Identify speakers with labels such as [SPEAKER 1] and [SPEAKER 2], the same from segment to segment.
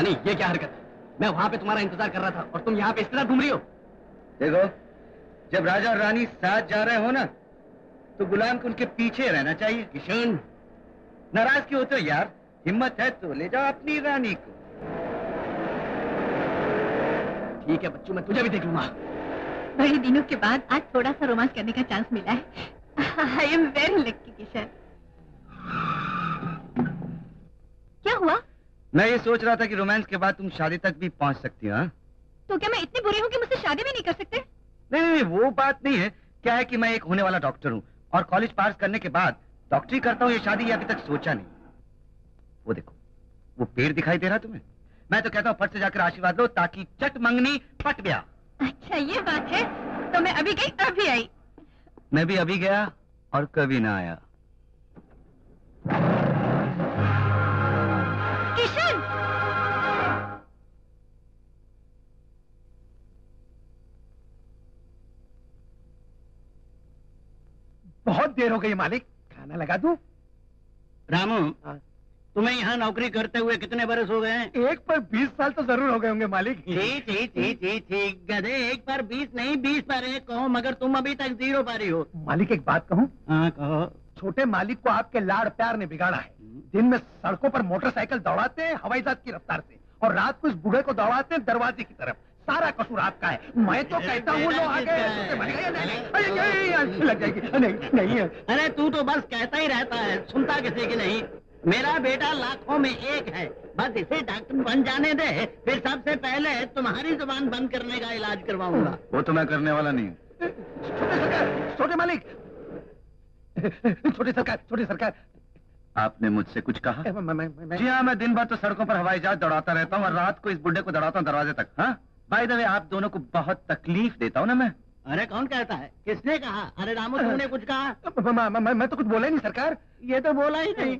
[SPEAKER 1] रानी ये क्या हरकत? मैं वहाँ पे तुम्हारा इंतज़ार कर रहा था और तुम यहाँ पे इस तरह घूम रही हो।
[SPEAKER 2] देखो जब राजा और रानी साथ जा रहे हो ना तो गुलाम को उनके पीछे रहना चाहिए।
[SPEAKER 1] किशन।
[SPEAKER 2] नाराज़ क्यों होते हो यार? हिम्मत है तो ले जाओ अपनी रानी को।
[SPEAKER 1] ठीक है बच्चों मैं तुझे भी देख लूँगा।
[SPEAKER 3] बड़े दिनों के बाद आज थोड़ा सा रोमांस करने का चांस मिला है। I am very lucky Kishan. क्या हुआ?
[SPEAKER 2] मैं ये सोच रहा था कि रोमांस के बाद तुम शादी तक भी पहुँच सकती हो हाँ?
[SPEAKER 3] तो क्या मैं इतनी बुरी हूँ कि मुझसे शादी भी नहीं कर सकते?
[SPEAKER 2] नहीं नहीं वो बात नहीं है। क्या है कि मैं एक होने वाला डॉक्टर हूँ और कॉलेज पास करने के बाद डॉक्टरी करता हूँ ये शादी ये अभी तक सोचा नहीं। वो देखो वो पेड़ दिखाई दे रहा तुम्हें। मैं तो कहता हूँ फट से जाकर आशीर्वाद लो ताकि चट मंगनी फट गया।
[SPEAKER 3] अच्छा ये बात है। तो मैं अभी गई अभी आई।
[SPEAKER 2] मैं भी अभी गया और कभी ना आया।
[SPEAKER 4] बहुत देर हो गई मालिक। खाना लगा दू?
[SPEAKER 1] रामू
[SPEAKER 4] हाँ।
[SPEAKER 1] तुम्हें यहाँ नौकरी करते हुए कितने बरस हो गए हैं?
[SPEAKER 4] एक पर बीस साल तो ज़रूर हो गए होंगे मालिक।
[SPEAKER 1] ठीक ठीक ठीक ठीक ठीक गधे एक पर बीस नहीं बीस पर एक कहो मगर तुम अभी तक ज़ीरो पर ही। हो
[SPEAKER 4] मालिक एक बात कहूँ?
[SPEAKER 1] हाँ कहो।
[SPEAKER 4] छोटे मालिक को आपके लाड़ प्यार ने बिगाड़ा है। दिन में सड़कों पर मोटरसाइकिल दौड़ाते हैं हवाई जहाज़ की रफ्तार से और रात को इस बूढ़े को दौड़ाते हैं दरवाजे की तरफ़। सारा कसूर आपका है। मैं तो कहता हूँ लो आगे। नहीं, नहीं, अरे, लग जाएगी। नहीं नहीं
[SPEAKER 1] अरे तू तो बस कहता ही रहता है सुनता किसी की नहीं। मेरा बेटा लाखों में एक है। बस इसे डॉक्टर बन जाने दे। फिर सबसे पहले तुम्हारी ज़ुबान बंद करने का इलाज करवाऊँगा।
[SPEAKER 2] वो तो मैं करने वाला नहीं। हूँ
[SPEAKER 4] छोटे छोटे मालिक। छोटे सरकार छोटे सरकार।
[SPEAKER 2] आपने मुझसे कुछ कहा?
[SPEAKER 4] मैं- मैं- मैं- मैं-
[SPEAKER 2] जी हाँ मैं दिन भर तो सड़कों पर हवाई जहाज़ दौड़ाता रहता हूँ और रात को इस बुढ़े को दौड़ाता हूँ दरवाजे तक। हाँ? बाय द वे आप दोनों को बहुत तकलीफ़ देता हूँ ना मैं।
[SPEAKER 1] अरे कौन कहता है? किसने कहा? अरे रामू तुमने कुछ कहा?
[SPEAKER 4] मैं- मैं- मैं- मैं तो कुछ बोला ही नहीं सरकार।
[SPEAKER 1] ये तो बोला ही नहीं।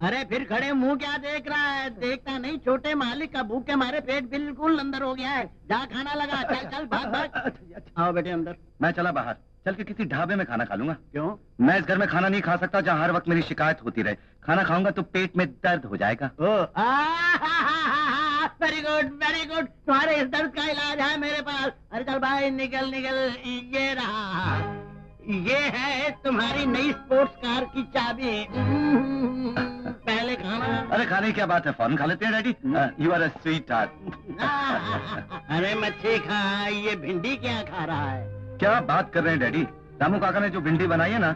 [SPEAKER 1] अरे फिर खड़े मुँह क्या देख रहा है? देखता नहीं छोटे मालिक का भूख के मारे पेट बिल्कुल अंदर हो गया है। जा खाना लगा चल चल भाग भाग।
[SPEAKER 4] अच्छा, अच्छा।
[SPEAKER 1] आओ बेटे अंदर।
[SPEAKER 2] मैं चला बाहर। चल के किसी ढाबे में खाना खा लूँगा।
[SPEAKER 1] क्यों?
[SPEAKER 2] मैं इस घर में खाना नहीं खा सकता जहाँ हर वक्त मेरी शिकायत होती रहे। खाना खाऊँगा तो पेट में दर्द हो जाएगा।
[SPEAKER 1] Oh very good very good तुम्हारे इस दर्द का इलाज है मेरे पास। अरे चल भाई निकल निकल। ये रहा। ये है तुम्हारी नई स्पोर्ट्स कार की चाबी। पहले खाना।
[SPEAKER 2] अरे खाने की क्या बात है? फ़ौरन खा लेते हैं daddy you are a sweetheart
[SPEAKER 1] अरे मच्छी खा ये भिंडी क्या खा रहा है?
[SPEAKER 2] क्या बात कर रहे हैं डैडी रामू काका ने जो भिंडी बनाई है ना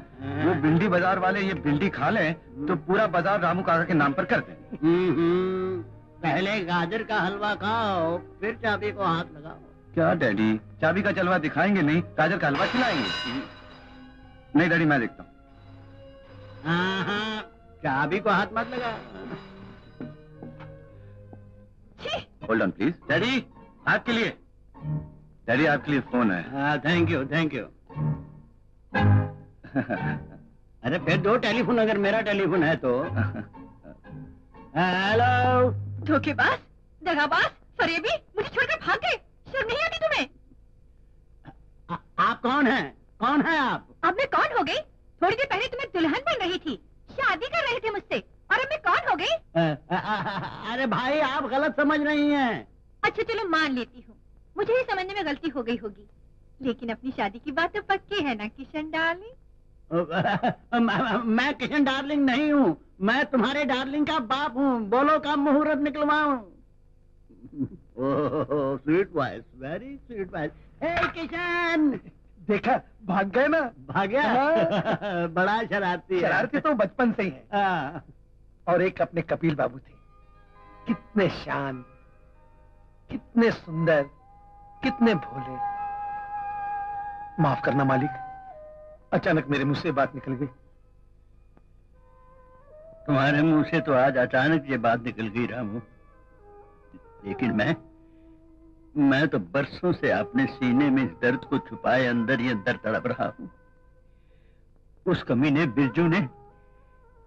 [SPEAKER 2] वो भिंडी बाज़ार वाले ये भिंडी खा लें तो पूरा बाज़ार रामू काका के नाम पर कर दें।
[SPEAKER 1] हम्म, पहले गाजर का हलवा खाओ फिर चाबी को हाथ लगाओ।
[SPEAKER 2] क्या डैडी? चाबी का चलवा दिखाएँगे नहीं गाजर का हलवा खिलाएँगे? नहीं डैडी मैं देखता हूँ।
[SPEAKER 1] हाँ हाँ चाबी को हाथ मत लगा
[SPEAKER 2] होल्ड ऑन प्लीज़ डैडी आपके लिए। डैडी आपके लिए फ़ोन है।
[SPEAKER 1] हाँ थैंक यू थैंक यू अरे फिर दो टेलीफोन अगर मेरा टेलीफोन है तो। हेलो
[SPEAKER 3] धोखेबाज दगाबाज फरेबी मुझे छोड़कर भाग गए। शर्म नहीं आती तुम्हें?
[SPEAKER 1] आ- आप कौन हैं? कौन हैं आप?
[SPEAKER 3] अब मैं कौन हो गई? थोड़ी देर पहले तुम्हें दुल्हन बन रही थी। शादी कर रहे थे मुझसे। और अब मैं कौन हो गई?
[SPEAKER 1] अरे भाई आप गलत समझ रही हैं।
[SPEAKER 3] अच्छा चलो मान लेती हूँ। मुझे ही समझने में गलती हो गई होगी। लेकिन अपनी शादी की बात तो पक्की है ना किशन डार्लिंग?
[SPEAKER 1] मैं मैं किशन डार्लिंग नहीं हूँ। मैं तुम्हारे डार्लिंग का बाप हूँ। बोलो का मुहूर्त निकलवाऊं? Sweet voice very sweet voice hey Kishan!
[SPEAKER 4] देखा भाग गए ना?
[SPEAKER 1] भाग्या
[SPEAKER 4] हाँ।
[SPEAKER 1] बड़ा शरारती है।
[SPEAKER 4] शरारती तो बचपन से ही है।
[SPEAKER 1] हाँ।
[SPEAKER 4] और एक अपने कपिल बाबू थे। कितने शान कितने सुंदर कितने भोले। माफ़ करना मालिक। अचानक मेरे मुँह से बात निकल गई।
[SPEAKER 1] तुम्हारे मुँह से तो आज अचानक ये बात निकल गई, रामू। लेकिन मैं मैं तो बरसों से अपने सीने में इस दर्द को छुपाए अंदर ही अंदर तड़प रहा हूँ। उस कमीने बिरजू ने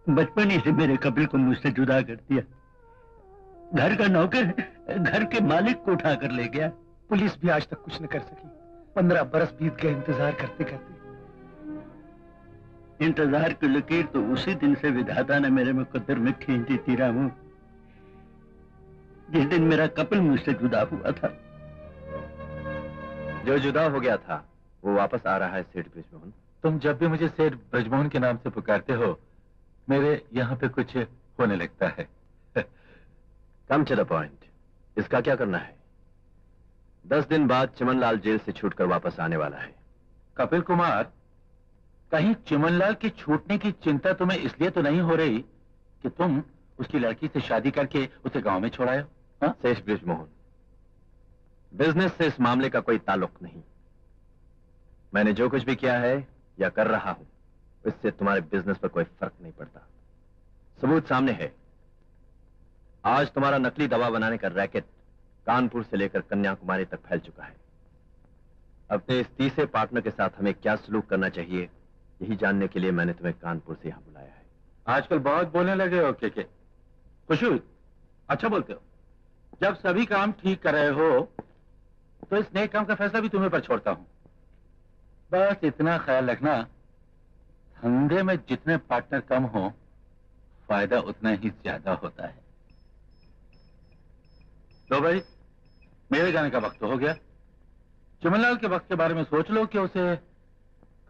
[SPEAKER 1] बचपन ही से मेरे कपिल को मुझसे जुदा कर दिया। घर का नौकर, घर के मालिक को उठा कर ले गया।
[SPEAKER 4] पुलिस भी आज तक कुछ न कर सकी। पंद्रह बरस बीत गए इंतज़ार करते करते
[SPEAKER 1] इंतज़ार की लकीर तो उसी दिन से विधाता ने मेरे मुकद्दर में खींच दी थी रामू। जिस दिन मेरा कपिल मुझसे जुदा हुआ था।
[SPEAKER 5] जो जुदा हो गया था वो वापस आ रहा है सेठ ब्रिजमोहन।
[SPEAKER 6] तुम जब भी मुझे सेठ ब्रजमोहन के नाम से पुकारते हो मेरे यहाँ पे कुछ होने लगता है।
[SPEAKER 5] कम टू द पॉइंट इसका क्या करना है? दस दिन बाद चिमनलाल जेल से छूटकर वापस आने वाला है।
[SPEAKER 6] कपिल कुमार कहीं चिमनलाल के छूटने की चिंता तुम्हें इसलिए तो नहीं हो रही कि तुम उसकी लड़की से शादी करके उसे गाँव में छोड़ाए हाँ?
[SPEAKER 5] शेष ब्रिजमोहन बिज़नेस से इस मामले का कोई ताल्लुक नहीं। मैंने जो कुछ भी किया है या कर रहा हूँ, इससे तुम्हारे बिज़नेस पर कोई फ़र्क नहीं पड़ता। सबूत सामने है। आज तुम्हारा नकली दवा बनाने का रैकेट कानपुर से लेकर कन्याकुमारी तक फैल चुका है। अपने इस तीसरे पार्टनर के साथ हमें क्या सलूक करना चाहिए? यही जानने के लिए मैंने तुम्हें कानपुर से यहाँ बुलाया है।
[SPEAKER 6] आजकल बहुत बोलने लगे हो, के के। खुशबू अच्छा बोलते हो। जब सभी काम ठीक कर रहे हो तो इस नए काम का फैसला भी तुम्हें पर छोड़ता हूँ। बस इतना ख्याल रखना, धंधे में जितने पार्टनर कम हो, फ़ायदा उतना ही ज़्यादा होता है। तो भाई, मेरे जाने का वक्त तो हो गया। चमनलाल के वक्त के बारे में सोच लो कि उसे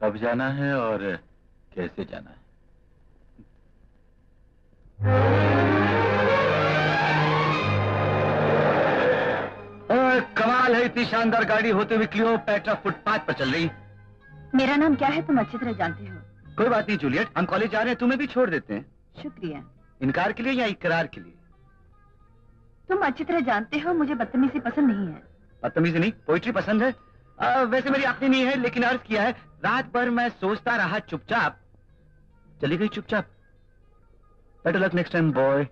[SPEAKER 6] कब जाना है और कैसे जाना है?
[SPEAKER 2] और कमाल है इतनी शानदार गाड़ी होते हुए क्लियो पेट्रा फुटपाथ पर चल रही?
[SPEAKER 7] मेरा नाम क्या है तुम अच्छी तरह जानते हो?
[SPEAKER 2] कोई बात नहीं जूलियट हम कॉलेज जा रहे हैं तुम्हें भी छोड़ देते हैं।
[SPEAKER 7] शुक्रिया।
[SPEAKER 2] इनकार के लिए या इकरार के लिए?
[SPEAKER 7] तुम अच्छी तरह जानते हो मुझे बदतमीजी पसंद नहीं है।
[SPEAKER 2] बदतमीजी नहीं पोइट्री पसंद है? आ, वैसे मेरी अपनी नहीं है लेकिन अर्ज़ किया है रात भर मैं सोचता रहा चुपचाप। चली गई चुपचाप। Better luck next time boy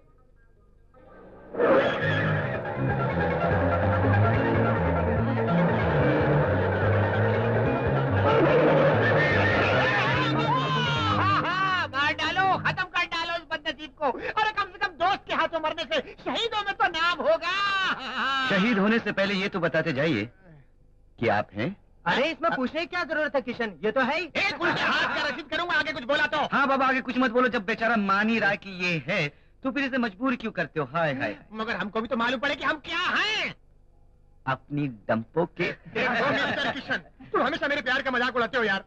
[SPEAKER 8] मार डालो खत्म कर डालो इस बदनसीब को। अरे कम से कम दोस्त के हाथों मरने से शहीदों में तो नाम होगा।
[SPEAKER 2] शहीद होने से पहले ये तो बताते जाइए। कि आप हैं?
[SPEAKER 8] अरे इसमें पूछने की क्या ज़रूरत है किशन? ये तो है ही। एक उल्टे हाथ का रसीद करूँगा आगे कुछ बोला तो।
[SPEAKER 2] हाँ बाबा आगे कुछ मत बोलो। जब बेचारा मान ही रहा कि ये है तो फिर इसे मजबूर क्यों करते हो? हाय हाय। हाय।
[SPEAKER 8] मगर हमको भी तो मालूम पड़े कि हम क्या हैं।
[SPEAKER 2] अपनी डंपो के
[SPEAKER 8] किशन तुम हमेशा मेरे प्यार का मज़ाक उड़ाते हो यार।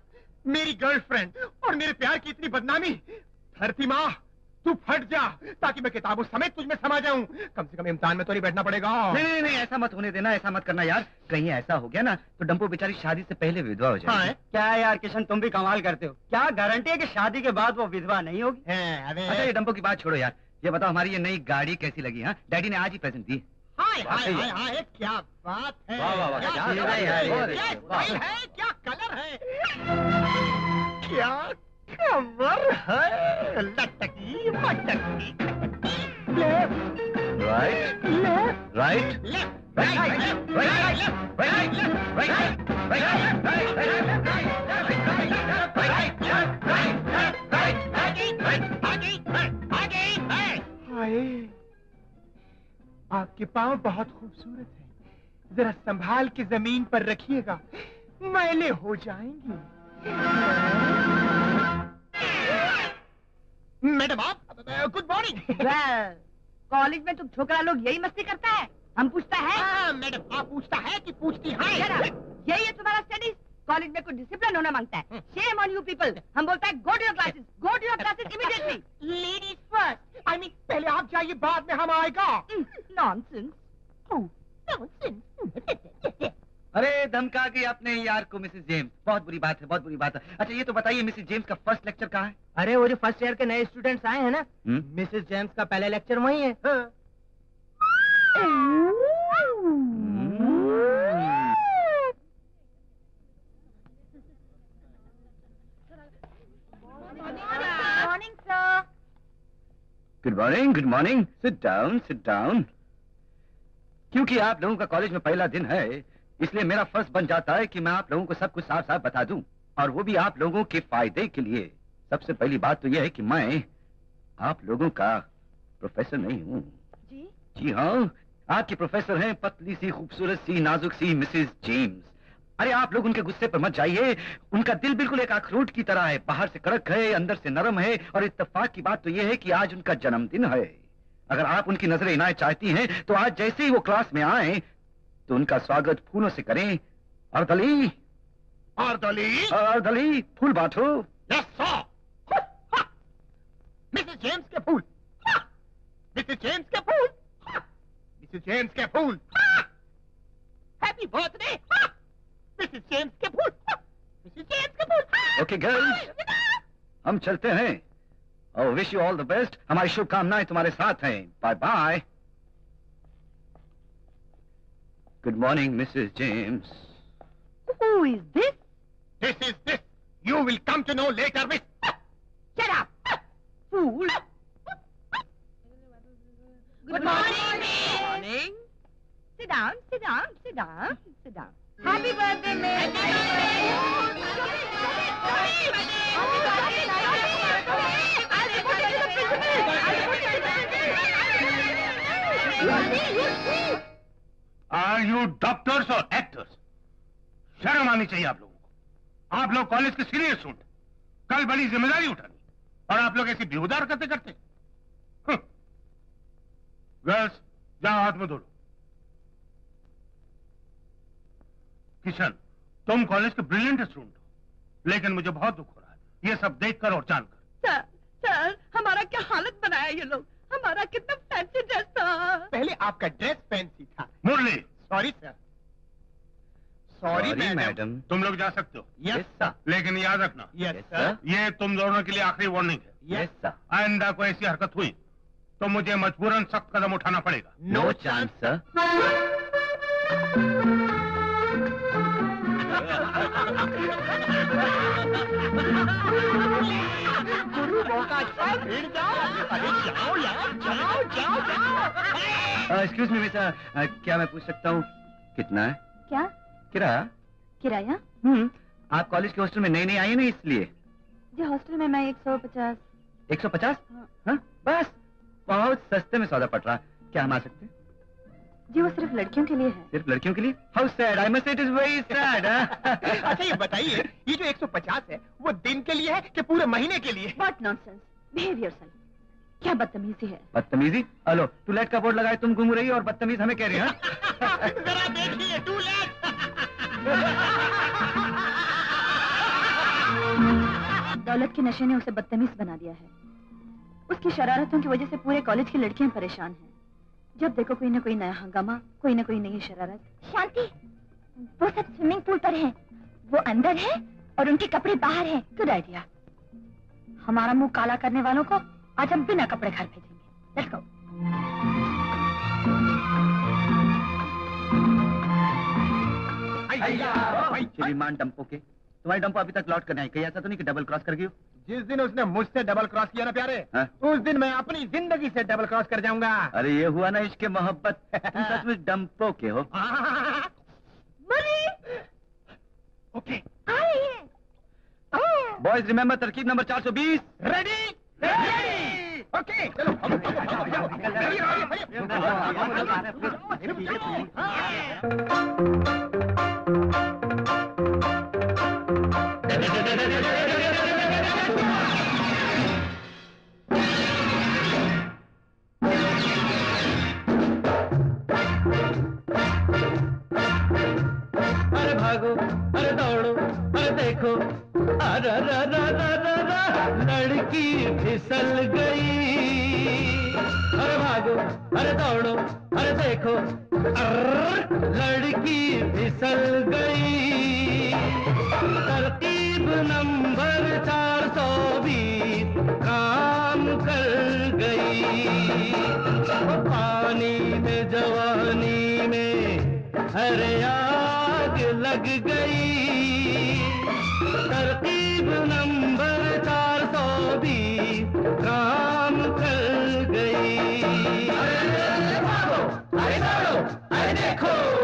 [SPEAKER 8] मेरी गर्लफ्रेंड और मेरे प्यार की इतनी बदनामी। धरती माँ तू फट जा ताकि मैं किताबों समेत तुझ में समा जाऊँ। कम से कम इम्तान में तो नहीं बैठना पड़ेगा।
[SPEAKER 2] नहीं नहीं नहीं ऐसा मत होने देना ऐसा मत करना यार। कहीं ऐसा हो गया ना तो डंपो बेचारी शादी से पहले विधवा हो
[SPEAKER 8] जाए
[SPEAKER 2] हाँ, क्या यार किशन तुम भी कमाल करते हो। क्या गारंटी है कि शादी के बाद वो विधवा नहीं होगी?
[SPEAKER 8] हैं,
[SPEAKER 2] अच्छा ये डंपो की बात छोड़ो यार। ये बताओ हमारी ये नई गाड़ी कैसी लगी हाँ? डैडी ने आज ही प्रेजेंट दी
[SPEAKER 8] हाय हाय हाय हाय क्या बात है। क्या कलर
[SPEAKER 2] है
[SPEAKER 8] है, क्या है लटकी मटकी left
[SPEAKER 2] right
[SPEAKER 8] left
[SPEAKER 2] right
[SPEAKER 8] left आपके पाँव बहुत खूबसूरत हैं। जरा संभाल के ज़मीन पर रखिएगा मैले हो जाएँगी मैडम आप गुड मॉर्निंग
[SPEAKER 7] कॉलेज में तुम छोकरा लोग यही मस्ती करता है। हम पूछता है।
[SPEAKER 8] हाँ मैडम आप पूछता है कि पूछती है।
[SPEAKER 7] यही है तुम्हारा स्टडीज़ कॉलेज में कुछ डिसिप्लिन होना माँगता है। शेम ऑन यू पीपल हम बोलता है go to your classes go to your classes immediately
[SPEAKER 8] ladies first I mean पहले आप जाइए बाद में हम आएगा।
[SPEAKER 7] नॉनसेंस
[SPEAKER 2] अरे धमका के अपने यार को मिसेस जेम्स। बहुत बुरी बात है बहुत बुरी बात है। अच्छा ये तो बताइए मिसेस जेम्स का फ़र्स्ट लेक्चर कहाँ है?
[SPEAKER 9] अरे वो जो फ़र्स्ट ईयर के नए स्टूडेंट्स आए हैं ना
[SPEAKER 2] हम्म?
[SPEAKER 9] मिसेस जेम्स का पहला लेक्चर वही है।
[SPEAKER 7] Morning
[SPEAKER 2] good morning good morning sit down sit down क्योंकि आप लोगों का कॉलेज में पहला दिन है इसलिए मेरा फ़र्ज़ बन जाता है कि मैं आप लोगों को सब कुछ साफ़ साफ़ बता दूँ। और वो भी आप लोगों के फ़ायदे के लिए। सबसे पहली बात तो यह है कि मैं आप लोगों का प्रोफेसर नहीं हूँ।
[SPEAKER 7] जी?
[SPEAKER 2] जी हाँ आपकी प्रोफेसर हैं पतली सी खूबसूरत सी नाजुक सी मिसेस जेम्स। अरे आप लोग उनके गुस्से पर मत जाइए। उनका दिल बिल्कुल एक अखरोट की तरह है। बाहर से कड़क है अंदर से नरम है। और इत्तेफाक की बात तो यह है कि आज उनका जन्मदिन है। अगर आप उनकी नज़र इनायत चाहती हैं तो आज जैसे ही वो क्लास में आए तो उनका स्वागत फूलों से करें। और दली
[SPEAKER 8] और दली
[SPEAKER 2] और दली फूल बांटो
[SPEAKER 8] मिसेस जेम्स के फूल। मिसेस जेम्स के फूल। मिसेस जेम्स के फूल। हैप्पी बर्थडे मिसेस जेम्स के फूल। मिसेस जेम्स के फूल।
[SPEAKER 2] ओके गर्ल्स हम चलते हैं। और wish you all the best हमारी शुभकामनाएँ तुम्हारे साथ हैं। Bye bye Good morning, Mrs. James.
[SPEAKER 10] Who is this?
[SPEAKER 8] This is this. You will come to know later, miss.
[SPEAKER 10] Shut up, fool. Good morning, miss. Good morning. Sit down, sit down, sit down, sit down. Happy birthday, miss. Happy birthday, I'll put it in the
[SPEAKER 8] are you doctors और actors शर्म आनी चाहिए आप लोगों को। आप लोग college के सीनियर स्टूडेंट कल बड़ी ज़िम्मेदारी उठानी। और आप लोग ऐसी बेहुदार करते करते। गर्ल्स, जाओ हाथ में धो लो। किशन, तुम कॉलेज के ब्रिलियंट स्टूडेंट हो। लेकिन मुझे बहुत दुख हो रहा है। ये सब देखकर और जानकर।
[SPEAKER 10] सर सर, हमारा क्या हालत बनाया ये लोग? हमारा कितना फैंसी ड्रेस था।
[SPEAKER 8] पहले आपका ड्रेस फैंसी था। Murali. Sorry sir
[SPEAKER 2] Sorry, madam.
[SPEAKER 8] तुम लोग जा सकते हो।
[SPEAKER 2] Yes, सर
[SPEAKER 8] लेकिन याद रखना
[SPEAKER 2] Yes, सर
[SPEAKER 8] ये तुम दोनों के लिए आखिरी वार्निंग है।
[SPEAKER 2] यस सर
[SPEAKER 8] आइंदा को ऐसी हरकत हुई तो मुझे मजबूरन सख्त कदम उठाना पड़ेगा।
[SPEAKER 2] No chance sir excuse me मिसा क्या मैं पूछ सकता हूँ? कितना है?
[SPEAKER 10] क्या?
[SPEAKER 2] किराया?
[SPEAKER 10] किराया?
[SPEAKER 2] हम्म। आप कॉलेज के हॉस्टल में नई नई आई है ना इसलिए?
[SPEAKER 10] जी हॉस्टल में मैं एक सौ पचास।
[SPEAKER 2] एक सौ पचास?
[SPEAKER 10] हाँ।
[SPEAKER 2] हाँ बस। बहुत सस्ते में सौदा पड़ रहा। क्या हम आ सकते हैं?
[SPEAKER 10] जी वो सिर्फ़ लड़कियों के लिए है।
[SPEAKER 2] सिर्फ़ लड़कियों के लिए? How sad I must it is very sad
[SPEAKER 8] अच्छा ये बताइए ये जो 150 है वो दिन के लिए है कि पूरे महीने के लिए?
[SPEAKER 10] व्हाट नॉनसेंस बिहेव योरसेल्फ क्या बदतमीजी है?
[SPEAKER 2] बदतमीजी? हेलो टू लेट का बोर्ड लगाए तुम घूम रही हो और बदतमीज हमें कह रहे हैं हाँ?
[SPEAKER 8] जरा देखिए टू
[SPEAKER 10] दौलत के नशे ने उसे बदतमीज बना दिया है। उसकी शरारतों की वजह से पूरे कॉलेज की लड़कियाँ परेशान हैं। जब देखो कोई ना कोई नया हंगामा कोई ना कोई नई शरारत
[SPEAKER 11] शांति वो सब स्विमिंग पूल पर हैं वो अंदर है और उनके कपड़े बाहर हैं
[SPEAKER 10] गुड आइडिया हमारा मुँह काला करने वालों को आज हम बिना कपड़े घर भेजेंगे लेट्स गो
[SPEAKER 2] श्रीमान डंपो के तुम्हारी डंपो अभी तक लौट कर नहीं आई कहीं ऐसा तो नहीं कि डबल क्रॉस कर गई हो
[SPEAKER 8] जिस दिन उसने मुझसे डबल क्रॉस किया ना प्यारे
[SPEAKER 2] हाँ?
[SPEAKER 8] उस दिन मैं अपनी ज़िंदगी से डबल क्रॉस कर जाऊँगा।
[SPEAKER 2] अरे ये हुआ ना इसके मोहब्बत। सचमुच डंपो के हो।
[SPEAKER 8] ओके।
[SPEAKER 11] आ
[SPEAKER 2] बॉयज़ रिमेम्बर तरकीब नंबर 420
[SPEAKER 8] रेडी रेडी ओके चलो।
[SPEAKER 12] अरे भागो अरे दौड़ो अरे देखो। अरे रा रा रा रा रा लड़की फिसल गई। अरे भागो अरे दौड़ो अरे देखो। अर्र, लड़की फिसल गई। तरकीब नंबर चार सौ बीस काम कर गई। पानी में जवानी में अरे आग लग गई। तरकीब नंबर चार सौ बीस काम कर गई। अरे देखो।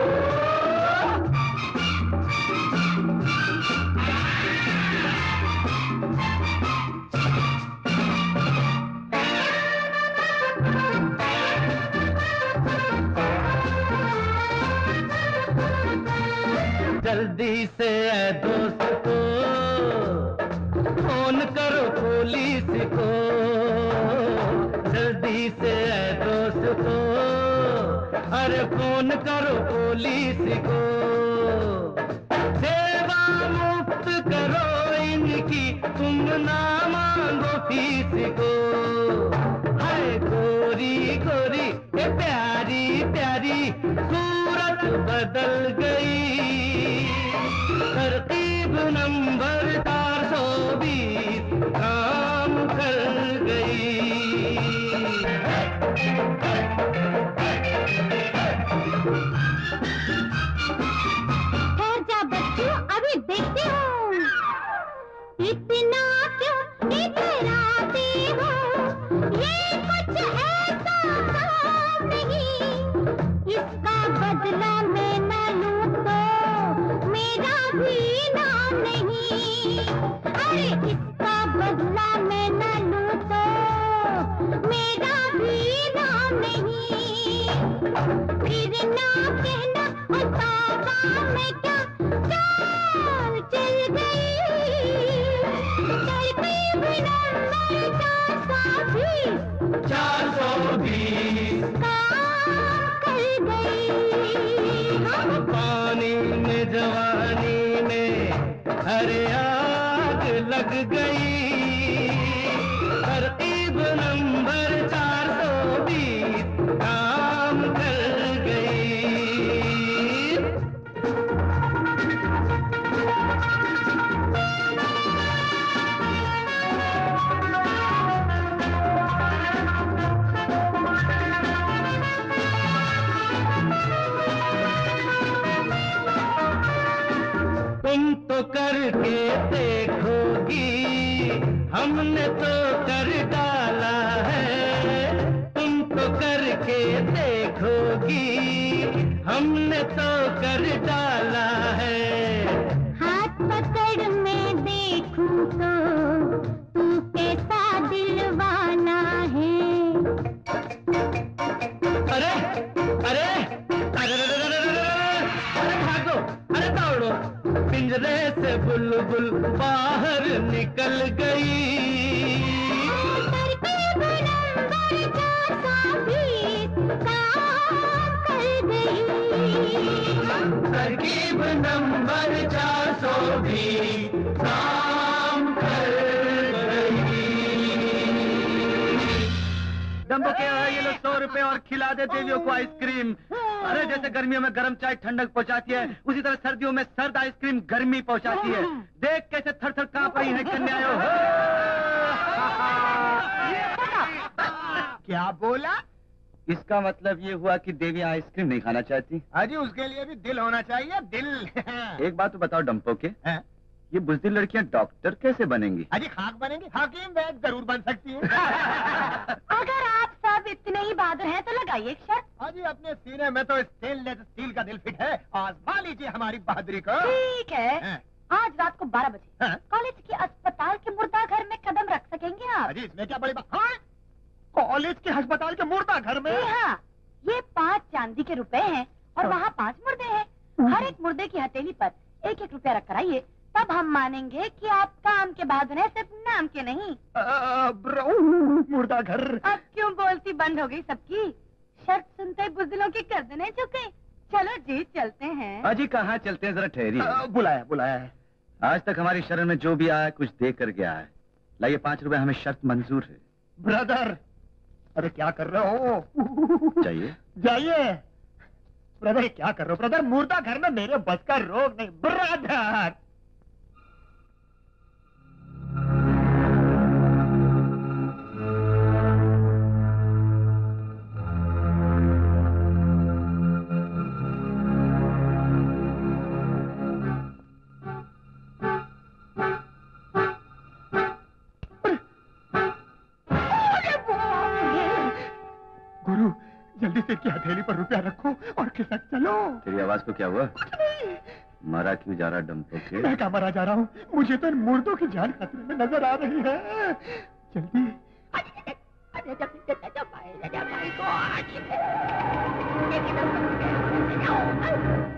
[SPEAKER 12] जल्दी से ऐ दोस्त फ़ोन करो पुलिस को।
[SPEAKER 9] जल्दी से ऐ दोस्तों अरे फ़ोन करो पुलिस को। सेवा मुफ़्त करो इनकी, तुम ना मांगो फ़ीस को। हाय गोरी गोरी प्यारी प्यारी सूरत बदल गई। तरकीब नंबर चार सौ बीस काम कर गई
[SPEAKER 2] देवियों को आइसक्रीम। अरे जैसे गर्मियों में गर्म चाय ठंडक पहुंचाती है उसी तरह सर्दियों में सर्द आइसक्रीम गर्मी पहुंचाती है। देख कैसे थर थर काँप रही है कन्याओं
[SPEAKER 8] क्या बोला?
[SPEAKER 2] इसका मतलब ये हुआ कि देवी आइसक्रीम नहीं खाना चाहती।
[SPEAKER 8] अजी उसके लिए भी दिल होना चाहिए दिल।
[SPEAKER 2] एक बात तो बताओ डम्पो के।
[SPEAKER 8] हैं?
[SPEAKER 2] ये बुजदिल लड़कियाँ डॉक्टर कैसे बनेंगी?
[SPEAKER 8] अजी खाक बनेंगे? हकीम वैद ज़रूर बन सकती है।
[SPEAKER 11] अगर आप सब इतने ही बहादुर हैं तो लगाइए शर्त।
[SPEAKER 8] अजी अपने सीने में तो स्टेनलेस स्टील का दिल फिट है। आजमा लीजिए हमारी बहादुरी को।
[SPEAKER 11] ठीक है।
[SPEAKER 8] हैं?
[SPEAKER 11] आज रात को बारह बजे।
[SPEAKER 8] हैं?
[SPEAKER 11] कॉलेज के अस्पताल के मुर्दा घर में कदम रख सकेंगे आप?
[SPEAKER 8] अजी इसमें क्या बड़ी बात? हाँ? कॉलेज के अस्पताल के मुर्दा घर में
[SPEAKER 11] हाँ। ये पाँच चांदी के रुपए हैं और वहाँ पाँच मुर्दे हैं। हर एक मुर्दे की हथेली पर एक एक रुपया रख कर आइए। तब हम मानेंगे कि आप काम के बाद हैं सिर्फ़ नाम के नहीं।
[SPEAKER 8] मुर्दा घर।
[SPEAKER 11] अब क्यों बोलती बंद हो गई सबकी? शर्त सुनते ही बुजदिलों की गर्दनें झुक गई चलो जी चलते हैं।
[SPEAKER 2] अजी कहाँ चलते हैं? जरा ठहरिए।
[SPEAKER 8] आ, बुलाया बुलाया है।
[SPEAKER 2] आज तक हमारी शरण में जो भी आया कुछ दे कर गया है। लाइए पाँच रुपए हमें शर्त मंजूर है।
[SPEAKER 8] ब्रदर अरे क्या कर रहे हो?
[SPEAKER 2] जाइए।
[SPEAKER 8] जाइए। ब्रदर क्या कर रहे हो? ब्रदर मुर्दा घर में मेरे बस का रोग नहीं। ब्रदर! जल्दी की हथेली पर रुपया रखो और खिसक चलो।
[SPEAKER 2] तेरी आवाज़ को क्या हुआ? मरा क्यों जा रहा डम के
[SPEAKER 8] मैं क्या मरा जा रहा हूँ? मुझे तो इन मुर्दों की जान खतरे में नज़र आ रही है। जल्दी।
[SPEAKER 2] Come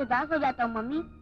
[SPEAKER 13] बिना मैं हो जाता हूँ मम्मी।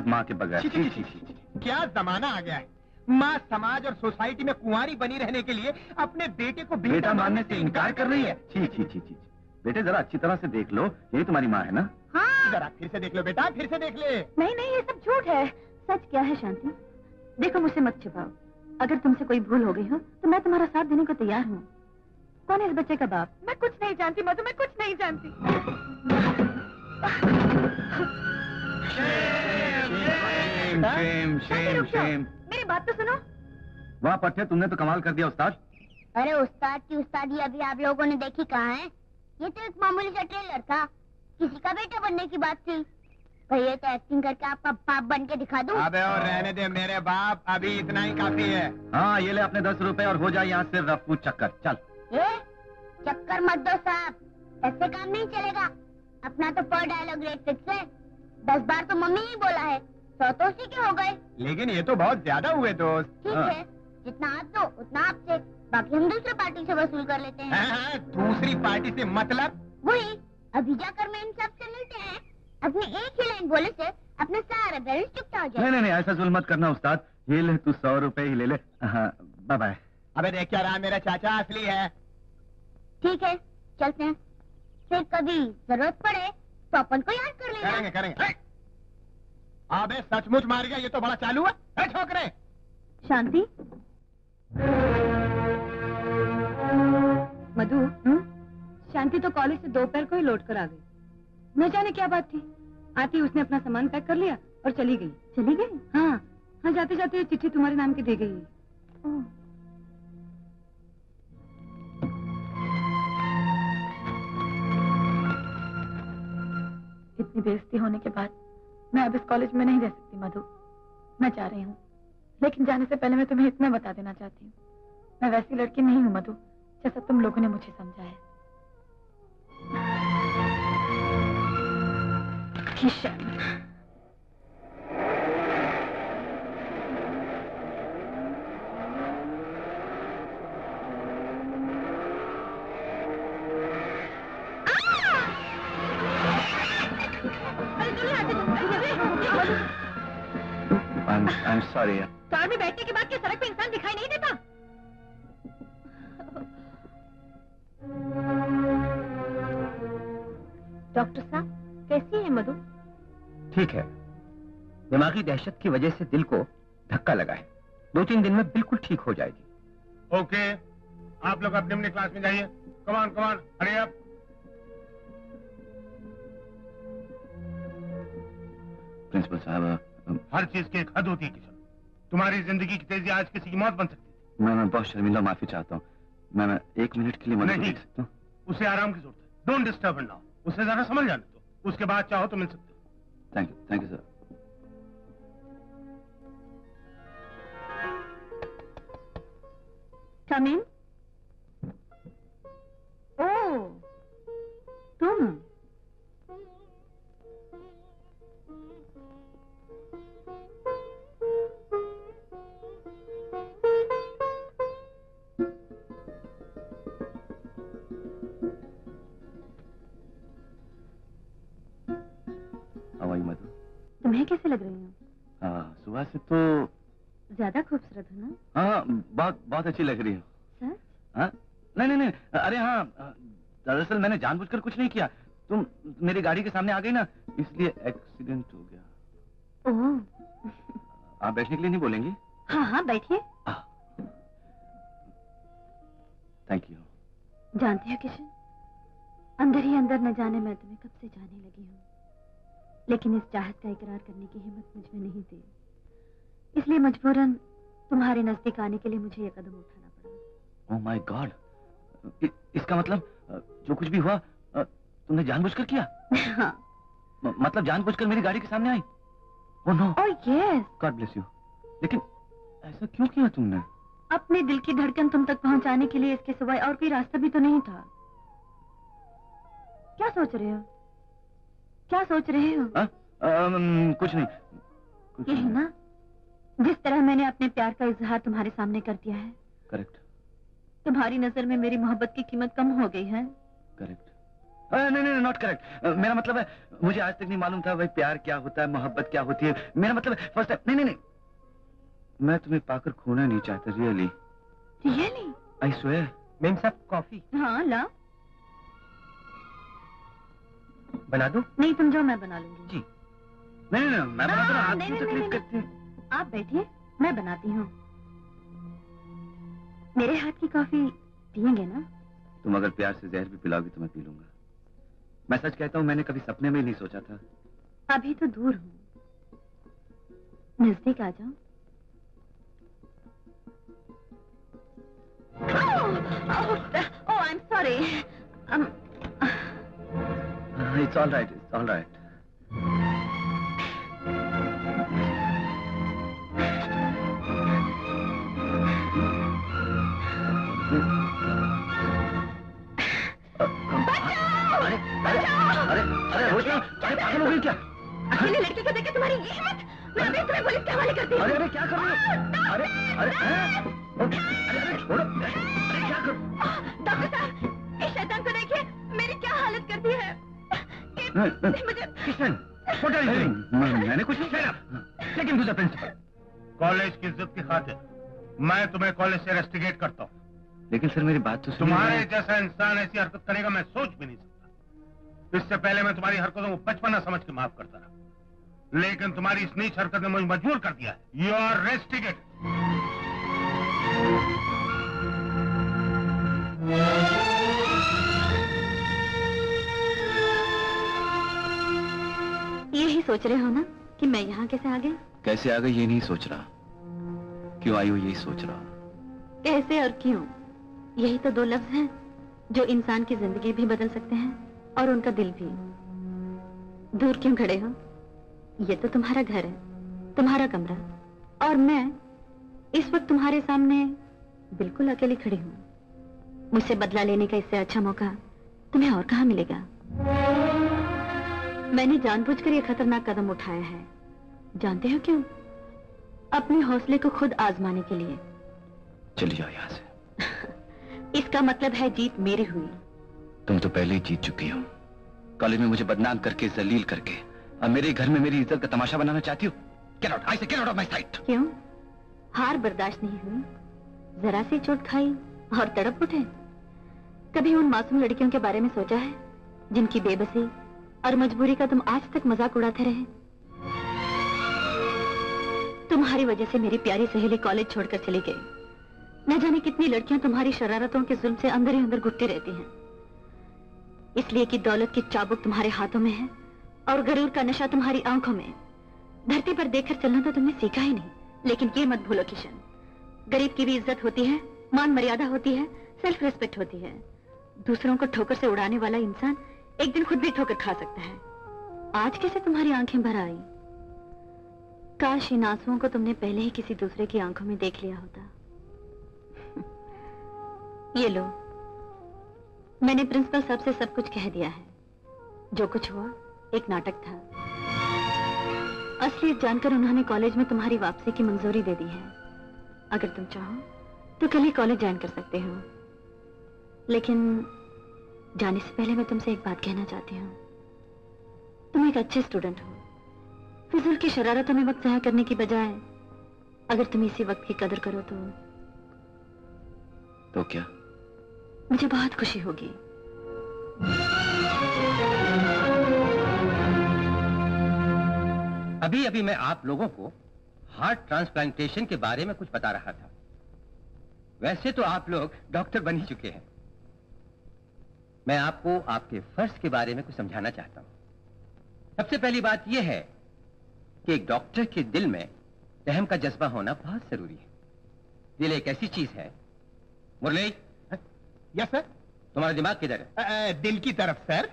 [SPEAKER 11] है
[SPEAKER 13] माँ
[SPEAKER 11] के
[SPEAKER 2] बगैर।
[SPEAKER 8] क्या जमाना आ गया है। माँ समाज और सोसाइटी में कुंवारी बनी रहने के लिए अपने बेटे को
[SPEAKER 2] बेटा मानने से इनकार कर रही है? छी छी छी छी। बेटे जरा अच्छी तरह से देख लो। यही तुम्हारी माँ है ना?
[SPEAKER 13] हाँ।
[SPEAKER 8] जरा फिर से देख लो बेटा फिर से देख ले।
[SPEAKER 11] नहीं नहीं ये सब झूठ है। सच क्या है शांति? देखो मुझसे मत छुपाओ। अगर तुमसे कोई भूल हो गई हो तो मैं तुम्हारा साथ देने को तैयार हूँ। कौन है इस बच्चे का बाप? मैं कुछ नहीं जानती मधु मैं कुछ नहीं जानती।
[SPEAKER 2] शेम शेम शेम शेम
[SPEAKER 11] मेरी बात तो सुनो।
[SPEAKER 2] वाह पट्टे तुमने तो कमाल कर दिया उस्ताद।
[SPEAKER 13] अरे उस्ताद की उस्तादी अभी आप लोगों ने देखी कहाँ है? ये तो एक मामूली सा ट्रेलर था। किसी का बेटा बनने की बात थी। भैया तो एक्टिंग करके आपका बाप बन के दिखा दूँ।
[SPEAKER 8] अबे और रहने दे मेरे बाप अभी इतना ही काफ़ी है।
[SPEAKER 2] हाँ ये ले अपने दस रुपए और हो जाए यहाँ से रफू चक्कर। चल।
[SPEAKER 13] ए, चक्कर मत दो साहब। ऐसे काम नहीं चलेगा। अपना तो पर डायलॉग रेट फिक्स है। दस बार तो मम्मी ही बोला है सौ तो उसी के हो गए।
[SPEAKER 8] लेकिन ये तो बहुत ज़्यादा हुए दोस्त।
[SPEAKER 13] ठीक
[SPEAKER 2] हाँ।
[SPEAKER 13] है जितना आप दो उतना आपसे। बाकी हम दूसरे पार्टी से वसूल कर लेते हैं।
[SPEAKER 8] हाँ, हाँ, दूसरी पार्टी से मतलब?
[SPEAKER 13] वही अभी जाकर मैं इन सबसे मिलते हैं। अपने एक ही लाइन बोले से अपना सारा बैलेंस चुकता हो
[SPEAKER 2] नहीं
[SPEAKER 13] जाए।
[SPEAKER 2] नहीं नहीं ऐसा जुल्म मत करना उस्ताद। ये ले तू सौ रुपए ही ले ले। हाँ बाय बाय
[SPEAKER 8] अबे देख क्या रहा मेरा चाचा असली है।
[SPEAKER 13] ठीक है चलते हैं। फिर कभी ज़रूरत पड़े अपन को याद कर लेना।
[SPEAKER 8] करेंगे करेंगे! अबे सचमुच मार गया ये तो बड़ा चालू है। ए, छोकरे
[SPEAKER 11] शांति। मधु शांति तो कॉलेज से दोपहर को ही लौट कर आ गई। न जाने क्या बात थी। आती उसने अपना सामान पैक कर लिया और चली गई। चली गई? हाँ हाँ जाते जाते चिट्ठी तुम्हारे नाम की दे गई है। इतनी बेइज्जती होने के बाद मैं अब इस कॉलेज में नहीं रह सकती, मधु। मैं जा रही हूँ। लेकिन जाने से पहले मैं तुम्हें इतना बता देना चाहती हूँ। मैं वैसी लड़की नहीं हूँ, मधु, जैसा तुम लोगों ने मुझे समझा है। किशन
[SPEAKER 2] सॉरी
[SPEAKER 11] कार में बैठने के बाद क्या सड़क पे इंसान दिखाई नहीं देता? डॉक्टर साहब कैसी है मधु?
[SPEAKER 2] ठीक है।
[SPEAKER 14] दिमागी दहशत की वजह से दिल को धक्का लगा है। दो तीन दिन में बिल्कुल ठीक हो जाएगी।
[SPEAKER 15] ओके। आप लोग अपने अपने क्लास में जाइए। कमान कमान हरी अप
[SPEAKER 2] प्रिंसिपल साहब
[SPEAKER 15] हर चीज़ की एक हद होती है तुम्हारी ज़िंदगी की तेज़ी आज किसी की मौत बन सकती है।
[SPEAKER 2] मैं मैं बहुत शर्मिंदा माफ़ी चाहता हूँ। मैं मैं एक मिनट के लिए मदद
[SPEAKER 15] नहीं।
[SPEAKER 2] सकता हूँ?
[SPEAKER 15] उसे आराम की ज़रूरत है। डोंट डिस्टर्ब नाउ उसे जरा समझ जाने दो। उसके बाद चाहो तो मिल सकते हो।
[SPEAKER 2] Thank you thank you sir
[SPEAKER 10] Come in. Oh, तुम। तुम्हें कैसे लग रही हूँ?
[SPEAKER 2] हाँ सुबह से तो
[SPEAKER 10] ज़्यादा खूबसूरत हो ना?
[SPEAKER 2] हाँ बहुत बहुत अच्छी लग रही हो। हाँ? नहीं नहीं नहीं अरे हाँ दरअसल मैंने जानबूझकर कुछ नहीं किया। तुम मेरी गाड़ी के सामने आ गई ना इसलिए एक्सीडेंट हो गया।
[SPEAKER 10] ओह।
[SPEAKER 2] आप बैठने के लिए नहीं बोलेंगी?
[SPEAKER 10] हाँ हाँ बैठिए।
[SPEAKER 2] थैंक यू
[SPEAKER 10] जानते हो किशन? अंदर ही अंदर न जाने मैं तुम्हें कब से जाने लगी हूँ। लेकिन इस चाहत का इकरार करने की हिम्मत मुझमें नहीं थी। इसलिए मजबूरन तुम्हारे नज़दीक आने के लिए मुझे यह कदम उठाना पड़ा।
[SPEAKER 2] ओह माय गॉड इसका मतलब जो कुछ भी हुआ तुमने जानबूझकर किया?
[SPEAKER 10] हाँ।
[SPEAKER 2] मतलब जानबूझकर मेरी गाड़ी के सामने आई? ओह no
[SPEAKER 10] oh yes
[SPEAKER 2] God bless you लेकिन ऐसा क्यों किया तुमने?
[SPEAKER 10] अपने दिल की धड़कन तुम तक पहुँचाने के लिए इसके सिवाय और कोई रास्ता भी तो नहीं था। क्या सोच रहे हो? क्या सोच रहे हो?
[SPEAKER 2] हाँ? कुछ नहीं। कुछ
[SPEAKER 10] यही
[SPEAKER 2] नहीं।
[SPEAKER 10] ना? जिस तरह मैंने अपने प्यार का इजहार तुम्हारे सामने कर दिया है
[SPEAKER 2] करेक्ट।
[SPEAKER 10] तुम्हारी नज़र में मेरी मोहब्बत की कीमत कम हो गई है।
[SPEAKER 2] करेक्ट। नहीं नहीं नॉट करेक्ट मेरा मतलब है मुझे आज तक नहीं मालूम था भाई प्यार क्या होता है मोहब्बत क्या होती है। मेरा मतलब है फ़र्स्ट नहीं नहीं नहीं। मैं तुम्हें पाकर खोना नहीं चाहता really
[SPEAKER 10] really
[SPEAKER 2] I swear
[SPEAKER 14] ma'am साहब कॉफ़ी।
[SPEAKER 10] हाँ ला
[SPEAKER 14] बना दो?
[SPEAKER 10] नहीं तुम जाओ मैं बना लूँगी।
[SPEAKER 2] जी। नहीं नहीं मैं बना
[SPEAKER 10] हाँ,
[SPEAKER 2] आप क्यों
[SPEAKER 10] नहीं,
[SPEAKER 2] तकलीफ़ करती हैं?
[SPEAKER 10] आप बैठिए मैं बनाती हूँ। मेरे हाथ की कॉफ़ी पियेंगे ना?
[SPEAKER 2] तुम अगर प्यार से जहर भी पिलाओगी तो मैं पी लूँगा। मैं सच कहता हूँ मैंने कभी सपने में नहीं सोचा था।
[SPEAKER 10] अभी तो दूर हूँ। नज़दीक आ जाओ। ओह I am sorry
[SPEAKER 2] it's all right it's all right अरे अरे अरे अरे रोशना अरे पागल हो गई क्या
[SPEAKER 10] अकेले लड़के को देखकर तुम्हारी ये हिम्मत मैं अभी तुम्हें पुलिस के हवाले करती हूँ।
[SPEAKER 2] अरे अरे क्या कर रही हो? अरे अरे हैं? अरे अरे छोड़ो। अरे क्या कर?
[SPEAKER 10] डॉक्टर साहब इस शैतान को देखिए मेरी क्या हालत कर दी है।
[SPEAKER 15] कॉलेज की खातिर मैं तुम्हें कॉलेज से करता हूँ
[SPEAKER 2] लेकिन सर मेरी बात तो
[SPEAKER 15] तुम्हारे जैसा इंसान ऐसी हरकत करेगा मैं सोच भी नहीं सकता इससे पहले मैं तुम्हारी हरकतों को बचपना समझ के माफ़ करता रहा लेकिन तुम्हारी इस नीच हरकत ने मुझे मजबूर कर दिया है यू आर रेस्टिगेट
[SPEAKER 10] सोच रहे हो ना कि मैं यहाँ कैसे आ गई?
[SPEAKER 2] कैसे आ गई ये नहीं सोच रहा। क्यों आई हो यही सोच रहा।
[SPEAKER 10] कैसे और क्यों? यही तो दो लफ्ज हैं जो इंसान की ज़िंदगी भी बदल सकते हैं और उनका दिल भी। दूर क्यों खड़े हो? ये तो तुम्हारा घर है तुम्हारा कमरा। और मैं इस वक्त तुम्हारे सामने बिल्कुल अकेली खड़ी हूँ। मुझसे बदला लेने का इससे अच्छा मौका तुम्हें और कहाँ मिलेगा? मैंने जानबूझकर ये खतरनाक कदम उठाया है। जानते हो क्यों? अपने हौसले को खुद आजमाने के लिए।
[SPEAKER 2] चली जाओ यहाँ से।
[SPEAKER 10] इसका मतलब है जीत मेरी हुई।
[SPEAKER 2] तुम तो पहले ही जीत चुकी हो। कॉलेज में मुझे बदनाम करके जलील करके अब मेरे घर में मेरी इज़्ज़त का तमाशा बनाना चाहती हो? Get out! I say get out of my sight!
[SPEAKER 10] क्यों? हार बर्दाश्त नहीं हुई। जरा सी चोट खाई और तड़प उठे। कभी उन मासूम लड़कियों के बारे में सोचा है जिनकी बेबसी और मजबूरी का तुम आज तक मज़ाक उड़ाते रहे। तुम्हारी वजह से मेरी प्यारी सहेली कॉलेज छोड़कर चली गई। न जाने कितनी लड़कियाँ तुम्हारी शरारतों के जुल्म से अंदर ही अंदर घुटती रहती हैं। इसलिए कि दौलत की चाबुक तुम्हारे हाथों में है और गरूर का नशा तुम्हारी आँखों में धरती पर देखकर चलना तो तुमने सीखा ही नहीं, लेकिन ये मत भूलो किशन। गरीब की भी इज़्ज़त होती है, मान मर्यादा होती है सेल्फ रिस्पेक्ट होती है। दूसरों को ठोकर से उड़ाने वाला इंसान एक दिन खुद भी ठोकर खा सकता है। आज कैसे तुम्हारी आँखें भर आई? काश इन आंसुओं को तुमने पहले ही किसी दूसरे की आँखों में देख लिया होता। ये लो। मैंने प्रिंसिपल साहब से सब कुछ कह दिया है। जो कुछ हुआ, एक नाटक था। असलियत जानकर उन्होंने कॉलेज में तुम्हारी वापसी की मंजूरी दे दी है। अगर तुम चाहो तो कल ही कॉलेज ज्वाइन कर सकते हो। लेकिन जाने से पहले मैं तुमसे एक बात कहना चाहती हूँ। तुम एक अच्छे स्टूडेंट हो। फिजूल की शरारतों में वक्त जाया करने की बजाय अगर तुम इसी वक्त की कदर करो तो
[SPEAKER 16] तो क्या?
[SPEAKER 10] मुझे बहुत खुशी होगी।
[SPEAKER 14] अभी अभी मैं आप लोगों को हार्ट ट्रांसप्लांटेशन के बारे में कुछ बता रहा था। वैसे तो आप लोग डॉक्टर बन ही चुके हैं। मैं आपको आपके फ़र्ज़ के बारे में कुछ समझाना चाहता हूँ। सबसे पहली बात यह है कि एक डॉक्टर के दिल में रहम का जज्बा होना बहुत ज़रूरी है। दिल एक ऐसी चीज़ है। मुरली?
[SPEAKER 8] यस सर
[SPEAKER 14] तुम्हारा दिमाग किधर है?
[SPEAKER 8] दिल की तरफ़ सर।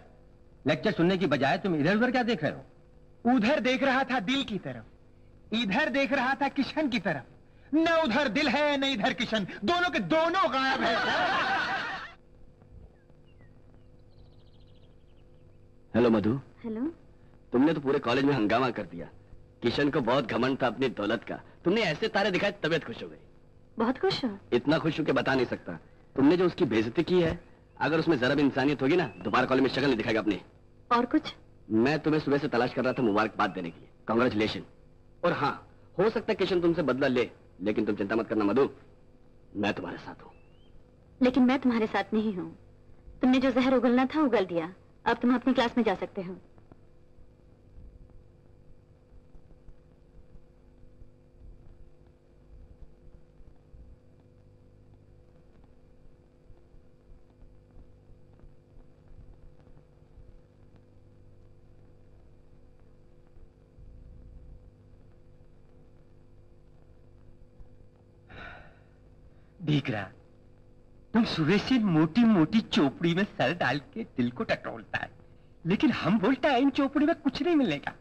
[SPEAKER 14] लेक्चर सुनने की बजाय तुम इधर उधर क्या देख रहे हो?
[SPEAKER 8] उधर देख रहा था दिल की तरफ़ इधर देख रहा था किशन की तरफ़। न उधर दिल है न इधर किशन। दोनों के दोनों गायब है
[SPEAKER 16] हेलो मधु।
[SPEAKER 10] हेलो
[SPEAKER 16] तुमने तो पूरे कॉलेज में हंगामा कर दिया। किशन को बहुत घमंड था अपनी दौलत का। तुमने ऐसे तारे दिखाए तबीयत खुश हो गई।
[SPEAKER 10] बहुत खुश हो।
[SPEAKER 16] इतना खुश हूँ कि बता नहीं सकता। तुमने जो उसकी बेजती की है अगर उसमें जरा भी इंसानियत होगी ना दोबारा कॉलेज में शक्ल नहीं दिखाएगा अपनी।
[SPEAKER 10] और कुछ?
[SPEAKER 16] मैं तुम्हें सुबह से तलाश कर रहा था मुबारकबाद देने के लिए। कॉन्ग्रेचुलेशन और हाँ हो सकता है किशन तुमसे बदला ले लेकिन तुम चिंता मत करना मधु। मैं तुम्हारे साथ हूँ।
[SPEAKER 10] लेकिन मैं तुम्हारे साथ नहीं हूँ। तुमने जो जहर उगलना था उगल दिया। अब तुम अपनी क्लास में जा सकते हो।
[SPEAKER 14] देख रहा। तुम सुबह से मोटी मोटी चोपड़ी में सर डाल के दिल को टटोलता है। लेकिन हम बोलता है, इन चोपड़ी में कुछ नहीं मिलेगा।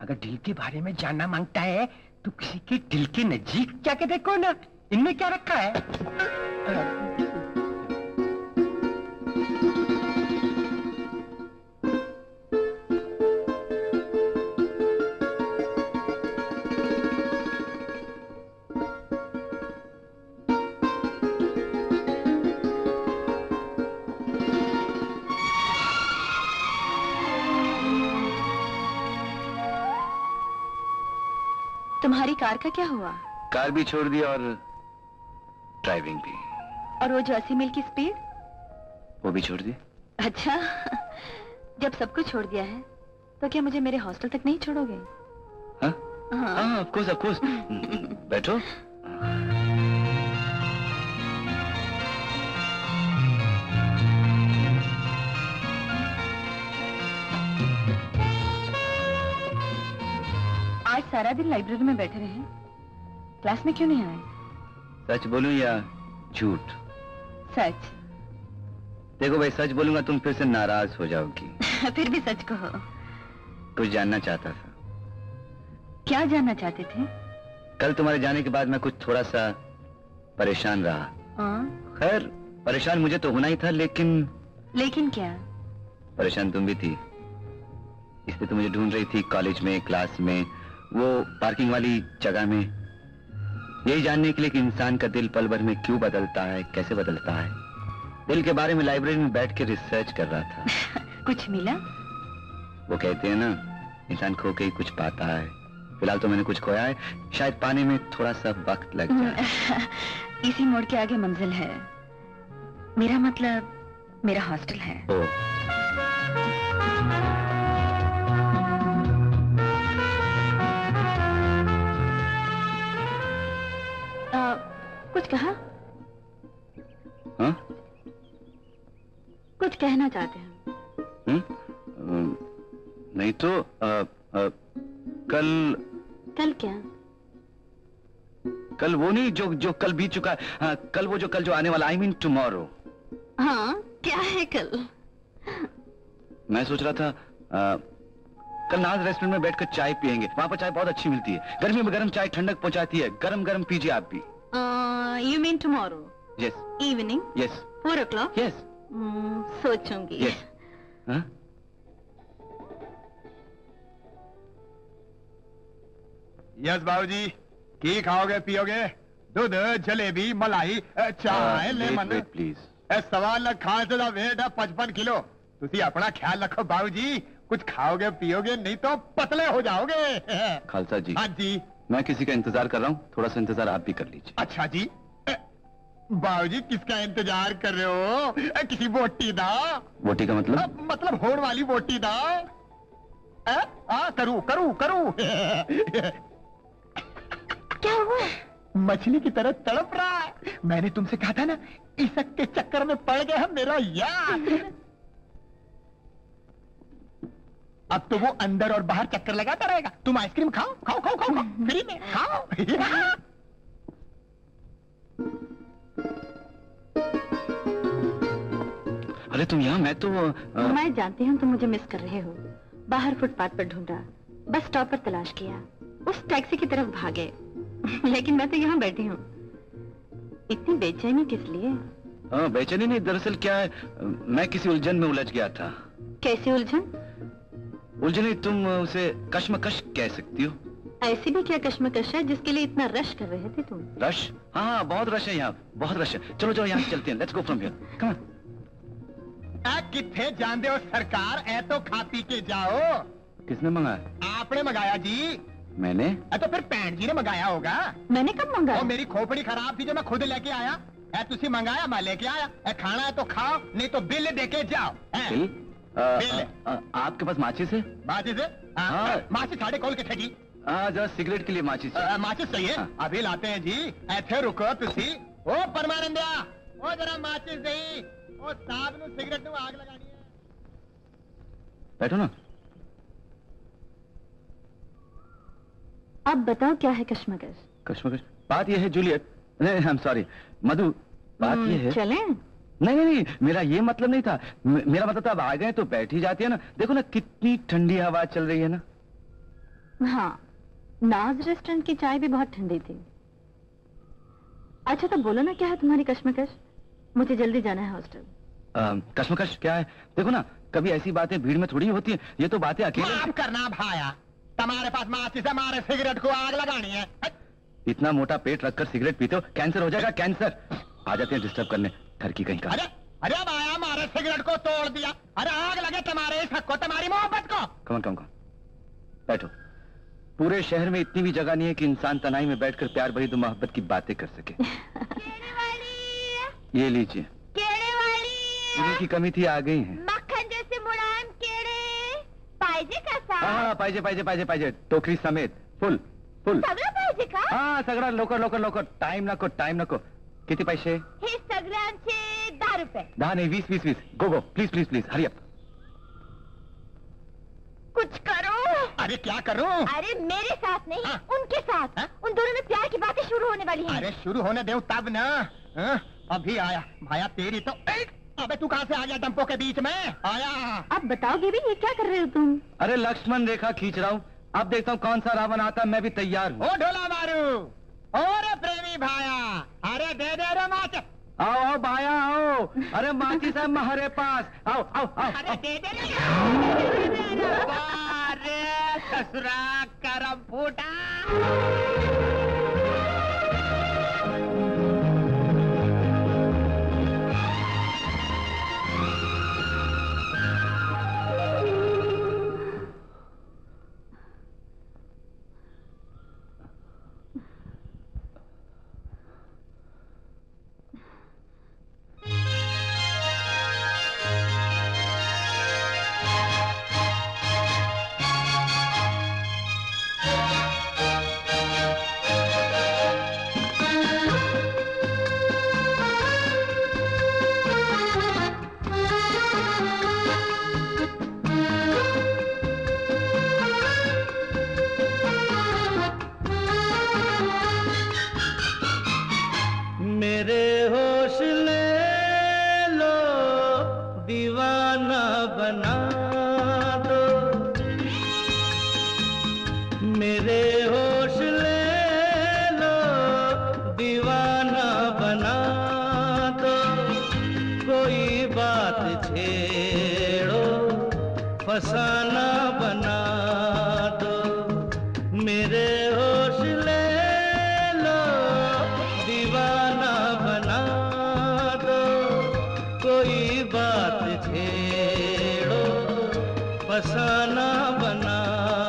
[SPEAKER 14] अगर दिल के बारे में जानना माँगता है तो किसी के दिल के नजीक जाके देखो ना। इनमें क्या रखा है?
[SPEAKER 10] कार का क्या हुआ?
[SPEAKER 16] कार भी छोड़ दी और ड्राइविंग भी।
[SPEAKER 10] और वो जो अस्सी मील की स्पीड
[SPEAKER 16] वो भी छोड़ दी।
[SPEAKER 10] अच्छा जब सब कुछ छोड़ दिया है तो क्या मुझे मेरे हॉस्टल तक नहीं छोड़ोगे?
[SPEAKER 16] हाँ?
[SPEAKER 10] हाँ।
[SPEAKER 16] हाँ ऑफ़ कोर्स ऑफ़ कोर्स बैठो।
[SPEAKER 10] सारा दिन लाइब्रेरी में बैठे रहे। क्लास में क्यों नहीं आए?
[SPEAKER 2] सच बोलूँ या झूठ?
[SPEAKER 10] सच।
[SPEAKER 2] देखो भाई सच बोलूँगा तुम फिर से नाराज़ हो जाओगी।
[SPEAKER 10] फिर भी सच कहो।
[SPEAKER 2] कुछ जानना चाहता था।
[SPEAKER 10] क्या जानना चाहते थे?
[SPEAKER 2] कल तुम्हारे जाने के बाद मैं कुछ थोड़ा सा परेशान रहा।
[SPEAKER 10] हाँ,
[SPEAKER 2] खैर परेशान मुझे तो होना ही था लेकिन
[SPEAKER 10] लेकिन क्या?
[SPEAKER 2] परेशान तुम भी थी। इसलिए तुम मुझे ढूंढ रही थी कॉलेज में क्लास में वो पार्किंग वाली जगह में। यही जानने के लिए कि इंसान का दिल पल भर में क्यों बदलता है कैसे बदलता है। दिल के बारे में लाइब्रेरी में बैठ के रिसर्च कर रहा था।
[SPEAKER 10] कुछ मिला?
[SPEAKER 2] वो कहते हैं ना इंसान खो के ही कुछ पाता है। फ़िलहाल तो मैंने कुछ खोया है शायद पाने में थोड़ा सा वक्त लग जाए।
[SPEAKER 10] इसी मोड़ के आगे मंजिल है। मेरा मतलब मेरा हॉस्टल है।
[SPEAKER 2] ओ,
[SPEAKER 10] कुछ कहा?
[SPEAKER 2] हाँ?
[SPEAKER 10] कुछ कहना चाहते हैं।
[SPEAKER 2] हम्म? अम, नहीं तो अ, अ, कल
[SPEAKER 10] कल क्या?
[SPEAKER 2] कल वो नहीं जो जो कल बीत चुका है। हाँ, कल वो जो कल जो आने वाला आई मीन टुमारो
[SPEAKER 10] हाँ क्या है कल?
[SPEAKER 2] मैं सोच रहा था अ, कल नाज रेस्टोरेंट में बैठकर चाय पियेंगे। वहाँ पर चाय बहुत अच्छी मिलती है। गर्मी में गर्म चाय ठंडक पहुंचाती है। गरम गरम पीजिए आप भी।
[SPEAKER 10] Uh, you mean
[SPEAKER 2] tomorrow?
[SPEAKER 10] Yes.
[SPEAKER 2] Evening?
[SPEAKER 10] Yes. Four o'clock?
[SPEAKER 2] Yes.
[SPEAKER 10] Mm, सोचूँगी.
[SPEAKER 2] Yes. Huh?
[SPEAKER 8] यस बाबूजी की खाओगे पियोगे दूध जलेबी मलाई चाय uh,
[SPEAKER 2] लेमन प्लीज़
[SPEAKER 8] सवा लख खाने का वेट है पचपन किलो तुम अपना ख्याल रखो बाबूजी कुछ खाओगे पियोगे नहीं तो पतले हो जाओगे
[SPEAKER 2] खालसा जी
[SPEAKER 8] हाँ जी
[SPEAKER 2] मैं किसी का इंतज़ार कर रहा हूँ थोड़ा सा इंतज़ार आप भी कर लीजिए।
[SPEAKER 8] अच्छा जी। बाबूजी किसका इंतज़ार कर रहे हो? किसी वोटी दा
[SPEAKER 2] वोटी का मतलब?
[SPEAKER 8] मतलब होड़ वाली बोटी दा अ, आ करूँ करूँ करूँ।
[SPEAKER 10] क्या हुआ?
[SPEAKER 8] मछली की तरह तड़प रहा है। मैंने तुमसे कहा था ना इसक के चक्कर में पड़ गया मेरा यार। अब तो वो अंदर और बाहर चक्कर लगाता रहेगा। तुम आइसक्रीम खाओ खाओ खाओ खाओ खाओ। फ्री में खाओ।
[SPEAKER 2] अरे तुम यहाँ मैं तो अ,
[SPEAKER 10] मैं जानती हूँ तुम मुझे मिस कर रहे हो। बाहर फुटपाथ पर ढूंढा बस स्टॉप पर तलाश किया उस टैक्सी की तरफ़ भागे। लेकिन मैं तो यहाँ बैठी हूँ। इतनी बेचैनी किस लिए?
[SPEAKER 2] हाँ, बेचैनी नहीं दरअसल क्या है मैं किसी उलझन में उलझ गया था।
[SPEAKER 10] कैसी उलझन?
[SPEAKER 2] उलझन नहीं तुम उसे कश्मकश कह सकती हो।
[SPEAKER 10] ऐसी भी क्या कश्मकश है जिसके लिए इतना रश कर रहे थे तुम?
[SPEAKER 2] रश? हाँ हाँ बहुत रश है यहाँ बहुत रश है। चलो चलो यहाँ चलते हैं। Let's go from here come
[SPEAKER 8] आ, किथे जानते हो सरकार? ऐ तो खा पी के जाओ।
[SPEAKER 2] किसने मंगाया?
[SPEAKER 8] आपने मंगाया जी।
[SPEAKER 2] मैंने?
[SPEAKER 8] ऐ तो फिर भैन जी ने मंगाया होगा।
[SPEAKER 10] मैंने कब
[SPEAKER 8] वो
[SPEAKER 10] मंगाया
[SPEAKER 8] मेरी खोपड़ी खराब थी जो मैं खुद लेके आया। ऐ तुसी मंगाया मैं लेके आया। ऐ खाना है तो खाओ नहीं तो बिल दे के जाओ
[SPEAKER 2] बिल? आपके पास माचिस है?
[SPEAKER 8] माचिस है? हाँ। माचिस साढ़े खोल के ठगी।
[SPEAKER 2] हाँ जरा सिगरेट के लिए माचिस
[SPEAKER 8] माचिस चाहिए?
[SPEAKER 2] हाँ।
[SPEAKER 8] अभी लाते हैं जी। ऐथे रुको तुसी। ओ परमानंदिया। ओ जरा माचिस दही ओ साहब नु सिगरेट नु आग लगानी है।
[SPEAKER 2] बैठो ना।
[SPEAKER 10] अब बताओ क्या है कश्मकश?
[SPEAKER 2] कश्मकश? बात यह है जूलियट। नहीं आई एम सॉरी मधु बात
[SPEAKER 10] हम्म,
[SPEAKER 2] यह है
[SPEAKER 10] चलें।
[SPEAKER 2] नहीं नहीं नहीं मेरा ये मतलब नहीं था। मे- मेरा मतलब था अब आ गए तो बैठ ही जाती है ना। देखो ना कितनी ठंडी हवा चल रही है ना।
[SPEAKER 10] हाँ नाज रेस्टोरेंट की चाय भी बहुत ठंडी थी। अच्छा तो बोलो ना क्या है तुम्हारी कश्मकश? मुझे जल्दी जाना है हॉस्टल।
[SPEAKER 2] कश्मकश क्या है? देखो ना कभी ऐसी बातें भीड़ में थोड़ी होती है। ये तो बातें अकेले
[SPEAKER 8] माफ़ करना भाया। तुम्हारे पास माचिस है हमारे सिगरेट को आग लगानी है।
[SPEAKER 2] इतना मोटा पेट रखकर सिगरेट पीते हो कैंसर हो जाएगा कैंसर। आ जाते हैं डिस्टर्ब करने। घर की कहीं का
[SPEAKER 8] अरे अरे भाया हमारे सिगरेट को तोड़ दिया। अरे आग लगे तुम्हारे इस हक को तुम्हारी मोहब्बत को।
[SPEAKER 2] कमन कम कम बैठो। पूरे शहर में इतनी भी जगह नहीं है कि इंसान तनाई में बैठकर प्यार भरी तो मोहब्बत की बातें कर सके।
[SPEAKER 13] वाली
[SPEAKER 2] ये लीजिए।
[SPEAKER 13] केड़े वाली
[SPEAKER 2] इन्हीं की कमी थी आ गई है।
[SPEAKER 13] मक्खन जैसे मुलायम केड़े। पाहिजे का
[SPEAKER 2] हाँ हाँ पाहिजे पाहिजे पाहिजे पाहिजे टोकरी समेत फुल फुल।
[SPEAKER 13] सगळं पाहिजे का?
[SPEAKER 2] हा सगळा लवकर लवकर लवकर टाइम नको टाइम नको किती पैसे?
[SPEAKER 13] हे सगळ्यांचे दहा रुपये
[SPEAKER 2] दहा नाही वीस वीस वीस go go please please please hurry up
[SPEAKER 13] कुछ करो।
[SPEAKER 8] अरे क्या करूँ?
[SPEAKER 13] अरे मेरे साथ नहीं
[SPEAKER 8] हाँ।
[SPEAKER 13] उनके साथ।
[SPEAKER 8] हाँ?
[SPEAKER 13] उन दोनों में प्यार की बातें शुरू होने वाली हैं।
[SPEAKER 8] अरे शुरू होने दे तब ना। हाँ? अभी आया। भाया तेरी तो ए, अबे तू कहाँ से आ गया डंपो के बीच में? आया।
[SPEAKER 10] अब बताओ भी ये क्या कर रहे हो तुम?
[SPEAKER 2] अरे लक्ष्मण रेखा खींच रहा हूँ। अब देखता हूँ कौन सा रावण आता मैं भी तैयार हूँ।
[SPEAKER 8] ओ ढोला मारू। और प्रेमी भाया अरे दे दे रे माच
[SPEAKER 2] आओ आओ भाया आओ अरे माचिस है हमारे पास आओ आओ आओ,
[SPEAKER 8] अरे दे दे रे अरे ससुरा करम फूटा
[SPEAKER 12] बना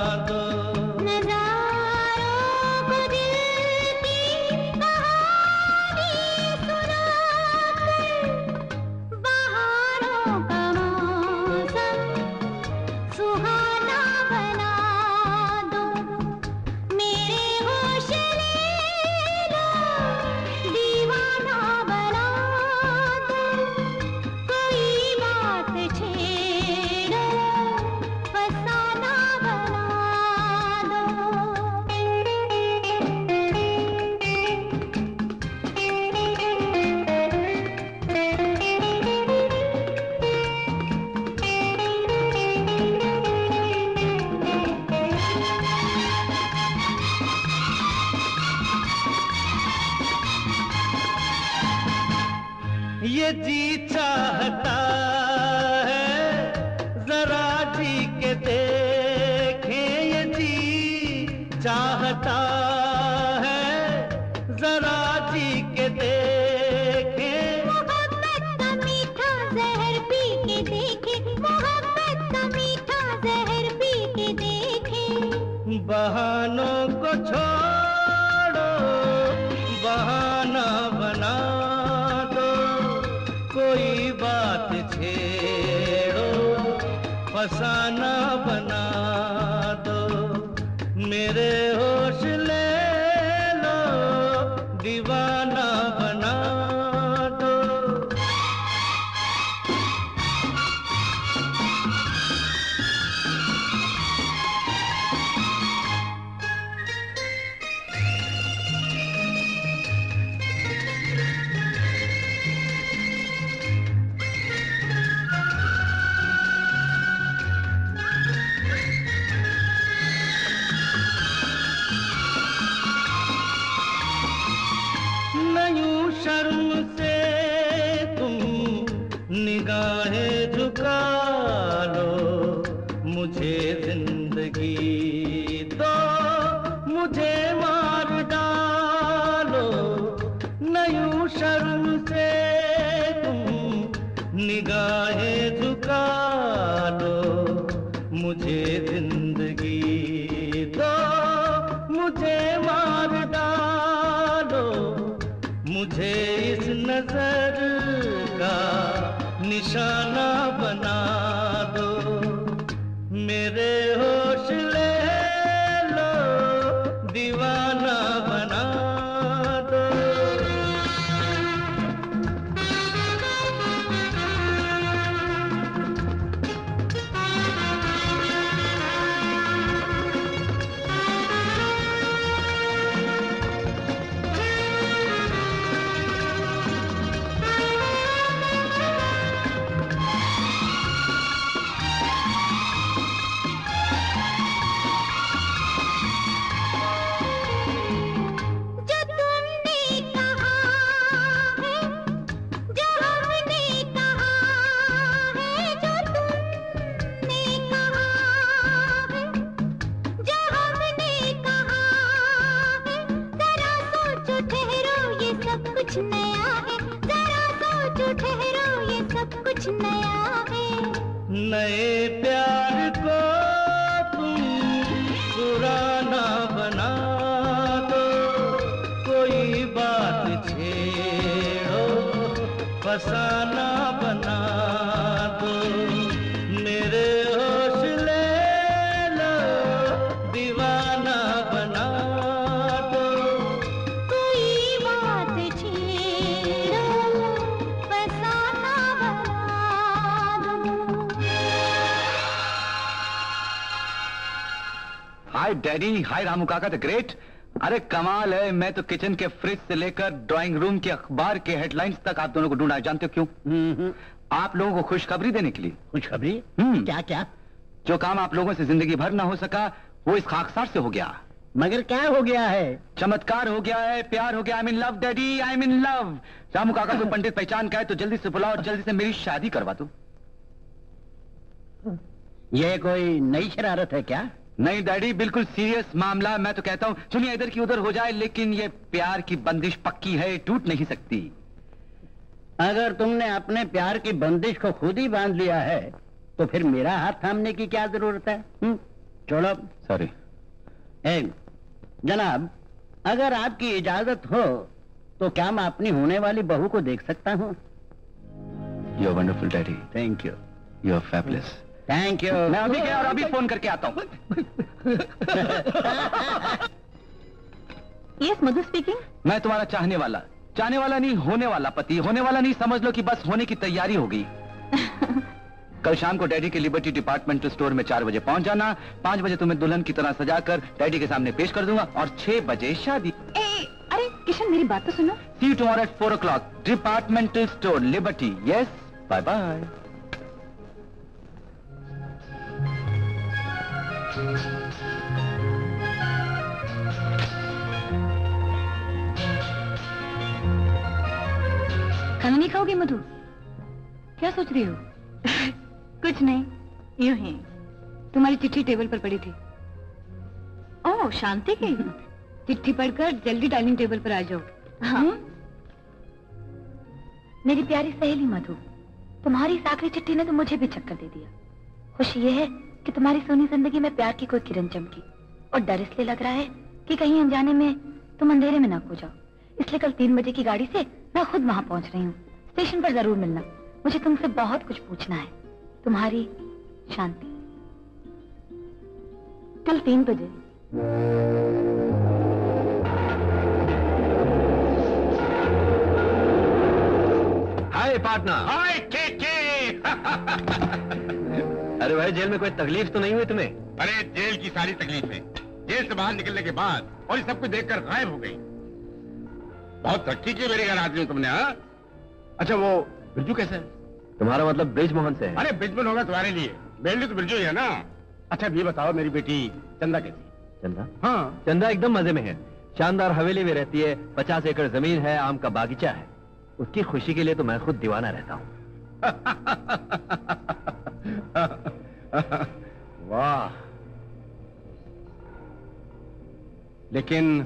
[SPEAKER 2] रामू द ग्रेट अरे कमाल है मैं तो किचन के फ्रिज से लेकर ड्राइंग रूम के अखबार के हेडलाइंस तक आप दोनों को ढूंढा जानते हो क्यों? आप लोगों को खुशखबरी देने के लिए।
[SPEAKER 1] खुशखबरी?
[SPEAKER 2] क्या क्या? जो काम आप लोगों से ज़िंदगी भर ना हो सका वो इस खाकसार से हो गया।
[SPEAKER 1] मगर क्या हो गया है?
[SPEAKER 2] चमत्कार हो गया है प्यार हो गया। I mean love daddy I mean love Ramu काका को पंडित पहचान का है तो जल्दी से बुलाओ और जल्दी से मेरी शादी करवा दो।
[SPEAKER 1] ये कोई नई शरारत है क्या?
[SPEAKER 2] नहीं डैडी बिल्कुल सीरियस मामला। मैं तो कहता हूँ सुनिए इधर की उधर हो जाए लेकिन ये प्यार की बंदिश पक्की है टूट नहीं सकती।
[SPEAKER 1] अगर तुमने अपने प्यार की बंदिश को खुद ही बाँध लिया है तो फिर मेरा हाथ थामने की क्या ज़रूरत है हुँ? छोड़ो।
[SPEAKER 2] सॉरी
[SPEAKER 1] जनाब अगर आपकी इजाज़त हो तो क्या मैं अपनी होने वाली बहू को देख सकता हूँ?
[SPEAKER 2] You are wonderful daddy.
[SPEAKER 1] Thank you
[SPEAKER 2] you are fabulous
[SPEAKER 1] thank you
[SPEAKER 2] मैं अभी गया और अभी फ़ोन करके आता हूँ।
[SPEAKER 10] यस मधु स्पीकिंग
[SPEAKER 2] मैं तुम्हारा चाहने वाला चाहने वाला नहीं होने वाला पति। होने वाला नहीं समझ लो कि बस होने की तैयारी हो गई। कल शाम को डैडी के लिबर्टी डिपार्टमेंटल स्टोर में चार बजे पहुँच जाना। पाँच बजे तुम्हें दुल्हन की तरह सजाकर डैडी के सामने पेश कर दूँगा और छह बजे शादी।
[SPEAKER 10] ए, अरे किशन मेरी बात तो सुनो।
[SPEAKER 2] See tomorrow at four o'clock departmental store Liberty yes bye bye
[SPEAKER 10] खाना नहीं खाओगे मधु? क्या सोच रही हो? कुछ नहीं यूँ ही। तुम्हारी चिट्ठी टेबल पर पड़ी थी। ओह शांति की। चिट्ठी पढ़कर जल्दी डाइनिंग टेबल पर आ जाओ। हाँ।
[SPEAKER 17] मेरी प्यारी सहेली मधु तुम्हारी इस आखिरी चिट्ठी ने तो मुझे भी चक्कर दे दिया। खुशी ये है कि तुम्हारी सोनी ज़िंदगी में प्यार की कोई किरण चमकी। और डर इसलिए लग रहा है कि कहीं अनजाने में तुम अंधेरे में ना खो जाओ। इसलिए कल तीन बजे की गाड़ी से मैं खुद वहाँ पहुँच रही हूँ। स्टेशन पर ज़रूर मिलना। मुझे तुमसे बहुत कुछ पूछना है। तुम्हारी शांति।
[SPEAKER 10] कल तीन बजे।
[SPEAKER 5] हाय पार्टनर।
[SPEAKER 15] हाय के के।
[SPEAKER 5] अरे भाई जेल में कोई तकलीफ़ तो नहीं हुई तुम्हें?
[SPEAKER 15] अरे जेल की सारी तकलीफ़। है जेल से बाहर निकलने के बाद और सब कुछ देखकर गायब हो गई। बहुत तरक्की की मेरे घर आदमी तुमने हाँ? अच्छा वो बिरजू कैसे है?
[SPEAKER 5] तुम्हारा मतलब ब्रिज मोहन से है?
[SPEAKER 15] अरे बिजमन होगा तुम्हारे लिए। मेरे लिए तो बिरजू ही है ना। अच्छा ये बताओ मेरी बेटी चंदा कैसी
[SPEAKER 5] चंदा?
[SPEAKER 15] हाँ।
[SPEAKER 5] चंदा एकदम मज़े में है। शानदार हवेली में रहती है पचास एकड़ ज़मीन है आम का बागीचा है। उसकी खुशी के लिए तो मैं खुद दीवाना रहता हूँ।
[SPEAKER 15] वाह। लेकिन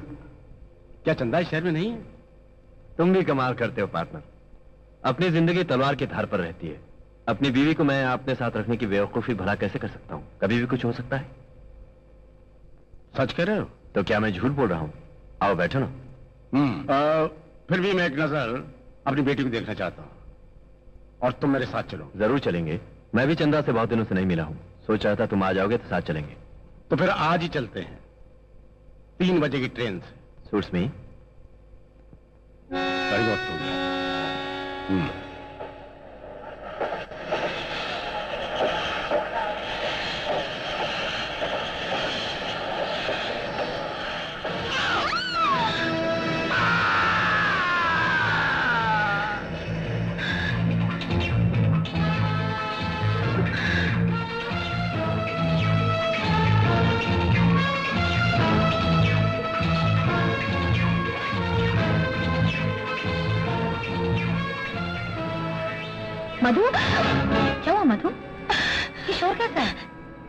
[SPEAKER 15] क्या चंदा इस शहर में नहीं है?
[SPEAKER 5] तुम भी कमाल करते हो पार्टनर। अपनी ज़िंदगी तलवार के धार पर रहती है। अपनी बीवी को मैं अपने साथ रखने की बेवकूफ़ी भला कैसे कर सकता हूँ? कभी भी कुछ हो सकता है?
[SPEAKER 15] सच कह रहे हो?
[SPEAKER 5] तो क्या मैं झूठ बोल रहा हूँ? आओ बैठो ना।
[SPEAKER 15] हम्म। आ, फिर भी मैं एक नज़र अपनी बेटी को देखना चाहता हूँ। और तुम मेरे साथ चलो।
[SPEAKER 5] ज़रूर चलेंगे। मैं भी चंदा से बहुत दिनों से नहीं मिला हूँ। सोच रहा था तुम आ जाओगे तो साथ चलेंगे।
[SPEAKER 15] तो फिर आज ही चलते हैं। तीन बजे की ट्रेन से।
[SPEAKER 5] सूट्स में
[SPEAKER 15] हम्म
[SPEAKER 17] मधु? क्या हुआ मधु? किशोर शोर कैसा है?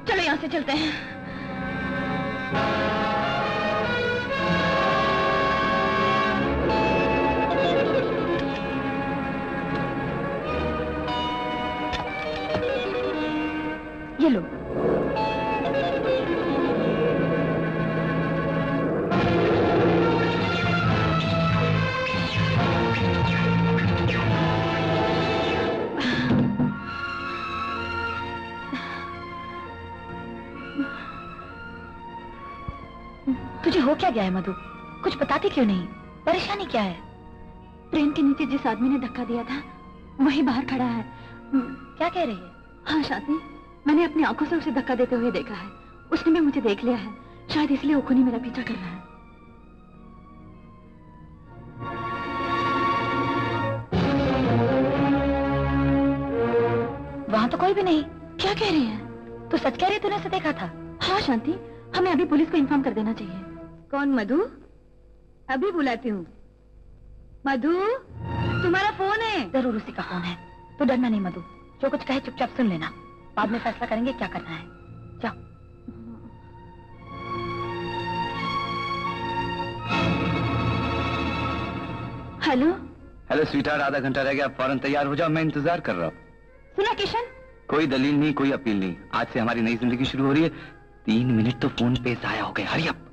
[SPEAKER 10] चलो यहाँ से चलते हैं।
[SPEAKER 17] ये लो। तुझे हो क्या गया है मधु? कुछ बताती क्यों नहीं? परेशानी क्या है?
[SPEAKER 10] ट्रेन के नीचे जिस आदमी ने धक्का दिया था वही बाहर खड़ा है।
[SPEAKER 17] क्या कह रही है?
[SPEAKER 10] हाँ शादी। मैंने अपनी आँखों से उसे धक्का देते हुए देखा है। उसने भी मुझे देख लिया है। शायद इसलिए वो खूनी मेरा पीछा कर रहा है।
[SPEAKER 17] वहाँ तो कोई भी नहीं।
[SPEAKER 10] क्या कह रही है?
[SPEAKER 17] तू सच कह रही तूने उसे देखा था?
[SPEAKER 10] हाँ शांति। हमें अभी पुलिस को इन्फॉर्म कर देना चाहिए। कौन मधु? अभी बुलाती हूँ। मधु तुम्हारा फ़ोन है।
[SPEAKER 17] ज़रूर उसी का फ़ोन है। तो डरना नहीं मधु। जो कुछ कहे चुपचाप सुन लेना। बाद में फैसला करेंगे क्या करना है। जाओ।
[SPEAKER 10] हेलो?
[SPEAKER 2] हेलो स्वीटार आधा घंटा रह गया। आप फ़ौरन तैयार हो जाओ। मैं इंतज़ार कर रहा हूँ।
[SPEAKER 10] सुना किशन?
[SPEAKER 2] कोई दलील नहीं कोई अपील नहीं। आज से हमारी नई ज़िंदगी शुरू हो रही है। तीन मिनट तो फ़ोन पे जाया हो गए। Hurry up.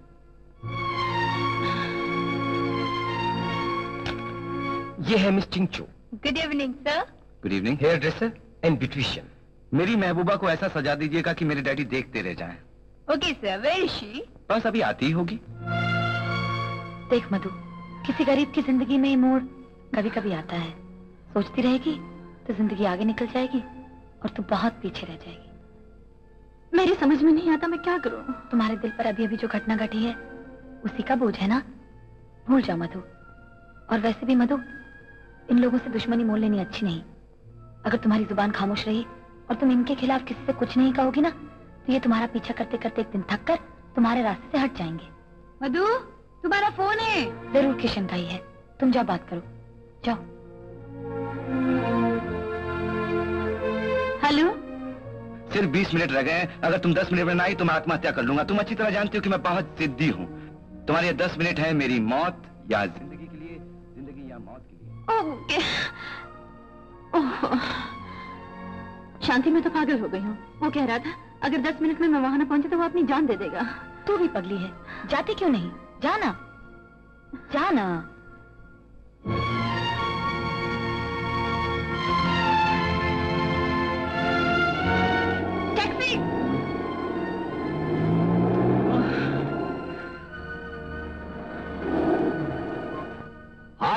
[SPEAKER 2] ये है miss Chinchu
[SPEAKER 18] good evening sir
[SPEAKER 2] good evening hairdresser and beautician मेरी महबूबा को ऐसा सजा दीजिएगा कि मेरे डैडी देखते रह जाएँ।
[SPEAKER 18] Okay sir where is she
[SPEAKER 2] बस अभी आती ही होगी।
[SPEAKER 17] देख मधु किसी गरीब की ज़िंदगी में ये मोड़ कभी कभी आता है। सोचती रहेगी तो ज़िंदगी आगे निकल जाएगी। और तू बहुत पीछे रह जाएगी।
[SPEAKER 10] मेरी समझ में नहीं आता मैं क्या करूँ।
[SPEAKER 17] तुम्हारे दिल पर अभी अभी जो घटना घटी है उसी का बोझ है ना? भूल जाओ मधु। और वैसे भी मधु इन लोगों से दुश्मनी मोल लेनी अच्छी नहीं। अगर तुम्हारी ज़ुबान खामोश रही और तुम इनके खिलाफ किसी से कुछ नहीं कहोगी ना तो ये तुम्हारा पीछा करते करते एक दिन थक कर तुम्हारे रास्ते से हट जाएँगे।
[SPEAKER 10] मधु तुम्हारा फ़ोन है।
[SPEAKER 17] ज़रूर किशन का ही है। तुम जाओ बात करो। जाओ।
[SPEAKER 10] हेलो
[SPEAKER 2] सिर्फ़ बीस मिनट रह गए हैं। अगर तुम दस मिनट में ना आई तो मैं आत्महत्या कर लूँगा। तुम अच्छी तरह जानती हो कि मैं बहुत जिद्दी हूँ। तुम्हारे दस मिनट है मेरी मौत या ज़िंदगी के लिए। ज़िंदगी या मौत के लिए।
[SPEAKER 10] ओके। शांति में तो पागल हो गई हूँ। वो कह रहा था अगर दस मिनट में मैं वहाँ ना पहुँचे तो वो अपनी जान दे देगा।
[SPEAKER 11] तू भी पगली है। जाती क्यों नहीं? जाना। जाना।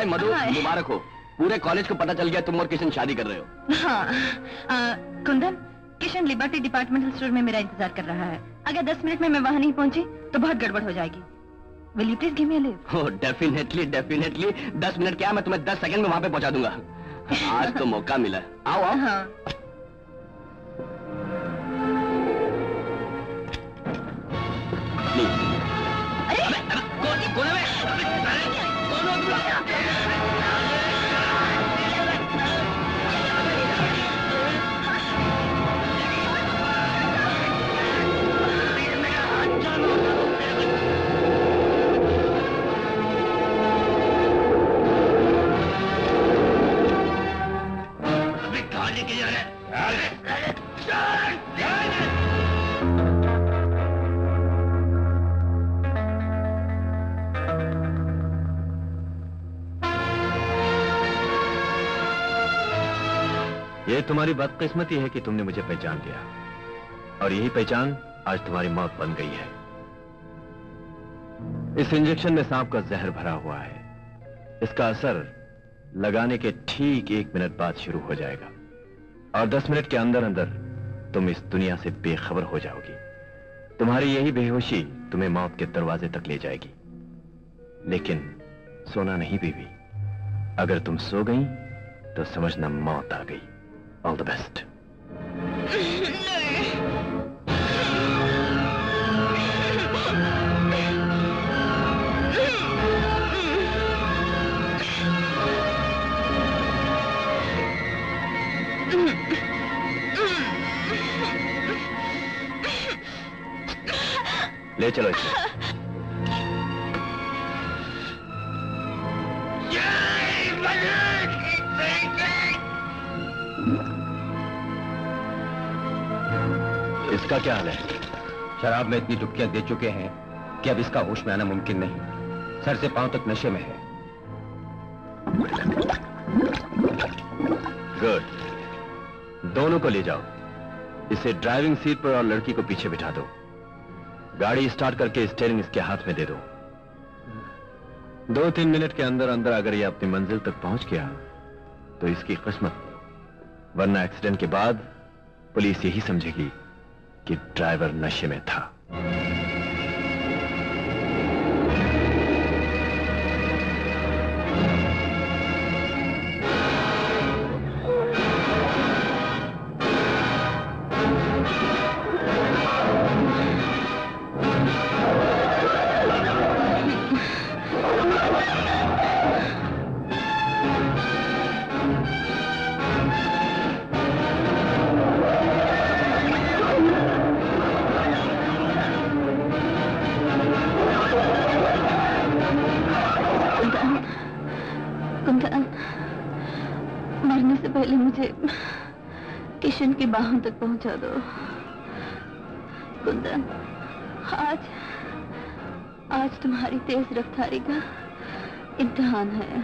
[SPEAKER 16] हाय मधु मुबारक हो। पूरे कॉलेज को पता चल गया तुम और किशन शादी कर रहे हो।
[SPEAKER 10] हाँ। आ, Kundan Kishan Liberty departmental store में मेरा इंतज़ार कर रहा है। अगर दस मिनट में मैं वहाँ नहीं पहुँची तो बहुत गड़बड़ हो जाएगी। Will you please give me a lift
[SPEAKER 16] oh definitely definitely दस मिनट क्या मैं तुम्हें दस सेकंड में वहाँ पे पहुँचा दूँगा। आज तो मौका मिला। आओ आओ।
[SPEAKER 10] हाँ।
[SPEAKER 16] प्लीज़
[SPEAKER 5] ये तुम्हारी बदकिस्मती है कि तुमने मुझे पहचान लिया। और यही पहचान आज तुम्हारी मौत बन गई है। इस इंजेक्शन में सांप का जहर भरा हुआ है। इसका असर लगाने के ठीक एक मिनट बाद शुरू हो जाएगा। और दस मिनट के अंदर अंदर तुम इस दुनिया से बेखबर हो जाओगी। तुम्हारी यही बेहोशी तुम्हें मौत के दरवाजे तक ले जाएगी। लेकिन सोना नहीं, बीवी। अगर तुम सो गई तो समझना मौत आ गई। ऑल द बेस्ट ले चलो इसे इसका क्या हाल है?
[SPEAKER 9] शराब में इतनी डुबकियाँ दे चुके हैं कि अब इसका होश में आना मुमकिन नहीं। सर से पाँव तक नशे में है।
[SPEAKER 5] गुड दोनों को ले जाओ। इसे ड्राइविंग सीट पर और लड़की को पीछे बिठा दो। गाड़ी स्टार्ट करके स्टेयरिंग इसके हाथ में दे दो। दो तीन मिनट के अंदर अंदर अगर ये अपनी मंजिल तक पहुँच गया तो इसकी किस्मत वरना एक्सीडेंट के बाद पुलिस यही समझेगी। कि ड्राइवर नशे में था।
[SPEAKER 10] तक दो कुंदन आज आज तुम्हारी तेज रफ्तारी का इम्तहान है।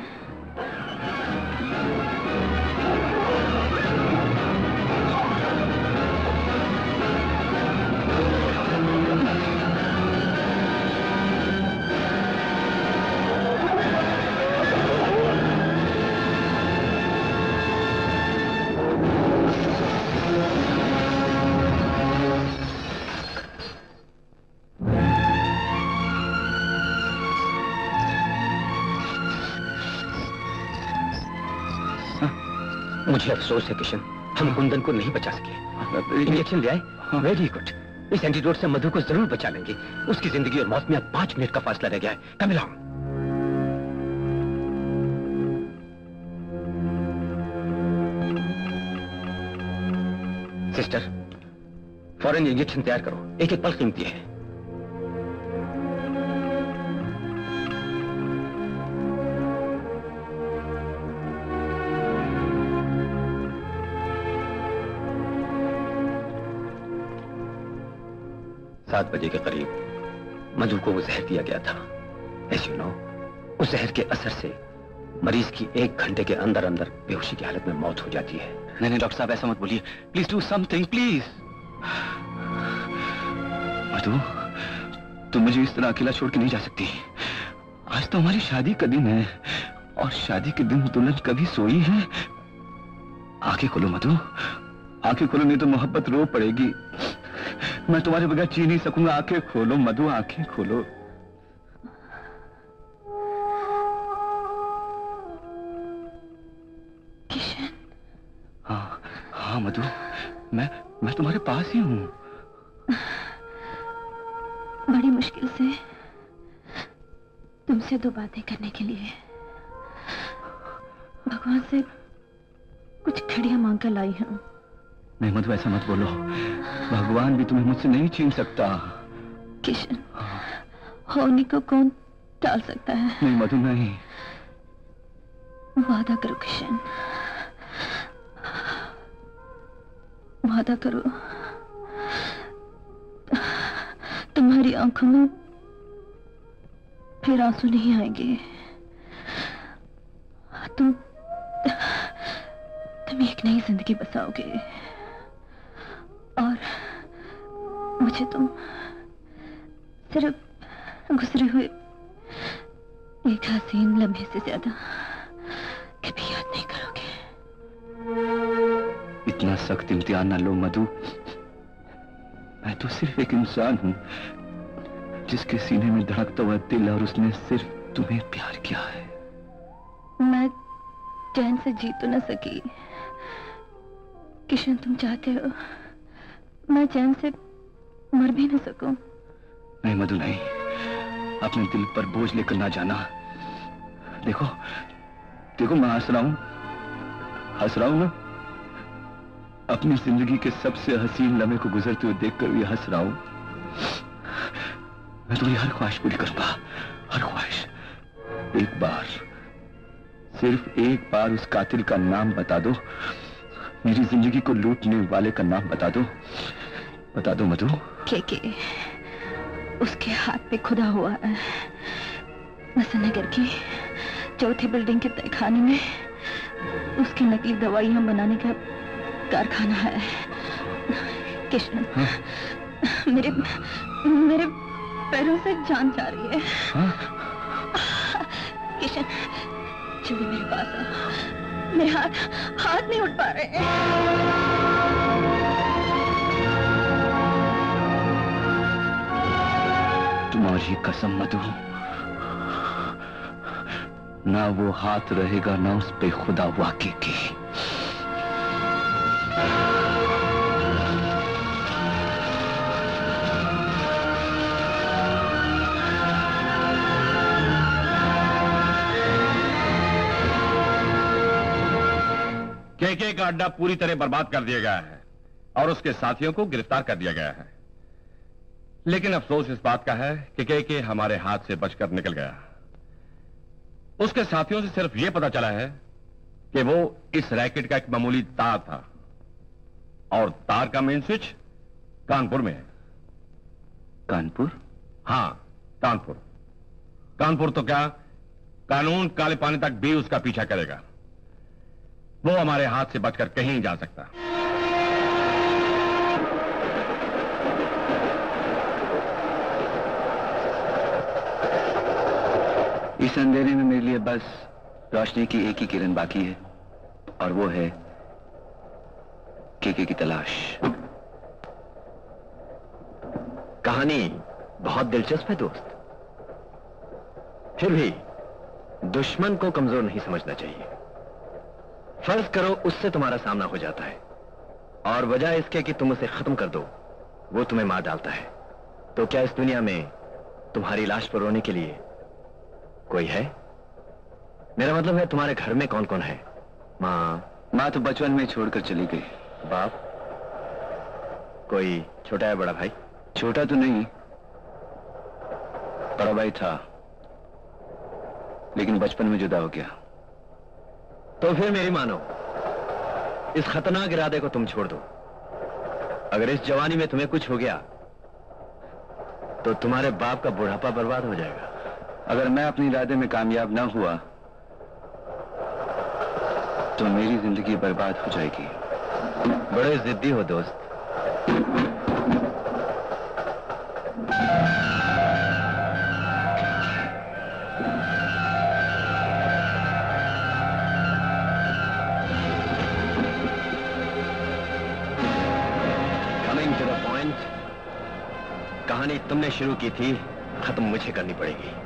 [SPEAKER 9] मुझे अफसोस है किशन, हम कुंदन को नहीं बचा सके। इंजेक्शन ले आए वेरी गुड इस एंटीडोट से मधु को ज़रूर बचा लेंगे। उसकी ज़िंदगी और मौत में अब पाँच मिनट का फासला रह गया है। Come along.
[SPEAKER 2] सिस्टर फ़ौरन इंजेक्शन तैयार करो। एक एक पल कीमती है। सात बजे के करीब मधु को वो जहर दिया गया था। ऐसे यू नो उस जहर के असर से मरीज़ की एक घंटे के अंदर अंदर बेहोशी की हालत में मौत हो जाती है।
[SPEAKER 19] नहीं नहीं, डॉक्टर साहब, ऐसा मत बोलिए। Please do something please
[SPEAKER 2] Madhu, तुम मुझे इस तरह अकेला छोड़ के नहीं जा सकती। आज तो हमारी शादी का दिन है और शादी के दिन दुल्हन कभी सोई है। आँखें खोलो मधु। आँखें खोलो नहीं तो मोहब्बत रो पड़ेगी। मैं तुम्हारे बगैर जी नहीं सकूँगा। आँखें खोलो मधु आँखें खोलो।
[SPEAKER 10] किशन।
[SPEAKER 2] हाँ हाँ मधु। मैं मैं तुम्हारे पास ही हूँ।
[SPEAKER 10] बड़ी मुश्किल से तुमसे दो बातें करने के लिए। भगवान से कुछ खड़िया मांग कर लाई हूँ।
[SPEAKER 2] नहीं मधु ऐसा मत बोलो। भगवान भी तुम्हें मुझसे नहीं छीन सकता।
[SPEAKER 10] किशन होनी को कौन टाल सकता है?
[SPEAKER 2] नहीं मधु नहीं।
[SPEAKER 10] वादा करो किशन। वादा करो। तुम्हारी आँखों में फिर आँसू नहीं आएँगे। तुम तुम एक नई ज़िंदगी बसाओगे। और मुझे तुम सिर्फ़ गुजरे हुए एक हसीन लम्हे से ज़्यादा कभी याद नहीं करोगे।
[SPEAKER 2] इतना सख्त इम्तिहान ना लो मधु। मैं तो सिर्फ़ एक इंसान हूँ जिसके सीने में धड़कता हुआ दिल और उसने सिर्फ़ तुम्हें प्यार किया है।
[SPEAKER 10] मैं चैन से जी तो ना सकी। किशन तुम चाहते हो मैं चैन से मर भी न सकूँ।
[SPEAKER 2] नहीं, मधु, नहीं। अपने दिल पर बोझ लेकर ना जाना। देखो देखो, मैं हंस रहा हूँ। हंस रहा हूँ ना अपनी ज़िंदगी के सबसे हसीन लम्हे को गुजरते हुए देखकर भी हंस रहा हूँ। मैं तुम्हारी हर ख्वाहिश पूरी करूँगा। हर ख्वाहिश। एक बार, सिर्फ़ एक बार उस कातिल का नाम बता दो। मेरी ज़िंदगी को लूटने वाले का नाम बता दो। बता दो मधु।
[SPEAKER 10] के के उसके हाथ पे खुदा हुआ है। नगर की चौथी बिल्डिंग के तहखाने में उसकी नकली दवाइयाँ बनाने का कारखाना है। किशन मेरे मेरे पैरों से जान जा रही है। किशन चलो मेरे पास मेरे हाथ हाथ नहीं उठ पा रहे
[SPEAKER 2] तुम्हारी कसम मधु ना वो हाथ रहेगा, ना उस पे खुदा वाकई की।
[SPEAKER 20] केके का अड्डा पूरी तरह बर्बाद कर दिया गया है और उसके साथियों को गिरफ़्तार कर दिया गया है। लेकिन अफसोस इस बात का है कि के के हमारे हाथ से बचकर निकल गया। उसके साथियों से सिर्फ़ यह पता चला है कि वो इस रैकेट का एक मामूली तार था और तार का मेन स्विच कानपुर में है।
[SPEAKER 2] कानपुर?
[SPEAKER 20] हाँ कानपुर। कानपुर तो क्या कानून काले पानी तक भी उसका पीछा करेगा। वो हमारे हाथ से बचकर कहीं जा सकता।
[SPEAKER 2] इस अंधेरे में मेरे लिए बस रोशनी की एक ही किरण बाकी है, और वो है केके की तलाश।
[SPEAKER 5] कहानी बहुत दिलचस्प है, दोस्त। फिर भी दुश्मन को कमज़ोर नहीं समझना चाहिए। फ़र्ज़ करो उससे तुम्हारा सामना हो जाता है, और वजह इसके कि तुम उसे खत्म कर दो, वो तुम्हें मार डालता है। तो क्या इस दुनिया में तुम्हारी लाश पर रोने के लिए कोई है? मेरा मतलब है तुम्हारे घर में कौन कौन है? माँ
[SPEAKER 2] माँ तो बचपन में छोड़कर चली गई।
[SPEAKER 5] बाप?
[SPEAKER 9] कोई छोटा है बड़ा भाई?
[SPEAKER 2] छोटा तो नहीं। बड़ा भाई था। लेकिन बचपन में जुदा हो गया।
[SPEAKER 9] तो फिर मेरी मानो इस खतरनाक इरादे को तुम छोड़ दो। अगर इस जवानी में तुम्हें कुछ हो गया तो तुम्हारे बाप का बुढ़ापा बर्बाद हो जाएगा।
[SPEAKER 2] अगर मैं अपने इरादे में कामयाब ना हुआ तो मेरी ज़िंदगी बर्बाद हो जाएगी।
[SPEAKER 9] बड़े जिद्दी हो दोस्त। कहानी तुमने शुरू की थी, खत्म मुझे करनी पड़ेगी।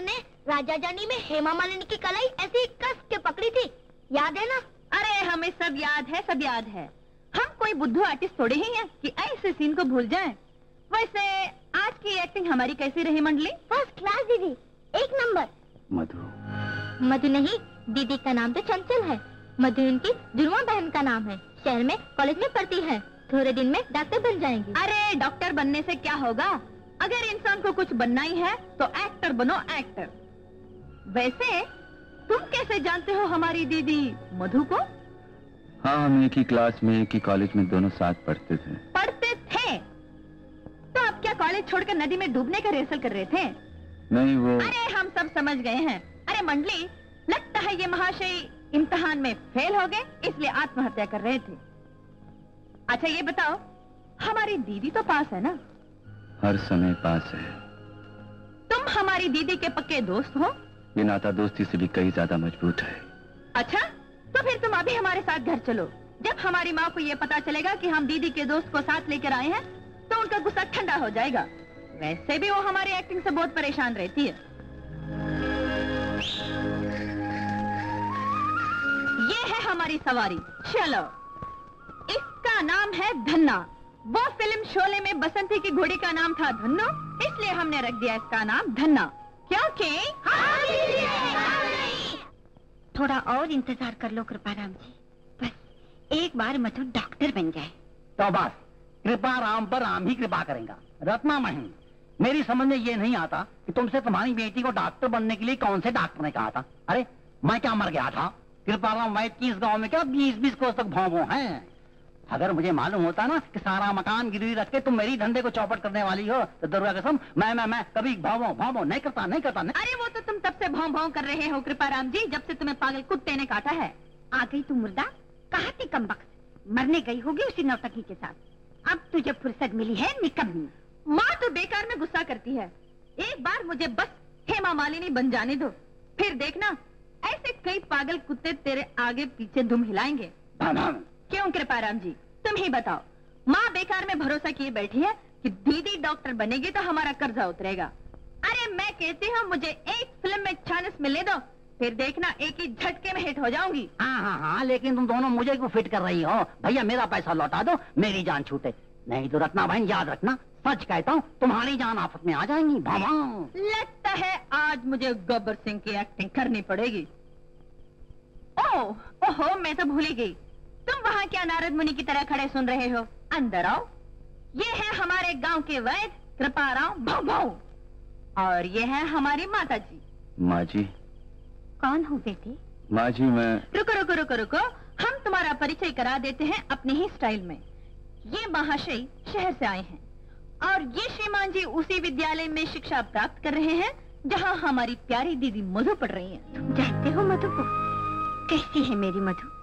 [SPEAKER 21] धर्मेंद्र ने राजा जानी में हेमा मालिनी की कलाई ऐसी कस के पकड़ी थी। याद है ना?
[SPEAKER 7] अरे हमें सब याद है सब याद है। हम कोई बुद्धू आर्टिस्ट थोड़े ही हैं कि ऐसे सीन को भूल जाएँ। वैसे आज की एक्टिंग हमारी कैसी रही मंडली?
[SPEAKER 21] फ़र्स्ट क्लास दीदी। एक नंबर।
[SPEAKER 2] मधु।
[SPEAKER 21] मधु नहीं दीदी का नाम तो चंचल है। मधु इनकी जुड़वा बहन का नाम है। शहर में कॉलेज में पढ़ती है। थोड़े दिन में डॉक्टर बन जाएँगी।
[SPEAKER 7] अरे डॉक्टर बनने से क्या होगा? अगर इंसान को कुछ बनना ही है तो एक्टर बनो एक्टर वैसे तुम कैसे जानते हो हमारी दीदी मधु को?
[SPEAKER 2] हाँ हम एक ही क्लास में एक ही कॉलेज में दोनों साथ पढ़ते थे।
[SPEAKER 7] पढ़ते थे? तो आप क्या कॉलेज छोड़कर नदी में डूबने का रिहर्सल कर रहे थे?
[SPEAKER 2] नहीं वो
[SPEAKER 7] अरे हम सब समझ गए हैं। अरे मंडली लगता है ये महाशय इम्तहान में फेल हो गए इसलिए आत्महत्या कर रहे थे। अच्छा ये बताओ हमारी दीदी तो पास है ना?
[SPEAKER 2] हर समय पास है।
[SPEAKER 7] तुम हमारी दीदी के पक्के दोस्त हो?
[SPEAKER 2] ये नाता दोस्ती से भी कई ज़्यादा मज़बूत है।
[SPEAKER 7] अच्छा तो फिर तुम अभी हमारे साथ घर चलो। जब हमारी माँ को ये पता चलेगा कि हम दीदी के दोस्त को साथ लेकर आए हैं तो उनका गुस्सा ठंडा हो जाएगा। वैसे भी वो हमारी एक्टिंग से बहुत परेशान रहती है। ये है हमारी सवारी। चलो। इसका नाम है धन्ना। वो फ़िल्म शोले में बसंती की घोड़ी का नाम था धन्नो, इसलिए हमने रख दिया इसका नाम धन्ना। क्योंकि
[SPEAKER 22] थोड़ा और इंतज़ार कर लो कृपाराम जी। बस एक बार मधु डॉक्टर बन जाए।
[SPEAKER 23] तो बस, कृपा राम पर राम ही कृपा करेगा। रत्ना महीन मेरी समझ में ये नहीं आता कि तुमसे तुम्हारी बेटी को डॉक्टर बनने के लिए कौन से डॉक्टर ने कहा था। अरे, मैं क्या मर गया था? कृपा राम की इस गाँव में क्या बीस बीस कोस तक भोंवो हैं? अगर मुझे मालूम होता ना कि सारा मकान गिरवी रख के तुम मेरी धंधे को चौपट करने वाली हो तो दुर्गा कसम मैं मैं मैं कभी भावो भावो नहीं करता नहीं करता नहीं।
[SPEAKER 7] अरे वो तो तुम तब से भाव भाव कर रहे हो कृपा राम जी जब से तुम्हें पागल कुत्ते ने काटा है।
[SPEAKER 22] आ गई तू मुर्दा कहा थी कम मरने गई होगी उसी नौटंकी के साथ। अब तुझे फुर्सत मिली है निकम्मी।
[SPEAKER 7] माँ तो बेकार में गुस्सा करती है। एक बार मुझे बस हेमा मालिनी बन जाने दो। फिर देखना ऐसे कई पागल कुत्ते तेरे आगे पीछे धुम हिलाएँगे। क्यों कृपाराम जी? तुम ही बताओ। माँ बेकार में भरोसा किए बैठी है कि दीदी डॉक्टर बनेगी तो हमारा कर्जा उतरेगा। अरे मैं कहती हूँ मुझे एक फ़िल्म में चांस मिले दो। फिर देखना एक ही झटके में हिट हो जाऊँगी।
[SPEAKER 23] हाँ हाँ हाँ लेकिन तुम दोनों मुझे क्यों फिट कर रही हो? भैया मेरा पैसा लौटा दो मेरी जान छूटे। नहीं तो रत्ना बहन याद रखना। सच कहता हूँ तुम्हारी जान आफत में आ जाएँगी।
[SPEAKER 7] लगता है आज मुझे गब्बर सिंह की एक्टिंग करनी पड़ेगी। ओह ओहो मैं तो भूली गई। तुम वहाँ क्या नारद मुनि की तरह खड़े सुन रहे हो? अंदर आओ। ये है हमारे गाँव के वैद कृपाराम भाऊ भाऊ। और ये है हमारी माता जी
[SPEAKER 2] माँ जी
[SPEAKER 22] कौन हो बेटी?
[SPEAKER 2] माँ जी मैं
[SPEAKER 7] रुको रुको रुको रुको। हम तुम्हारा परिचय करा देते हैं अपने ही स्टाइल में। ये महाशय शहर से आए हैं। और ये श्रीमान जी उसी विद्यालय में शिक्षा प्राप्त कर रहे हैं जहाँ हमारी प्यारी दीदी मधु पढ़ रही है।
[SPEAKER 22] तुम जानते हो मधु को? कैसी है मेरी मधु?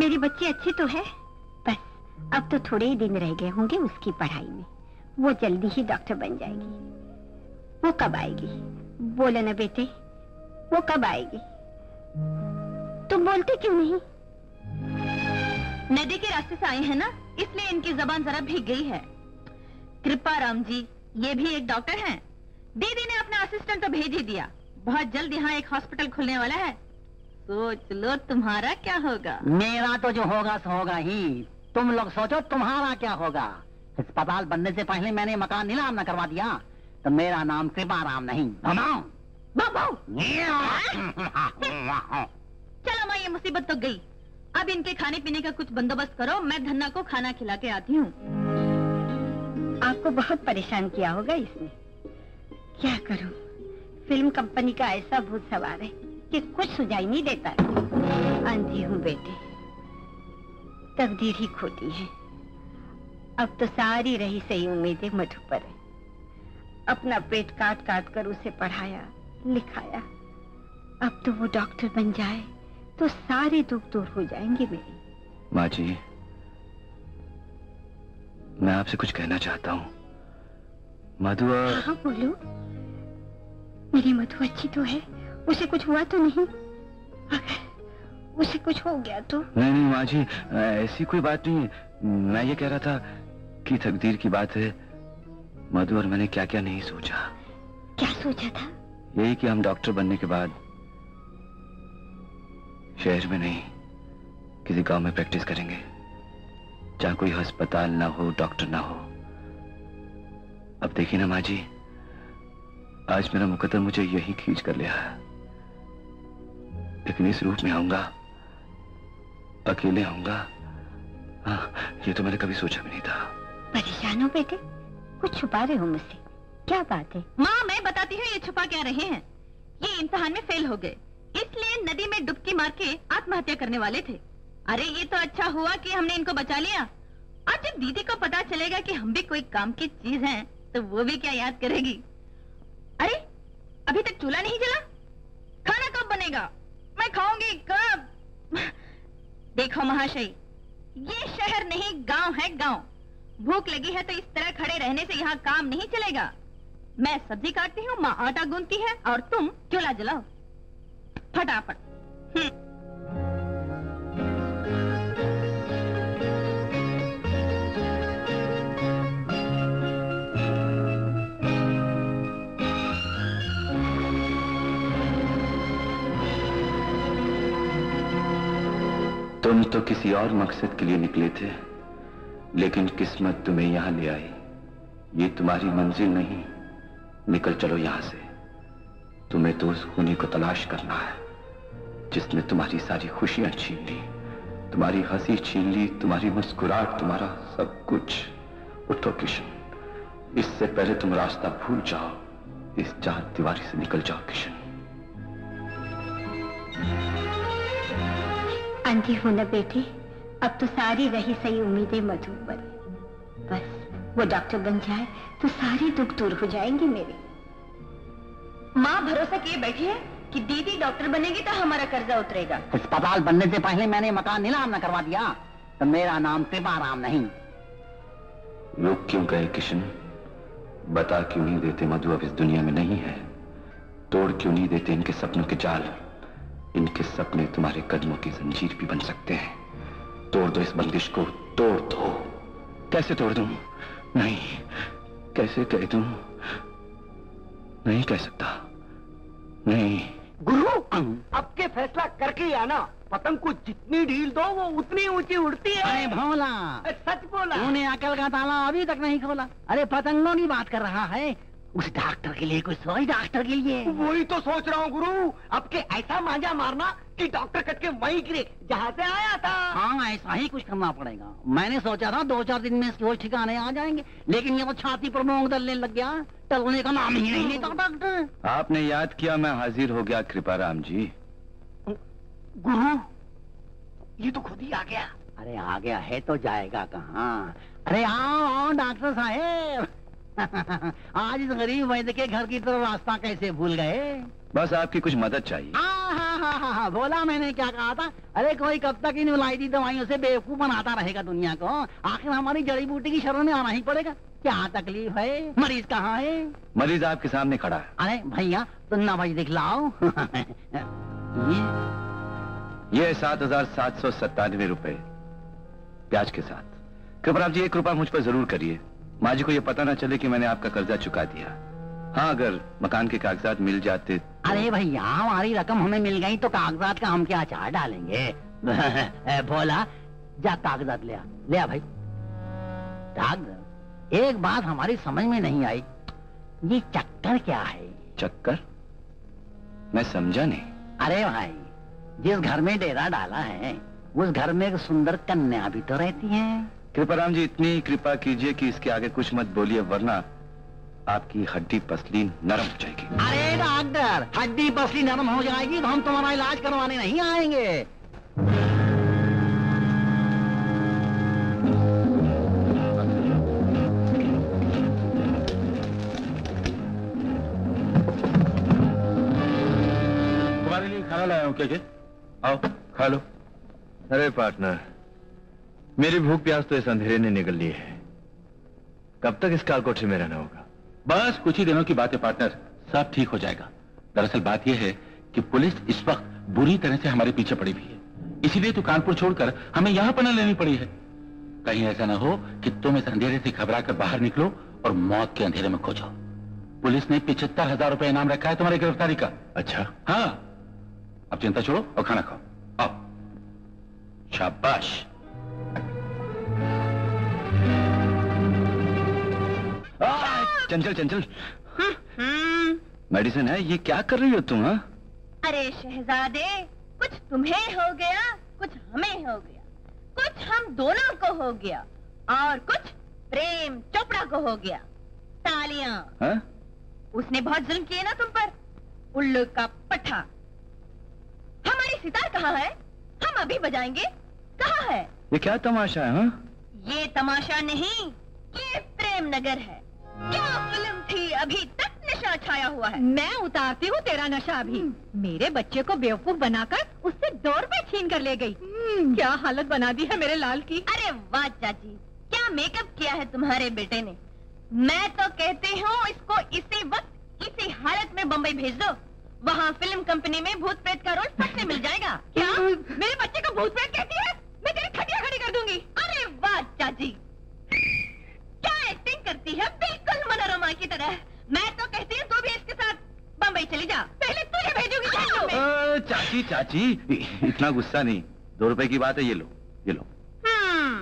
[SPEAKER 22] मेरी बच्ची अच्छी तो है, बस अब तो थोड़े ही दिन रह गए होंगे उसकी पढ़ाई में। वो जल्दी ही डॉक्टर बन जाएगी। वो कब आएगी? बोले ना बेटे, वो कब आएगी? तुम बोलते क्यों नहीं?
[SPEAKER 7] नदी के रास्ते से आए हैं ना, इसलिए इनकी जबान जरा भीग गई है। कृपा राम जी, ये भी एक डॉक्टर हैं। दीदी ने अपना असिस्टेंट तो भेज ही दिया। बहुत जल्द यहाँ एक हॉस्पिटल खुलने वाला है। सोच लो तुम्हारा क्या होगा?
[SPEAKER 23] मेरा तो जो होगा सो होगा ही। तुम लोग सोचो तुम्हारा क्या होगा? अस्पताल बनने से पहले मैंने मकान नीलाम न करवा दिया तो मेरा नाम कृपा राम नहीं भमाओ
[SPEAKER 7] चलो माँ ये मुसीबत तो गई। अब इनके खाने पीने का कुछ बंदोबस्त करो मैं धन्ना को खाना खिला के आती हूँ।
[SPEAKER 22] आपको बहुत परेशान किया होगा इसने। क्या करूँ? फ़िल्म कंपनी का ऐसा भूत सवार है। कि कुछ सुझाई नहीं देता। अंधी हूँ बेटे। तकदीर ही खोटी है। अब तो सारी रही सही उम्मीदें मधु पर। है अपना पेट काट काट कर उसे पढ़ाया लिखाया। अब तो वो डॉक्टर बन जाए तो सारे दुख दूर हो जाएँगे मेरे।
[SPEAKER 2] माँ जी मैं आपसे कुछ कहना चाहता हूँ। मधु
[SPEAKER 22] हाँ बोलो। मेरी मधु अच्छी तो है। उसे कुछ हुआ तो नहीं? उसे कुछ हो गया तो?
[SPEAKER 2] नहीं नहीं माँ जी ऐसी कोई बात नहीं है। मैं ये कह रहा था कि तकदीर की बात है। मधु और मैंने क्या क्या नहीं सोचा।
[SPEAKER 22] क्या सोचा था?
[SPEAKER 2] यही कि हम डॉक्टर बनने के बाद शहर में नहीं किसी गाँव में प्रैक्टिस करेंगे। जहाँ कोई अस्पताल ना हो डॉक्टर ना हो। अब देखिए ना माँ जी आज मेरा मुकद्दर मुझे यही खींच कर लिया लेकिन इस रूप में आऊँगा। अकेले आऊँगा। हाँ ये तो मैंने कभी सोचा भी नहीं था।
[SPEAKER 22] परेशान हो बेटे? कुछ छुपा रहे हो मुझसे। क्या बात है?
[SPEAKER 7] माँ मैं बताती हूँ ये छुपा क्या रहे हैं। ये इम्तिहान में फेल हो गए। इसलिए नदी में डुबकी मार के आत्महत्या करने वाले थे। अरे ये तो अच्छा हुआ कि हमने इनको बचा लिया। और जब दीदी को पता चलेगा कि हम भी कोई काम की चीज़ हैं, तो वो भी क्या याद करेगी? अरे अभी तक चूल्हा नहीं जला? खाना कब बनेगा? मैं खाऊँगी, कब? देखो महाशय, ये शहर नहीं, गाँव है गाँव। भूख लगी है तो इस तरह खड़े रहने से यहाँ काम नहीं चलेगा। मैं सब्ज़ी काटती हूँ, माँ आटा गूंथती है, और तुम चूल्हा जलाओ। फटाफट। हम्म।
[SPEAKER 2] तुम तो किसी और मकसद के लिए निकले थे, लेकिन किस्मत तुम्हें यहाँ ले आई। ये तुम्हारी मंजिल नहीं। निकल चलो यहाँ से। तुम्हें तो उस खूनी को तलाश करना है, जिसने तुम्हारी सारी खुशियाँ छीन ली। तुम्हारी हँसी छीन ली, तुम्हारी मुस्कुराहट, तुम्हारा सब कुछ। उठो किशन, इससे पहले तुम रास्ता भूल जाओ। इस चार दीवारी से निकल जाओ किशन।
[SPEAKER 22] अंधी हो न बेटे अब तो सारी रही सही उम्मीदें मधु पर। बस वो डॉक्टर बन जाए तो सारे दुख दूर हो जाएँगे मेरे।
[SPEAKER 7] माँ भरोसा किए बैठी है कि दीदी डॉक्टर बनेगी तो हमारा कर्जा उतरेगा।
[SPEAKER 23] अस्पताल बनने से पहले मैंने मकान नीलाम न करवा दिया तो मेरा नाम कृपाराम नहीं।
[SPEAKER 2] रुक क्यों गए किशन? बता क्यों नहीं देते मधु अब इस दुनिया में नहीं है। तोड़ क्यों नहीं देते इनके सपनों के जाल? इनके सपने तुम्हारे कदमों की जंजीर भी बन सकते हैं। तोड़ दो इस बंदिश को तोड़ दो। कैसे तोड़ दूँ? नहीं। कैसे कह दूँ? नहीं कह सकता। नहीं।
[SPEAKER 23] गुरु अब के फैसला करके ही आना। पतंग को जितनी ढील दो वो उतनी ऊँची उड़ती है। अरे भोला। सच बोला। तूने अकल का ताला अभी तक नहीं खोला। अरे पतंगों की बात कर रहा है। उस डॉक्टर के लिए कोई सोच डॉक्टर के लिए?
[SPEAKER 24] वही तो सोच रहा हूँ गुरु। अब के ऐसा मांझा मारना कि डॉक्टर कट के वहीं गिरे जहाँ से आया था।
[SPEAKER 23] हाँ ऐसा ही कुछ करना पड़ेगा। मैंने सोचा था दो चार दिन में इसके ठिकाने आ जाएँगे लेकिन ये तो छाती पर मोंग दलने लग गया। टलने का नाम ही नहीं लेता डॉक्टर।
[SPEAKER 2] आपने याद किया मैं हाजिर हो गया कृपाराम जी?
[SPEAKER 23] गुरु ये तो खुद ही आ गया। अरे आ गया है तो जाएगा कहाँ? अरे आओ डॉक्टर साहेब। आज इस गरीब वैद्य के घर की तरफ़ रास्ता कैसे भूल गए?
[SPEAKER 2] बस आपकी कुछ मदद चाहिए।
[SPEAKER 23] हाँ हाँ हाँ हाँ हाँ बोला मैंने क्या कहा था? अरे कोई कब तक इन विलायती दवाइयों से बेवकूफ़ बनाता रहेगा दुनिया को? आखिर हमारी जड़ी बूटी की शरण में आना ही पड़ेगा। क्या तकलीफ़ है? मरीज़ कहाँ है?
[SPEAKER 2] मरीज़ आपके सामने खड़ा है।
[SPEAKER 23] अरे भैया तुन्ना भाई दिखलाओ। ये
[SPEAKER 2] ये सात हज़ार सात सौ सत्तानवे रुपए। ब्याज के साथ। कृपराम जी एक रुपया मुझ पर ज़रूर करिए। माँ जी को ये पता ना चले कि मैंने आपका कर्जा चुका दिया। हाँ अगर मकान के कागजात मिल जाते तो...
[SPEAKER 23] अरे भैया हमारी रकम हमें मिल गई तो कागजात का हम क्या चार डालेंगे? भोला जा कागजात ले आ। ले आ भाई। एक बात हमारी समझ में नहीं आई। ये चक्कर क्या है?
[SPEAKER 2] चक्कर? मैं समझा नहीं।
[SPEAKER 23] अरे भाई जिस घर में डेरा डाला है उस घर में एक सुंदर कन्या भी तो रहती है।
[SPEAKER 2] कृपाराम जी इतनी कृपा कीजिए कि इसके आगे कुछ मत बोलिए वरना आपकी हड्डी पसली नरम हो जाएगी।
[SPEAKER 23] अरे डॉक्टर हड्डी पसली नरम हो जाएगी तो हम तुम्हारा इलाज करवाने नहीं आएँगे।
[SPEAKER 6] तुम्हारे लिए खाना लाया हूँ क्या क्या
[SPEAKER 2] आओ खा लो। अरे पार्टनर मेरी भूख प्यास तो इस अंधेरे ने निकल ली है। कब तक इस काल कोठरी में रहना होगा?
[SPEAKER 6] बस कुछ ही दिनों की बात है पार्टनर। सब ठीक हो जाएगा। दरअसल बात यह है कि पुलिस इस वक्त बुरी तरह से हमारे पीछे पड़ी हुई है। इसीलिए तो कानपुर छोड़कर हमें यहाँ पना लेनी पड़ी है। कहीं ऐसा ना हो कि तुम इस अंधेरे से घबरा कर बाहर निकलो और मौत के अंधेरे में खो जाओ। पुलिस ने पिछहत्तर हज़ार रुपए इनाम रखा है तुम्हारी गिरफ्तारी का।
[SPEAKER 5] अच्छा।
[SPEAKER 6] हाँ। अब चिंता छोड़ो और खाना खाओ। आओ। शाबाश।
[SPEAKER 2] चंचल चंचल। मेडिसिन है ये क्या कर रही हो तुम हाँ?
[SPEAKER 7] अरे शहजादे कुछ तुम्हें हो गया कुछ हमें हो गया। कुछ हम दोनों को हो गया और कुछ प्रेम चोपड़ा को हो गया। तालियाँ।
[SPEAKER 2] हाँ?
[SPEAKER 7] उसने बहुत जुल्म किए ना तुम पर। उल्लू का पठा हमारी सितार कहाँ है? हम अभी बजाएँगे। कहाँ है?
[SPEAKER 2] ये क्या तमाशा है हाँ?
[SPEAKER 7] ये तमाशा नहीं ये प्रेम नगर है। क्या फ़िल्म थी अभी तक नशा छाया हुआ है?
[SPEAKER 10] मैं उतारती हूँ तेरा नशा अभी। मेरे बच्चे को बेवकूफ़ बनाकर उससे दो रुपए छीन कर ले गई। क्या हालत बना दी है मेरे लाल की?
[SPEAKER 7] अरे वाह चाची क्या मेकअप किया है तुम्हारे बेटे ने? मैं तो कहती हूँ इसको इसी वक्त इसी हालत में बम्बई भेज दो। वहाँ फ़िल्म कंपनी में भूत प्रेत का रोल सबसे मिल जाएगा। क्या? मेरे बच्चे को भूत प्रेत कहती है? मैं तेरी खटिया खड़ी कर दूँगी। अरे वाह चाची क्या एक्टिंग करती है? बिल्कुल मनोरमा की तरह। मैं तो कहती हूँ तू भी इसके साथ बम्बई चली जा। पहले तुझे भेजूँगी
[SPEAKER 2] चाची चाची इतना गुस्सा नहीं। दो रुपए की बात है ये लो ये लो।
[SPEAKER 7] हम्म,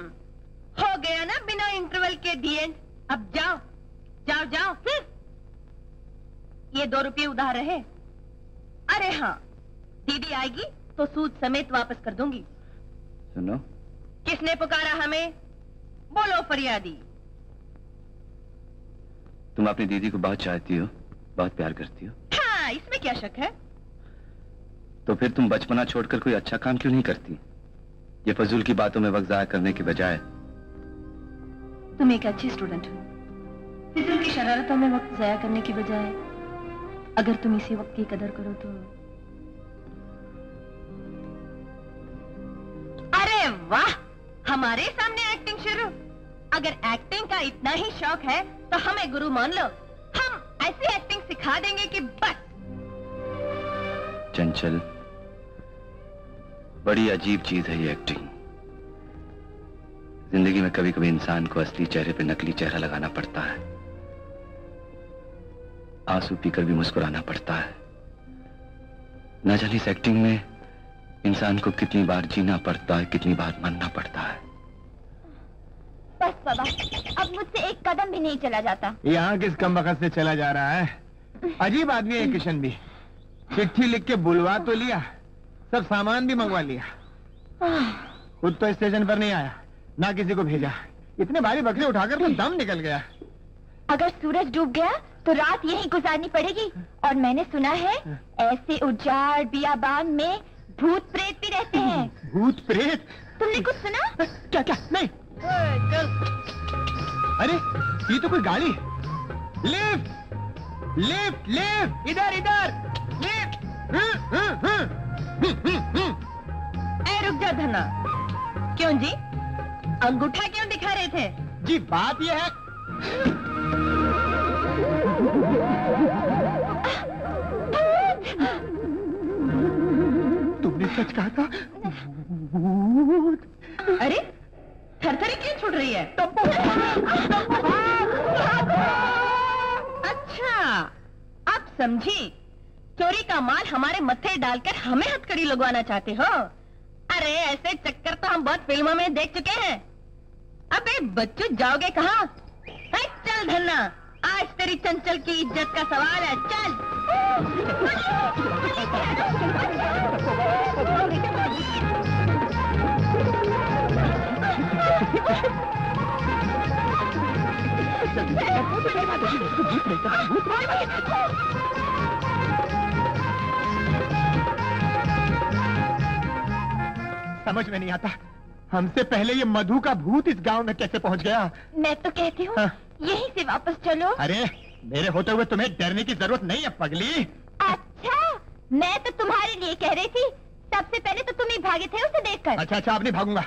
[SPEAKER 7] हो गया ना बिना इंटरवल के दिए अब जाओ जाओ जाओ। हम्म। ये दो रुपये उधार रहे? अरे हाँ दीदी आएगी तो सूद समेत वापस कर दूँगी।
[SPEAKER 2] सुनो।
[SPEAKER 7] किसने पुकारा हमें? बोलो फरियादी।
[SPEAKER 2] तुम अपनी दीदी को बहुत चाहती हो बहुत प्यार करती हो।
[SPEAKER 7] हाँ इसमें क्या शक है?
[SPEAKER 2] तो फिर तुम बचपना छोड़कर कोई अच्छा काम क्यों नहीं करती? ये फजूल की बातों में वक्त जाया करने के बजाय।
[SPEAKER 7] तुम एक अच्छी स्टूडेंट हो। फिजूल की शरारतों में वक्त जाया करने के बजाय अगर तुम इसी वक्त की कदर करो तो अरे वाह! हमारे सामने एक्टिंग शुरू। अगर एक्टिंग का इतना ही शौक है तो हमें गुरु मान लो। हम ऐसी एक्टिंग सिखा देंगे कि बस।
[SPEAKER 2] चंचल, बड़ी अजीब चीज़ है ये एक्टिंग ज़िंदगी में कभी कभी इंसान को असली चेहरे पे नकली चेहरा लगाना पड़ता है। आँसू पीकर भी मुस्कुराना पड़ता है। न जाने इस एक्टिंग में इंसान को कितनी बार जीना पड़ता है, कितनी बार मरना पड़ता है।
[SPEAKER 13] बस बाबा अब मुझसे एक कदम भी नहीं चला जाता।
[SPEAKER 8] यहाँ किस कम वक्त से चला जा रहा है? अजीब आदमी है किशन भी। चिट्ठी लिख के बुलवा तो लिया सब सामान भी मंगवा लिया। खुद तो स्टेशन पर नहीं आया ना किसी को भेजा। इतने भारी बकरे उठाकर तो दम निकल गया।
[SPEAKER 13] अगर सूरज डूब गया तो रात यहीं गुजारनी पड़ेगी। और मैंने सुना है ऐसे उजाड़ बियाबान में भूत प्रेत भी रहते हैं।
[SPEAKER 8] भूत प्रेत?
[SPEAKER 13] तुमने कुछ सुना?
[SPEAKER 8] क्या क्या? नहीं। अरे ये तो कोई गाड़ी लिफ्ट लिफ्ट लिफ्ट इधर इधर! लिफ्ट हम्म, हम्म, हम्म,
[SPEAKER 7] रुक जा धना क्यों जी? अंगूठा क्यों दिखा रहे थे?
[SPEAKER 8] जी बात यह है। तुमने सच कहा था?
[SPEAKER 7] अरे थरथरी क्यों छूट रही है? अच्छा अब समझी चोरी का माल हमारे मत्थे डालकर हमें हथकड़ी लगवाना चाहते हो? अरे ऐसे चक्कर तो हम बहुत फ़िल्मों में देख चुके हैं। अबे बच्चों जाओगे कहाँ? चल धन्ना आज तेरी चंचल की इज़्ज़त का सवाल है चल।
[SPEAKER 8] समझ में नहीं आता। हमसे पहले ये मधु का भूत इस गाँव में कैसे पहुँच गया?
[SPEAKER 13] मैं तो कहती हूँ
[SPEAKER 8] हाँ।
[SPEAKER 13] यहीं से वापस चलो।
[SPEAKER 8] अरे मेरे होते हुए तुम्हें डरने की ज़रूरत नहीं है पगली।
[SPEAKER 13] अच्छा मैं तो तुम्हारे लिए कह रही थी सबसे पहले तो तुम ही भागे थे उसे देखकर।
[SPEAKER 8] अच्छा अच्छा अब नहीं भागूँगा।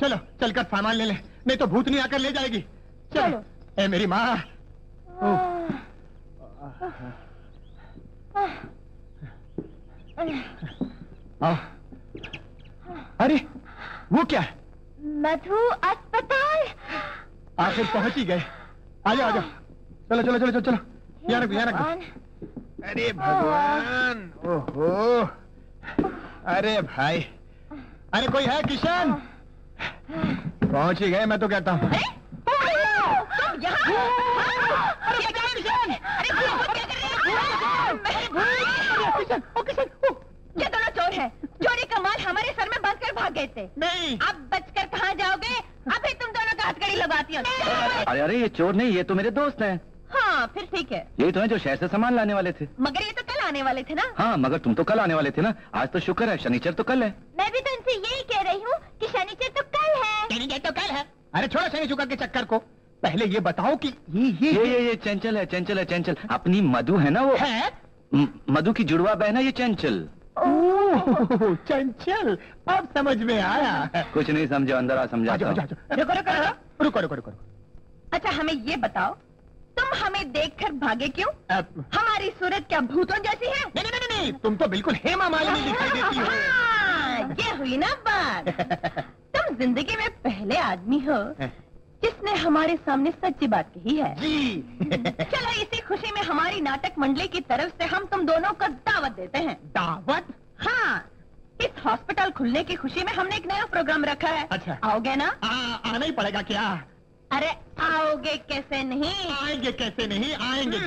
[SPEAKER 8] चलो चलकर सामान ले ले। नहीं तो भूतनी आकर ले जाएगी। चलो। ए मेरी माँ।
[SPEAKER 9] अरे वो क्या है?
[SPEAKER 8] मधु अस्पताल।
[SPEAKER 9] आखिर पहुँच ही गए। आ जाओ आ जाओ। चलो चलो चलो चलो चलो। यहाँ रखो यहाँ रखो। अरे भगवान ओहो। अरे भाई। अरे कोई है किशन? पहुँच ही गए मैं तो कहता हूँ।
[SPEAKER 7] तुम यहाँ अरे क्या किशन अरे भूत क्या कर रहे हो? मेरे भूत ओ किशन ओ ये दोनों चोर हैं। चोरी का माल हमारे सर में बाँध कर भाग गए थे।
[SPEAKER 9] नहीं।
[SPEAKER 7] अब बचकर कहाँ जाओगे? अभी तुम दोनों का हथकड़ी लगाती हो।
[SPEAKER 2] अरे अरे ये चोर नहीं ये तो मेरे दोस्त हैं।
[SPEAKER 7] हाँ फिर ठीक है।
[SPEAKER 2] ये तो है जो शहर से सामान लाने वाले थे।
[SPEAKER 7] मगर ये तो कल आने वाले थे ना?
[SPEAKER 2] हाँ मगर तुम तो कल आने वाले थे ना। आज तो शुक्र है शनिचर तो कल है।
[SPEAKER 7] मैं भी तो इनसे यही कह रही हूँ कि शनिचर तो कल है।
[SPEAKER 9] शनिचर तो कल है। अरे छोड़ो शनि शुक्र के चक्कर को। पहले ये बताओ कि ये ये
[SPEAKER 2] ये ये ये चंचल है चंचल है चंचल। अपनी मधु है ना वो?
[SPEAKER 9] है?
[SPEAKER 2] मधु की जुड़वा बहन है ये चंचल।
[SPEAKER 9] ओह चंचल अब समझ में आया।
[SPEAKER 2] कुछ नहीं समझो अंदर आ
[SPEAKER 7] रुको रुको रुको
[SPEAKER 9] रुको रुको रुको।
[SPEAKER 7] अच्छा हमें ये बताओ तुम हमें देखकर भागे क्यों?
[SPEAKER 9] अब-
[SPEAKER 7] हमारी सूरत क्या भूतों जैसी है?
[SPEAKER 9] नहीं नहीं नहीं नहीं तुम तो बिल्कुल हेमा मालिनी दिखाई देती हो।
[SPEAKER 7] हाँ, ये हुई ना बात। तुम ज़िंदगी में पहले आदमी हो। जिसने हमारे सामने सच्ची बात कही है।
[SPEAKER 9] जी।
[SPEAKER 7] चलो इसी खुशी में हमारी नाटक मंडली की तरफ़ से हम तुम दोनों को दावत देते हैं।
[SPEAKER 9] दावत?
[SPEAKER 7] हाँ इस हॉस्पिटल खुलने की खुशी में हमने एक नया प्रोग्राम रखा है।
[SPEAKER 9] अच्छा।
[SPEAKER 7] आओगे ना?
[SPEAKER 9] आ, आना ही पड़ेगा क्या?
[SPEAKER 7] अरे आओगे कैसे नहीं?
[SPEAKER 9] आएँगे कैसे नहीं? आएँगे।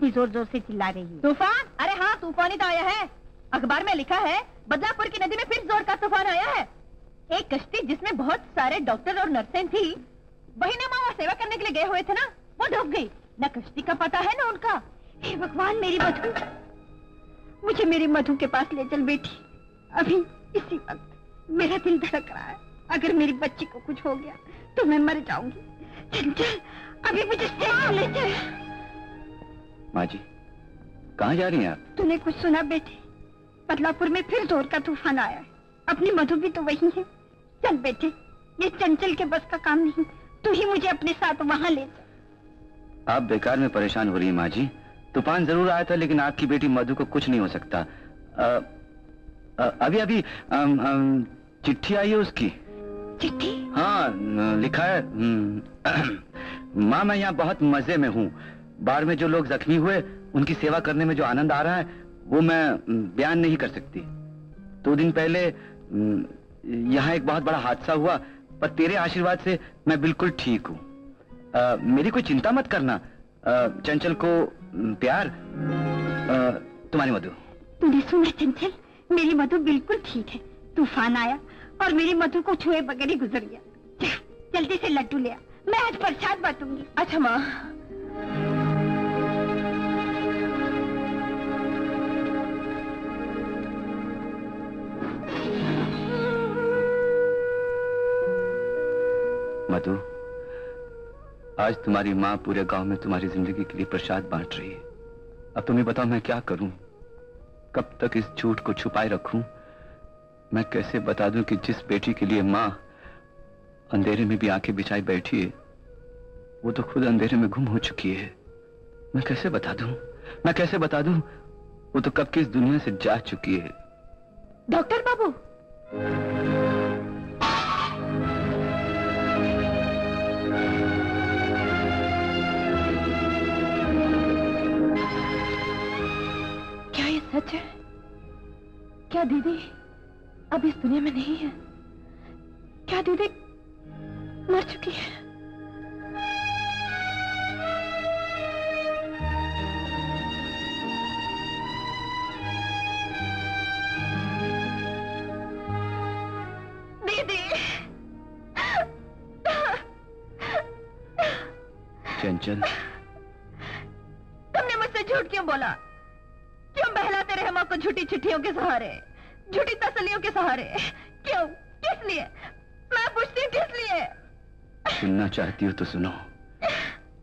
[SPEAKER 22] इतनी ज़ोर ज़ोर से चिल्ला रही है
[SPEAKER 7] तूफ़ान? अरे हाँ तूफ़ान ही तो आया है। अखबार में लिखा है, बदलापुर की नदी में फिर ज़ोर का तूफ़ान आया है। एक कश्ती जिसमें बहुत सारे डॉक्टर और नर्सें थी, वही ना माँ सेवा करने के लिए गए हुए थे ना, वो डूब गई। न कश्ती का पता है, ना उनका।
[SPEAKER 22] भगवान, मेरी मधु। मुझे मेरी मधु के पास ले चल बेटी। अभी इसी वक्त मेरा दिल धड़क रहा है। अगर मेरी बच्ची को कुछ हो गया तो मैं मर जाऊँगी। चल चल अभी मुझे ले चल
[SPEAKER 2] माँ जी कहाँ जा रही हैं आप?
[SPEAKER 22] तूने कुछ सुना बेटे? बदलापुर में फिर ज़ोर का तूफ़ान आया है। अपनी मधु भी तो वही है। चल बेटे ये चंचल के बस का काम नहीं तू ही मुझे अपने साथ वहाँ ले जा।
[SPEAKER 2] आप बेकार में परेशान हो रही हैं माँ जी। तूफ़ान ज़रूर आया था लेकिन आपकी बेटी मधु को कुछ नहीं हो सकता। आ, आ, अभी अभी चिट्ठी आई है उसकी।
[SPEAKER 22] चिट्ठी?
[SPEAKER 2] हाँ लिखा है हम्म, माँ मैं यहाँ बहुत मज़े में हूँ। बाढ़ में जो लोग जख्मी हुए उनकी सेवा करने में जो आनंद आ रहा है वो मैं बयान नहीं कर सकती। दो दिन पहले यहाँ एक बहुत बड़ा हादसा हुआ पर तेरे आशीर्वाद से मैं बिल्कुल ठीक हूँ। मेरी कोई चिंता मत करना। अ, चंचल को प्यार। तुम्हारी मधु।
[SPEAKER 22] तूने सुना चंचल? मेरी मधु बिल्कुल ठीक है। तूफ़ान आया और मेरी मधु को छुए बगैर ही गुजर गया। जल्दी से लड्डू लिया मैं आज प्रसाद बांटूँगी।
[SPEAKER 7] अच्छा माँ।
[SPEAKER 2] मधु, आज तुम्हारी माँ पूरे गाँव में तुम्हारी ज़िंदगी के लिए प्रसाद बांट रही है। अब तुम्हें बताओ मैं क्या करूँ? कब तक इस झूठ को छुपाए रखूँ? मैं कैसे बता दूँ कि जिस बेटी के लिए माँ अंधेरे में भी आँखें बिछाई बैठी है, वो तो खुद अंधेरे में गुम हो चुकी है। मैं कैसे बता दूँ? मैं कैसे बता दूँ? वो तो कब की इस दुनिया से जा चुकी है?
[SPEAKER 7] डॉक्टर बाबू। है क्या दीदी अब इस दुनिया में नहीं है? क्या दीदी मर चुकी है? दीदी।
[SPEAKER 2] चंचल।
[SPEAKER 7] तुमने मुझसे झूठ क्यों बोला? क्यों बहलाते रहे माँ को झूठी चिट्ठियों के सहारे, झूठी तसलियों के सहारे। क्यों? किस लिए? मैं पूछती हूँ किस लिए?
[SPEAKER 2] सुनना चाहती हो तो सुनो।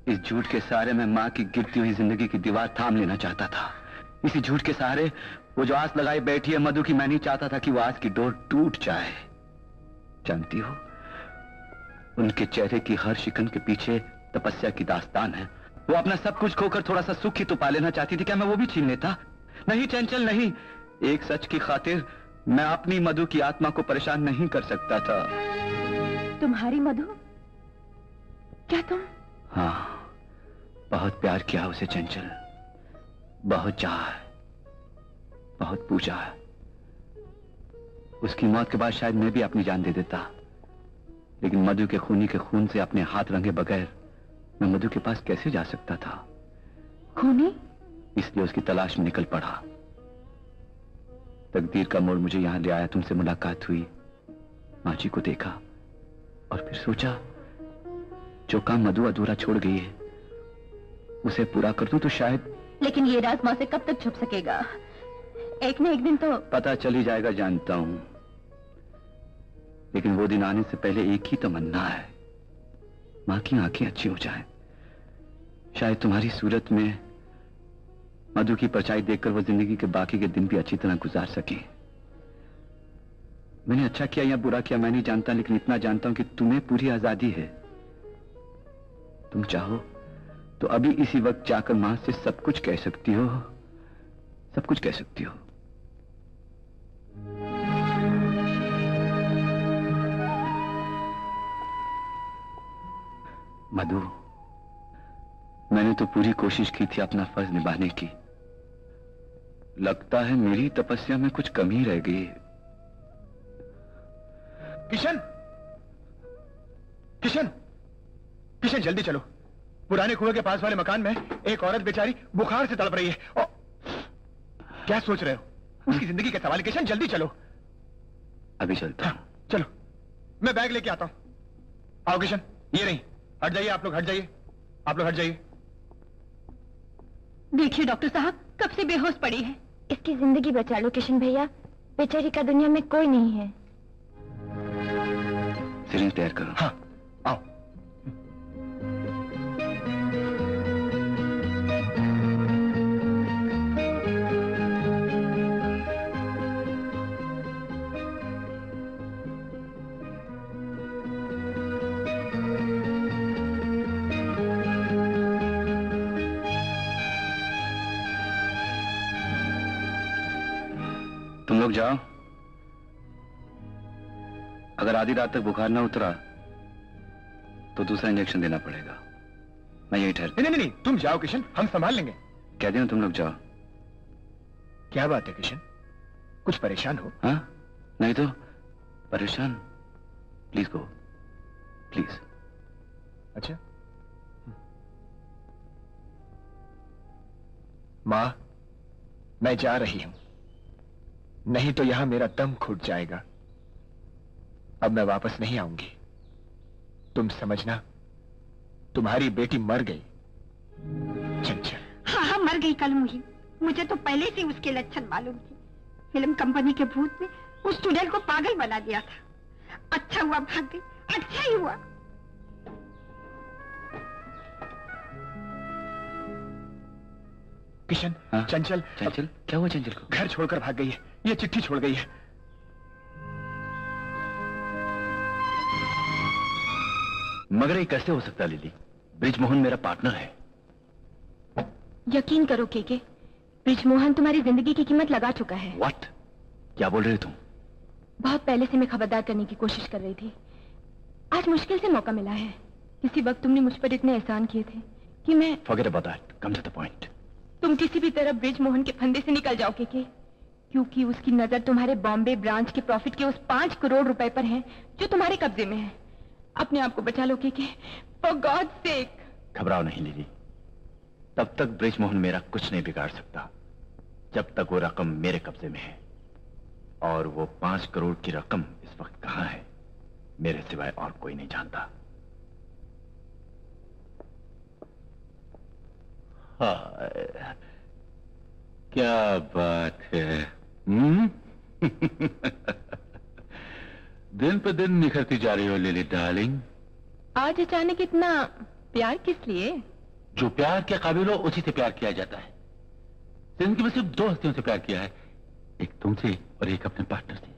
[SPEAKER 2] इस झूठ के सहारे मैं माँ की गिरती हुई ज़िंदगी की दीवार थाम लेना चाहता था। इसी झूठ के सहारे वो जो आस लगाई बैठी है मधु की, मैं नहीं चाहता था कि वो आस की डोर टूट जाए। जानती हो? उनके चेहरे की हर शिकन के पीछे तपस्या की दास्तान है। वो अपना सब कुछ खोकर थोड़ा सा सुख ही तो पा लेना चाहती थी। क्या मैं वो भी छीन लेता? नहीं चंचल नहीं। एक सच की खातिर मैं अपनी मधु की आत्मा को परेशान नहीं कर सकता था।
[SPEAKER 7] तुम्हारी मधु? क्या तुम?
[SPEAKER 2] हाँ बहुत प्यार किया उसे चंचल। बहुत चाह बहुत पूछा उसकी मौत के बाद शायद मैं भी अपनी जान दे देता। लेकिन मधु के खूनी के खून से अपने हाथ रंगे बगैर मैं मधु के पास कैसे जा सकता था?
[SPEAKER 7] खूनी?
[SPEAKER 2] इसलिए उसकी तलाश में निकल पड़ा। तकदीर का मोड़ मुझे यहाँ ले आया। तुमसे मुलाकात हुई। माँ जी को देखा और फिर सोचा जो काम मधु अधूरा छोड़ गई है उसे पूरा कर दूँ तो शायद
[SPEAKER 7] लेकिन ये राज माँ से कब तक छुप सकेगा? एक न एक दिन तो
[SPEAKER 2] पता चल ही जाएगा जानता हूँ। लेकिन वो दिन आने से पहले एक ही तमन्ना है। माँ की आँखें अच्छी हो जाए। शायद तुम्हारी सूरत में मधु की परछाई देखकर वो ज़िंदगी के बाकी के दिन भी अच्छी तरह गुजार सके। मैंने अच्छा किया या बुरा किया, मैं नहीं जानता, लेकिन इतना जानता हूँ कि तुम्हें पूरी आज़ादी है। तुम चाहो तो अभी इसी वक्त जाकर माँ से सब कुछ कह सकती हो। सब कुछ कह सकती हो। मधु, मैंने तो पूरी कोशिश की थी अपना फ़र्ज़ निभाने की। लगता है मेरी तपस्या में कुछ कमी रह गई है।
[SPEAKER 4] किशन! किशन! किशन जल्दी चलो। पुराने कुएँ के पास वाले मकान में एक औरत बेचारी बुखार से तड़प रही है। और क्या सोच रहे हो? उसकी ज़िंदगी का सवाल। किशन जल्दी चलो।
[SPEAKER 2] अभी चलता
[SPEAKER 4] हाँ, चलो। मैं बैग लेके आता हूँ। आओ किशन ये नहीं। हट जाइए आप लोग हट जाइए। आप लोग हट जाइए।
[SPEAKER 22] देखिए डॉक्टर साहब कब से बेहोश पड़ी है?
[SPEAKER 25] इसकी ज़िंदगी बचा लो किशन भैया। बेचारी का दुनिया में कोई नहीं है।
[SPEAKER 2] सिरिंज तैयार करो।
[SPEAKER 4] हाँ।
[SPEAKER 2] अगर आधी रात तक बुखार ना उतरा तो दूसरा इंजेक्शन देना पड़ेगा। मैं यही ठहर
[SPEAKER 4] नहीं नहीं नहीं तुम जाओ किशन हम संभाल लेंगे।
[SPEAKER 2] कह दिया ना तुम लोग जाओ।
[SPEAKER 4] क्या बात है किशन? कुछ परेशान हो?
[SPEAKER 2] हाँ? नहीं तो परेशान। प्लीज़ गो प्लीज़
[SPEAKER 4] अच्छा। माँ मैं जा रही हूँ। नहीं तो यहाँ मेरा दम घुट जाएगा। अब मैं वापस नहीं आऊँगी। तुम समझना तुम्हारी बेटी मर गई। चंचल।
[SPEAKER 22] हाँ हाँ मर गई कल मुही मुझे तो पहले से उसके लक्षण मालूम थे। फ़िल्म कंपनी के भूत ने उस चुड़ैल को पागल बना दिया था। अच्छा हुआ भाग गई अच्छा ही हुआ।
[SPEAKER 4] किशन
[SPEAKER 2] हाँ?
[SPEAKER 4] चंचल।
[SPEAKER 2] चंचल? क्या हुआ चंचल को?
[SPEAKER 4] घर छोड़कर भाग गई है। ये चिट्ठी छोड़ गई है।
[SPEAKER 5] मगर ये कैसे हो सकता लिली? ब्रिजमोहन मेरा पार्टनर है।
[SPEAKER 10] यकीन करो केके ब्रिजमोहन तुम्हारी ज़िंदगी की कीमत लगा चुका है।
[SPEAKER 5] व्हाट क्या बोल रहे हो तुम?
[SPEAKER 10] बहुत पहले से मैं खबरदार करने की कोशिश कर रही थी। आज मुश्किल से मौका मिला है। किसी वक्त तुमने मुझ पर इतने एहसान किए थे कि मैं
[SPEAKER 5] forget about that come to the point
[SPEAKER 10] तुम किसी भी तरह ब्रिजमोहन के फंदे से निकल जाओ केके। क्योंकि उसकी नज़र तुम्हारे बॉम्बे ब्रांच के प्रॉफिट के उस पाँच करोड़ रुपए पर है जो तुम्हारे कब्जे में है। अपने आप को बचा लो केके। फॉर गॉड सेक
[SPEAKER 5] घबराओ नहीं लिली तब तक ब्रिजमोहन मेरा कुछ नहीं बिगाड़ सकता जब तक वो रकम मेरे कब्जे में है। और वो पाँच करोड़ की रकम इस वक्त कहाँ है मेरे सिवाय और कोई नहीं जानता।
[SPEAKER 6] हाय, क्या बात है हम्म? दिन पर दिन निखरती जा रही हो लिली डार्लिंग
[SPEAKER 10] आज अचानक इतना प्यार किस लिए?
[SPEAKER 6] जो प्यार के काबिल हो उसी से प्यार किया जाता है। ज़िंदगी में सिर्फ़ दो हस्तियों से प्यार किया है। एक तुमसे और एक अपने पार्टनर से।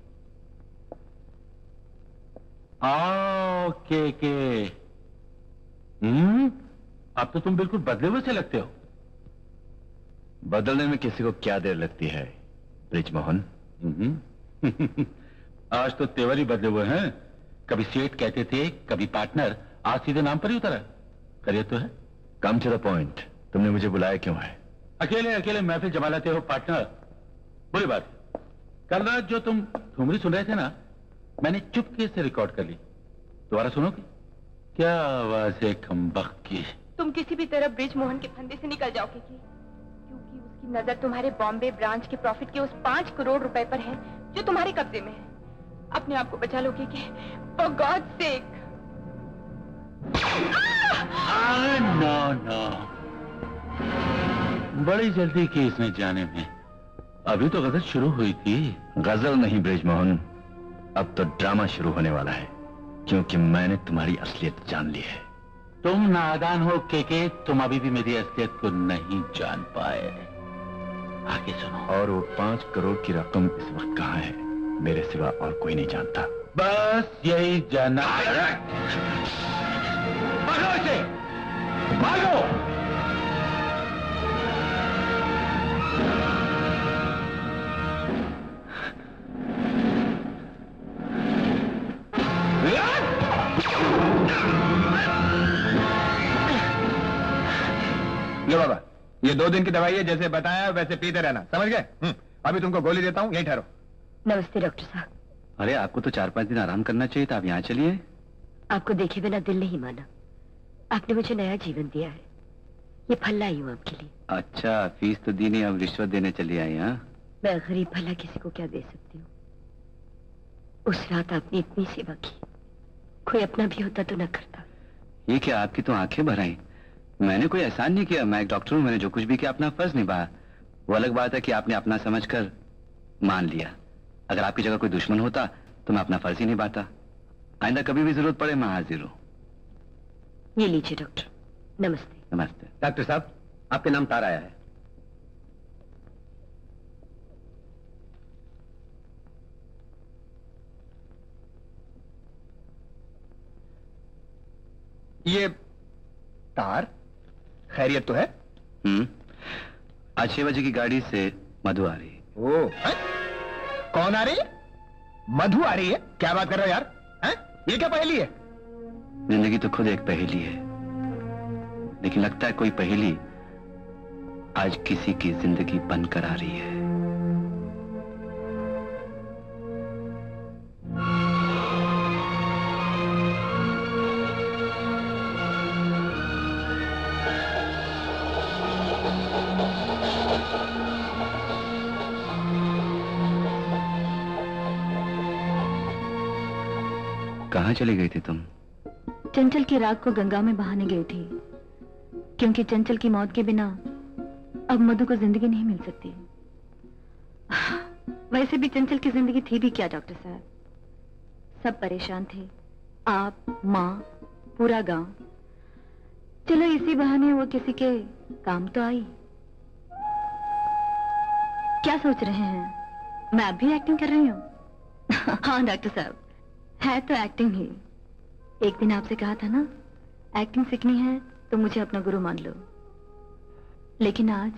[SPEAKER 6] आओ के के। हम्म? अब तो तुम बिल्कुल बदले हुए से लगते हो।
[SPEAKER 5] बदलने में किसी को क्या देर लगती है ब्रिजमोहन?
[SPEAKER 6] हम्म। आज तो तेवर ही बदले हुए हैं। कभी सेठ कहते थे कभी पार्टनर। आज सीधे नाम पर ही उतरा। करिए तो है।
[SPEAKER 5] कम टू द पॉइंट तुमने मुझे बुलाया क्यों है?
[SPEAKER 6] अकेले अकेले महफिल जमा लेते हो पार्टनर। बुरी बात। कल रात जो तुम ठुमरी सुन रहे थे ना मैंने चुपके से रिकॉर्ड कर ली। दोबारा सुनोगे? क्या आवाज़ है कम की?
[SPEAKER 10] तुम किसी भी तरह ब्रिज मोहन के फंदे से निकल जाओ क्योंकि उसकी नज़र तुम्हारे बॉम्बे ब्रांच के प्रॉफिट के उस पाँच करोड़ रुपए पर है जो तुम्हारे कब्जे में है। अपने आप को बचा लो KK. For God sake
[SPEAKER 6] no no. बड़ी जल्दी की इसने जाने में। अभी तो गज़ल शुरू हुई थी।
[SPEAKER 5] गज़ल नहीं ब्रिजमोहन। अब तो ड्रामा शुरू होने वाला है क्योंकि मैंने तुम्हारी असलियत जान ली है।
[SPEAKER 6] तुम नादान हो के, के तुम अभी भी मेरी असलियत को नहीं जान पाए। आगे सुनो
[SPEAKER 5] और वो पाँच करोड़ की रकम इस वक्त कहाँ है? मेरे सिवा और कोई नहीं जानता।
[SPEAKER 6] बस यही जाना। भागो इसे। भागो।
[SPEAKER 4] लो बाबा ये दो दिन की दवाई है जैसे बताया वैसे पीते रहना। समझ गए? हम्म, अभी तुमको गोली देता हूँ यही ठहरो।
[SPEAKER 10] नमस्ते डॉक्टर साहब।
[SPEAKER 2] अरे आपको तो चार पाँच दिन आराम करना चाहिए था। आप यहाँ चलिए।
[SPEAKER 10] आपको देखे बिना दिल नहीं माना।
[SPEAKER 17] आपने मुझे नया जीवन दिया है। ये फल लाई हूँ आपके लिए।
[SPEAKER 2] अच्छा फ़ीस तो दी नहीं अब रिश्वत देने चली आई हाँ?
[SPEAKER 17] मैं गरीब भला किसी को क्या दे सकती हूँ? उस रात आपने इतनी सेवा की। कोई अपना भी होता तो न करता।
[SPEAKER 2] ये क्या आपकी तो आँखें भर आई? मैंने कोई एहसान नहीं किया। मैं एक डॉक्टर हूँ मैंने जो कुछ भी किया अपना फ़र्ज़ निभाया। वो अलग बात है कि आपने अपना समझकर मान लिया। अगर आपकी जगह कोई दुश्मन होता तो मैं अपना फ़र्ज़ ही नहीं निभाता। आइंदा कभी भी ज़रूरत पड़े मैं हाजिर हूँ।
[SPEAKER 17] ये लीजिए डॉक्टर। नमस्ते।
[SPEAKER 2] नमस्ते।
[SPEAKER 14] डॉक्टर साहब आपके नाम तार आया है।
[SPEAKER 8] ये तार? खैरियत तो है?
[SPEAKER 2] हम्म। आज छह बजे की गाड़ी से मधु आ रही है।
[SPEAKER 8] ओ। है? कौन आ रही है? मधु आ रही है? क्या बात कर रहे हो यार? है? ये क्या पहेली है?
[SPEAKER 2] ज़िंदगी तो खुद एक पहेली है। लेकिन लगता है कोई पहेली आज किसी की ज़िंदगी बनकर आ रही है। चली गई थी तुम?
[SPEAKER 10] चंचल की राग को गंगा में बहाने गई थी। क्योंकि चंचल की मौत के बिना अब मधु को ज़िंदगी नहीं मिल सकती। वैसे भी चंचल की ज़िंदगी थी भी क्या, डॉक्टर साहब? सब परेशान थे। आप, माँ, पूरा गाँव। चलो इसी बहाने वो किसी के काम तो आई। क्या सोच रहे हैं? मैं अब भी एक्टिंग कर रही हूँ। हाँ डॉक्टर साहब। है तो एक्टिंग ही। एक दिन आपसे कहा था ना एक्टिंग सीखनी है तो मुझे अपना गुरु मान लो। लेकिन आज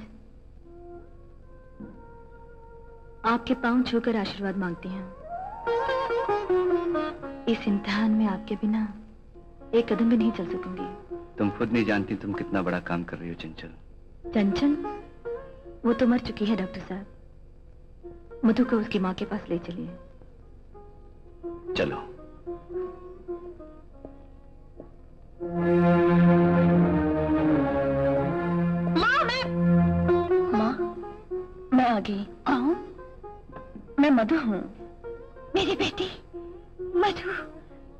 [SPEAKER 10] आपके पाँव छूकर आशीर्वाद मांगती हूँ। इस इम्तिहान में आपके बिना एक कदम भी नहीं चल सकूँगी।
[SPEAKER 2] तुम खुद नहीं जानती तुम कितना बड़ा काम कर रही हो चंचल।
[SPEAKER 10] चंचल वो तो मर चुकी है डॉक्टर साहब। मधु को उसकी माँ के पास ले चलिए।
[SPEAKER 2] चलो।
[SPEAKER 22] माँ मैं
[SPEAKER 10] माँ मैं आ गई
[SPEAKER 22] कौन
[SPEAKER 10] मैं मधु हूँ।
[SPEAKER 22] मेरी बेटी मधु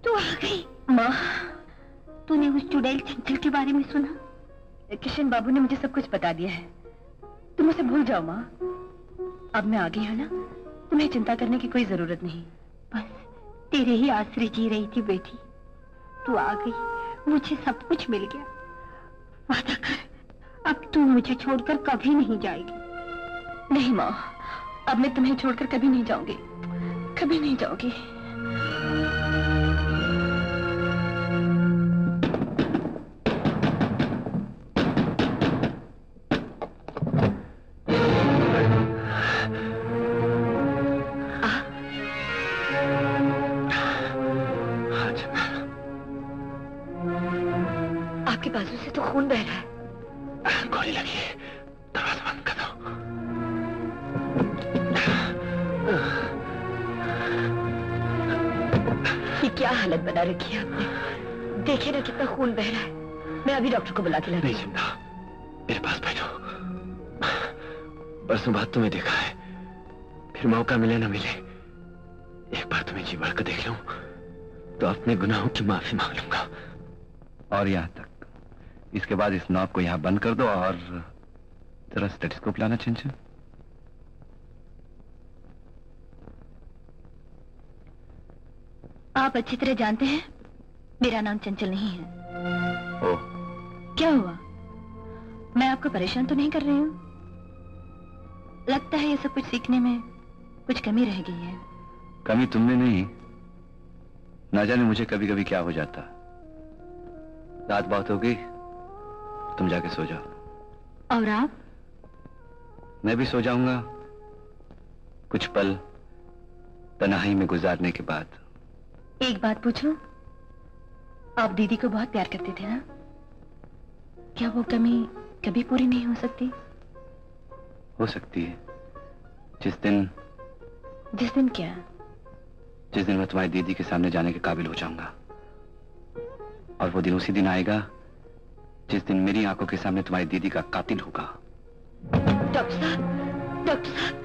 [SPEAKER 22] तू आ गई।
[SPEAKER 10] माँ।
[SPEAKER 22] तूने उस चुड़ैल चंचल के बारे में सुना?
[SPEAKER 10] किशन बाबू ने मुझे सब कुछ बता दिया है। तुम उसे भूल जाओ माँ। अब मैं आ गई हूँ ना तुम्हें चिंता करने की कोई ज़रूरत नहीं।
[SPEAKER 22] बस। तेरे ही आश्रय जी रही थी बेटी। तू आ गई, मुझे सब कुछ मिल गया। वादा कर अब तू मुझे छोड़कर कभी नहीं जाएगी।
[SPEAKER 10] नहीं माँ, अब मैं तुम्हें छोड़कर कभी नहीं जाऊँगी। कभी नहीं जाऊँगी। मैं अभी डॉक्टर को बुला के लाती
[SPEAKER 2] नहीं चिंता मेरे पास बैठो। बरसों बाद तुम्हें देखा है। फिर मौका मिले ना मिले एक बार तुम्हें जी भर कर देख लूँ तो अपने गुनाहों की माफ़ी मांग लूँगा। और यहाँ तक। इसके बाद इस नॉब को यहाँ बंद कर दो और जरा स्टेटिस्कोप लाना चिंचन
[SPEAKER 10] आप अच्छी तरह जानते हैं मेरा नाम चंचल नहीं है।
[SPEAKER 2] ओ।
[SPEAKER 10] क्या हुआ? मैं आपको परेशान तो नहीं कर रही हूँ? लगता है ये सब कुछ सीखने में कुछ कमी रह गई है।
[SPEAKER 2] कमी तुमने नहीं। ना जाने मुझे कभी कभी क्या हो जाता। रात बहुत हो गई तुम जाके सो जाओ।
[SPEAKER 10] और आप?
[SPEAKER 2] मैं भी सो जाऊँगा। कुछ पल तनाही में गुजारने के बाद।
[SPEAKER 10] एक बात पूछूँ? आप दीदी को बहुत प्यार करते थे ना? क्या वो कमी कभी पूरी नहीं हो सकती?
[SPEAKER 2] हो सकती है। जिस दिन
[SPEAKER 10] जिस दिन क्या?
[SPEAKER 2] जिस दिन मैं तुम्हारी दीदी के सामने जाने के काबिल हो जाऊँगा। और वो दिन उसी दिन आएगा जिस दिन मेरी आँखों के सामने तुम्हारी दीदी का कातिल होगा।
[SPEAKER 17] डॉक्टर साहब डॉक्टर साहब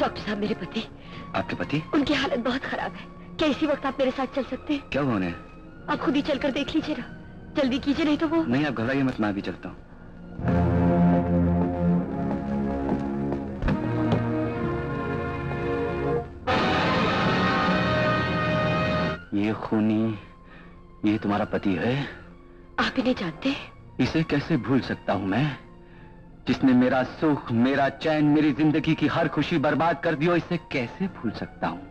[SPEAKER 17] डॉक्टर साहब मेरे पति।
[SPEAKER 2] आपके पति?
[SPEAKER 17] उनकी हालत बहुत खराब है। क्या इसी वक्त आप मेरे साथ चल सकते हैं?
[SPEAKER 2] क्या हुआ उन्हें?
[SPEAKER 17] आप खुद ही चलकर देख लीजिए ना जल्दी कीजिए नहीं तो वो
[SPEAKER 2] नहीं आप घबराइए मत मैं अभी चलता हूँ। ये खूनी ये तुम्हारा पति है?
[SPEAKER 17] आप इन्हें जानते
[SPEAKER 2] इसे कैसे भूल सकता हूँ मैं? जिसने मेरा सुख मेरा चैन मेरी ज़िंदगी की हर खुशी बर्बाद कर दी हो इसे कैसे भूल सकता हूँ?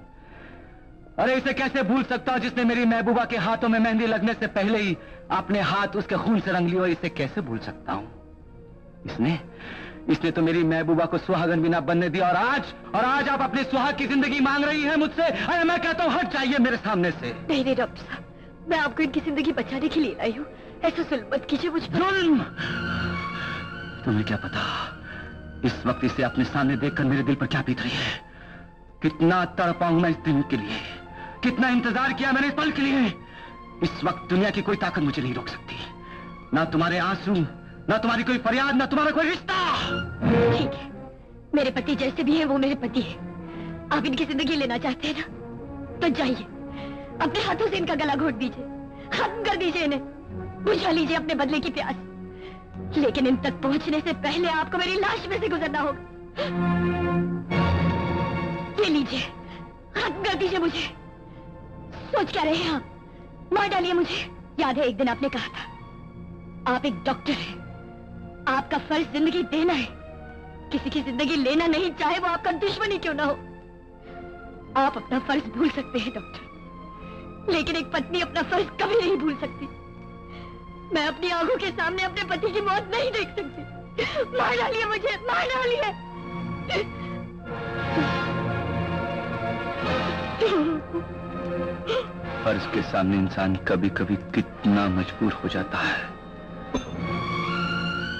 [SPEAKER 2] अरे इसे कैसे भूल सकता हूँ जिसने मेरी महबूबा के हाथों में मेहंदी लगने से पहले ही अपने हाथ उसके खून से रंग लियो इसे कैसे भूल सकता हूँ? इसने इसने तो मेरी महबूबा को सुहागन बिना बनने दिया और आज और आज आप अपने सुहाग की ज़िंदगी मांग रही हैं मुझसे। अरे मैं कहता हूँ हट जाइए मेरे सामने से।
[SPEAKER 17] नहीं डॉक्टर साहब मैं आपको इनकी ज़िंदगी बचाने के लिए आई हूँ। ऐसा जुल्म मत कीजिए मुझ
[SPEAKER 2] जुल्म! तुम्हें क्या पता इस वक्त इसे अपने सामने देखकर मेरे दिल पर क्या बीत रही है? कितना तड़पा हूँ मैं इस दिन के लिए। कितना इंतज़ार किया मैंने इस पल के लिए। इस वक्त दुनिया की कोई ताकत मुझे नहीं रोक सकती। ना तुम्हारे आँसू, ना तुम्हारी कोई फरियाद, ना तुम्हारा कोई रिश्ता।
[SPEAKER 17] ठीक है। मेरे पति जैसे भी हैं, वो मेरे पति हैं। आप इनकी ज़िंदगी लेना चाहते हैं ना तो जाइए। अपने हाथों से इनका गला घोट दीजिए। खत्म कर दीजिए इन्हें। बुझा लीजिए अपने बदले की प्यास। लेकिन इन तक पहुँचने से पहले आपको मेरी लाश में से गुजरना होगा। ये लीजिए। खत्म कर दीजिए मुझे। सोच क्या रहे हैं मार डालिए मुझे। याद है, एक दिन आपने कहा था, आप एक डॉक्टर हैं। आपका फ़र्ज़ ज़िंदगी देना है। किसी की ज़िंदगी लेना नहीं, चाहे वो आपका दुश्मन ही क्यों ना हो। आप अपना फ़र्ज़ भूल सकते हैं, डॉक्टर। लेकिन एक पत्नी अपना फ़र्ज़ कभी नहीं भूल सकती। मैं अपनी आँखों के सामने अपने पति की मौत नहीं देख सकती। मार डालिए मुझे, मार डालिए।
[SPEAKER 2] फ़र्ज़ के सामने इंसान कभी कभी कितना मजबूर हो जाता है।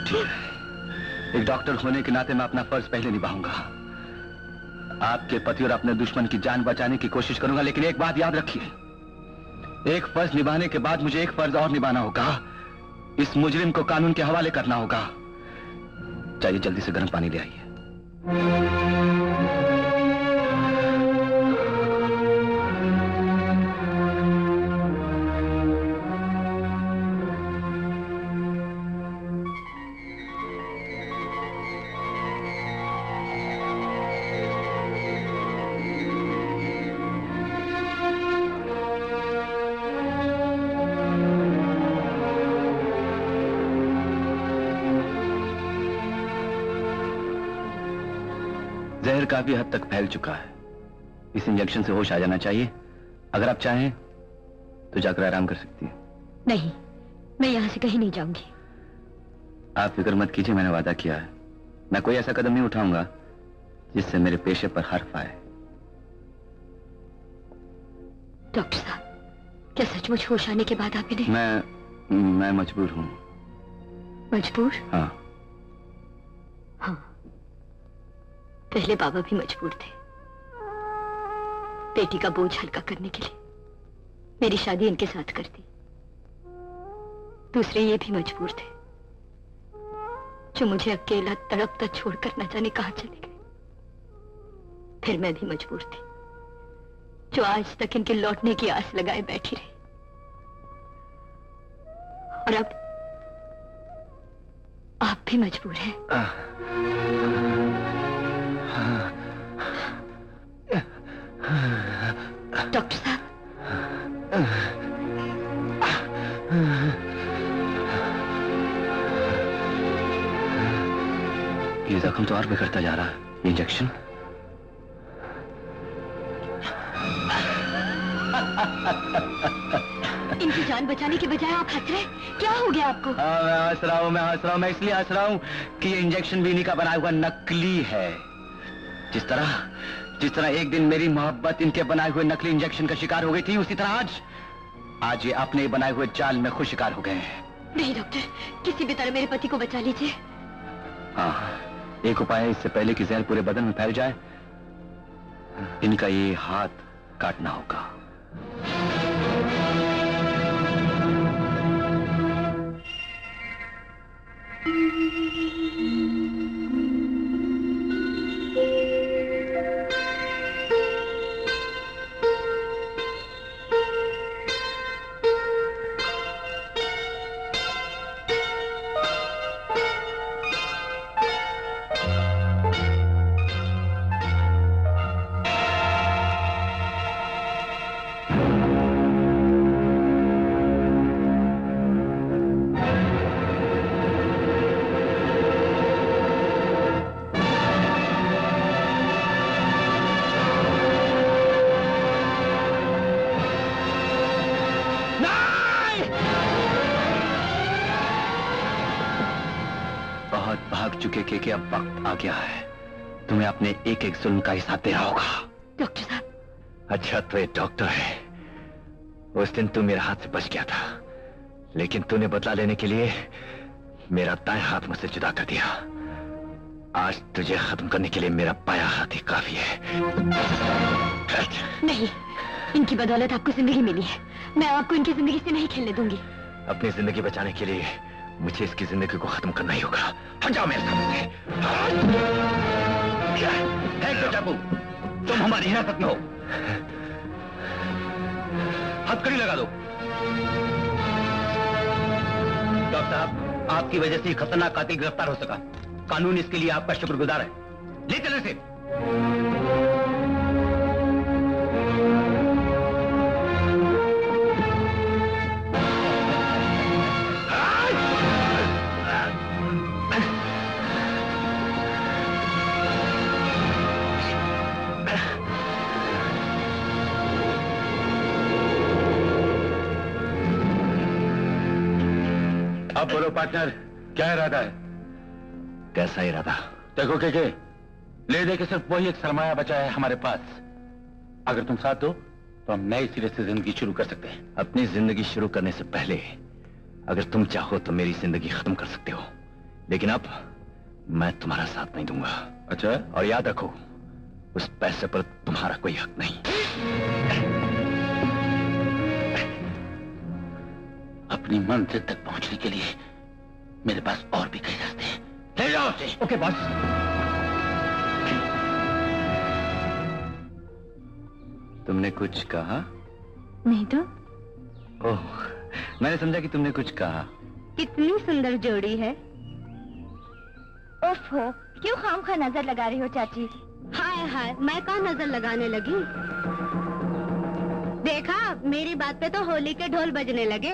[SPEAKER 2] ठीक है। एक डॉक्टर होने के नाते मैं अपना फ़र्ज़ पहले निभाऊँगा। आपके पति और अपने दुश्मन की जान बचाने की कोशिश करूँगा, लेकिन एक बात याद रखिए। एक फ़र्ज़ निभाने के बाद मुझे एक फ़र्ज़ और निभाना होगा। इस मुजरिम को कानून के हवाले करना होगा। चाहिए जल्दी से गर्म पानी ले आइए। काफ़ी हद तक फैल चुका है। इस इंजेक्शन से होश आ जाना चाहिए। अगर आप चाहें तो जाकर आराम कर सकती हैं।
[SPEAKER 17] नहीं मैं यहाँ से कहीं नहीं जाऊँगी।
[SPEAKER 2] आप फ़िक्र मत कीजिए मैंने वादा किया है। मैं कोई ऐसा कदम नहीं उठाऊँगा जिससे मेरे पेशे पर हर्फ आए।
[SPEAKER 17] डॉक्टर साहब क्या सचमुच होश आने के बाद आप इन्हें
[SPEAKER 2] मैं मैं मजबूर हूँ।
[SPEAKER 17] मजबूर?
[SPEAKER 2] हाँ
[SPEAKER 17] हाँ। पहले बाबा भी मजबूर थे। बेटी का बोझ हल्का करने के लिए मेरी शादी इनके साथ कर दी। दूसरे ये भी मजबूर थे जो मुझे अकेला तड़पता छोड़कर न जाने कहा चले गए। फिर मैं भी मजबूर थी, जो आज तक इनके लौटने की आस लगाए बैठी रही। और अब आप भी मजबूर हैं। डॉक्टर साहब।
[SPEAKER 2] ये जख्म तो और बिगड़ता जा रहा है। इंजेक्शन
[SPEAKER 17] इनकी जान बचाने के बजाय आप हंस रहे क्या हो गया आपको?
[SPEAKER 2] हाँ मैं हंस रहा हूँ मैं हंस रहा हूँ मैं इसलिए हंस रहा हूँ कि ये इंजेक्शन भी इन्हीं का बनाया हुआ नकली है। जिस तरह जिस तरह एक दिन मेरी मोहब्बत इनके बनाए हुए नकली इंजेक्शन का शिकार हो गई थी उसी तरह आज आज ये अपने बनाए हुए जाल में खुद शिकार हो गए हैं।
[SPEAKER 17] नहीं डॉक्टर किसी भी तरह मेरे पति को बचा लीजिए।
[SPEAKER 2] हाँ एक उपाय है इससे पहले कि जहर पूरे बदन में फैल जाए इनका ये हाथ काटना होगा।
[SPEAKER 5] के, अब वक्त आ गया है। तुम्हें अपने एक एक जुल्म का हिसाब देना होगा।
[SPEAKER 22] डॉक्टर साहब।
[SPEAKER 5] अच्छा तो ये डॉक्टर है। उस दिन तू मेरे हाथ से बच गया था। लेकिन तूने बदला लेने के लिए मेरा दाएँ हाथ मुझसे जुदा कर दिया। आज तुझे खत्म करने के लिए मेरा पाया हाथ ही काफ़ी है।
[SPEAKER 22] नहीं इनकी बदौलत आपको ज़िंदगी मिली है। मैं आपको इनकी ज़िंदगी से नहीं खेलने दूँगी।
[SPEAKER 5] अपनी ज़िंदगी बचाने के लिए मुझे इसकी ज़िंदगी को खत्म करना ही होगा। हट जाओ मेरे सामने से।
[SPEAKER 14] चाकू। तुम हमारी हिरासत में हो। हथकड़ी लगा दो। डॉक्टर साहब, आपकी वजह से खतरनाक कातिल गिरफ़्तार हो सका। कानून इसके लिए आपका शुक्रगुजार है। ले चले से
[SPEAKER 6] अब बोलो पार्टनर क्या इरादा है?
[SPEAKER 5] कैसा इरादा?
[SPEAKER 6] देखो के, के ले दे के सिर्फ़ वही एक सरमाया बचा है हमारे पास। अगर तुम साथ दो तो हम नए सिरे से ज़िंदगी शुरू कर सकते हैं।
[SPEAKER 5] अपनी ज़िंदगी शुरू करने से पहले अगर तुम चाहो तो मेरी ज़िंदगी खत्म कर सकते हो। लेकिन अब मैं तुम्हारा साथ नहीं दूँगा।
[SPEAKER 6] अच्छा?
[SPEAKER 5] और याद रखो उस पैसे पर तुम्हारा कोई हक नहीं।
[SPEAKER 6] अपनी मंजिल तक पहुँचने के लिए मेरे पास और भी कई रास्ते हैं। ले जाओ उसे।
[SPEAKER 14] ओके बॉस
[SPEAKER 5] तुमने कुछ कहा?
[SPEAKER 22] नहीं तो?
[SPEAKER 5] ओह मैंने समझा कि तुमने कुछ कहा।
[SPEAKER 22] कितनी सुंदर जोड़ी है। ओफो क्यों खाम खा नज़र लगा रही हो चाची? हाय हाय मैं कहा नज़र लगाने लगी? देखा मेरी बात पे तो होली के ढोल बजने लगे।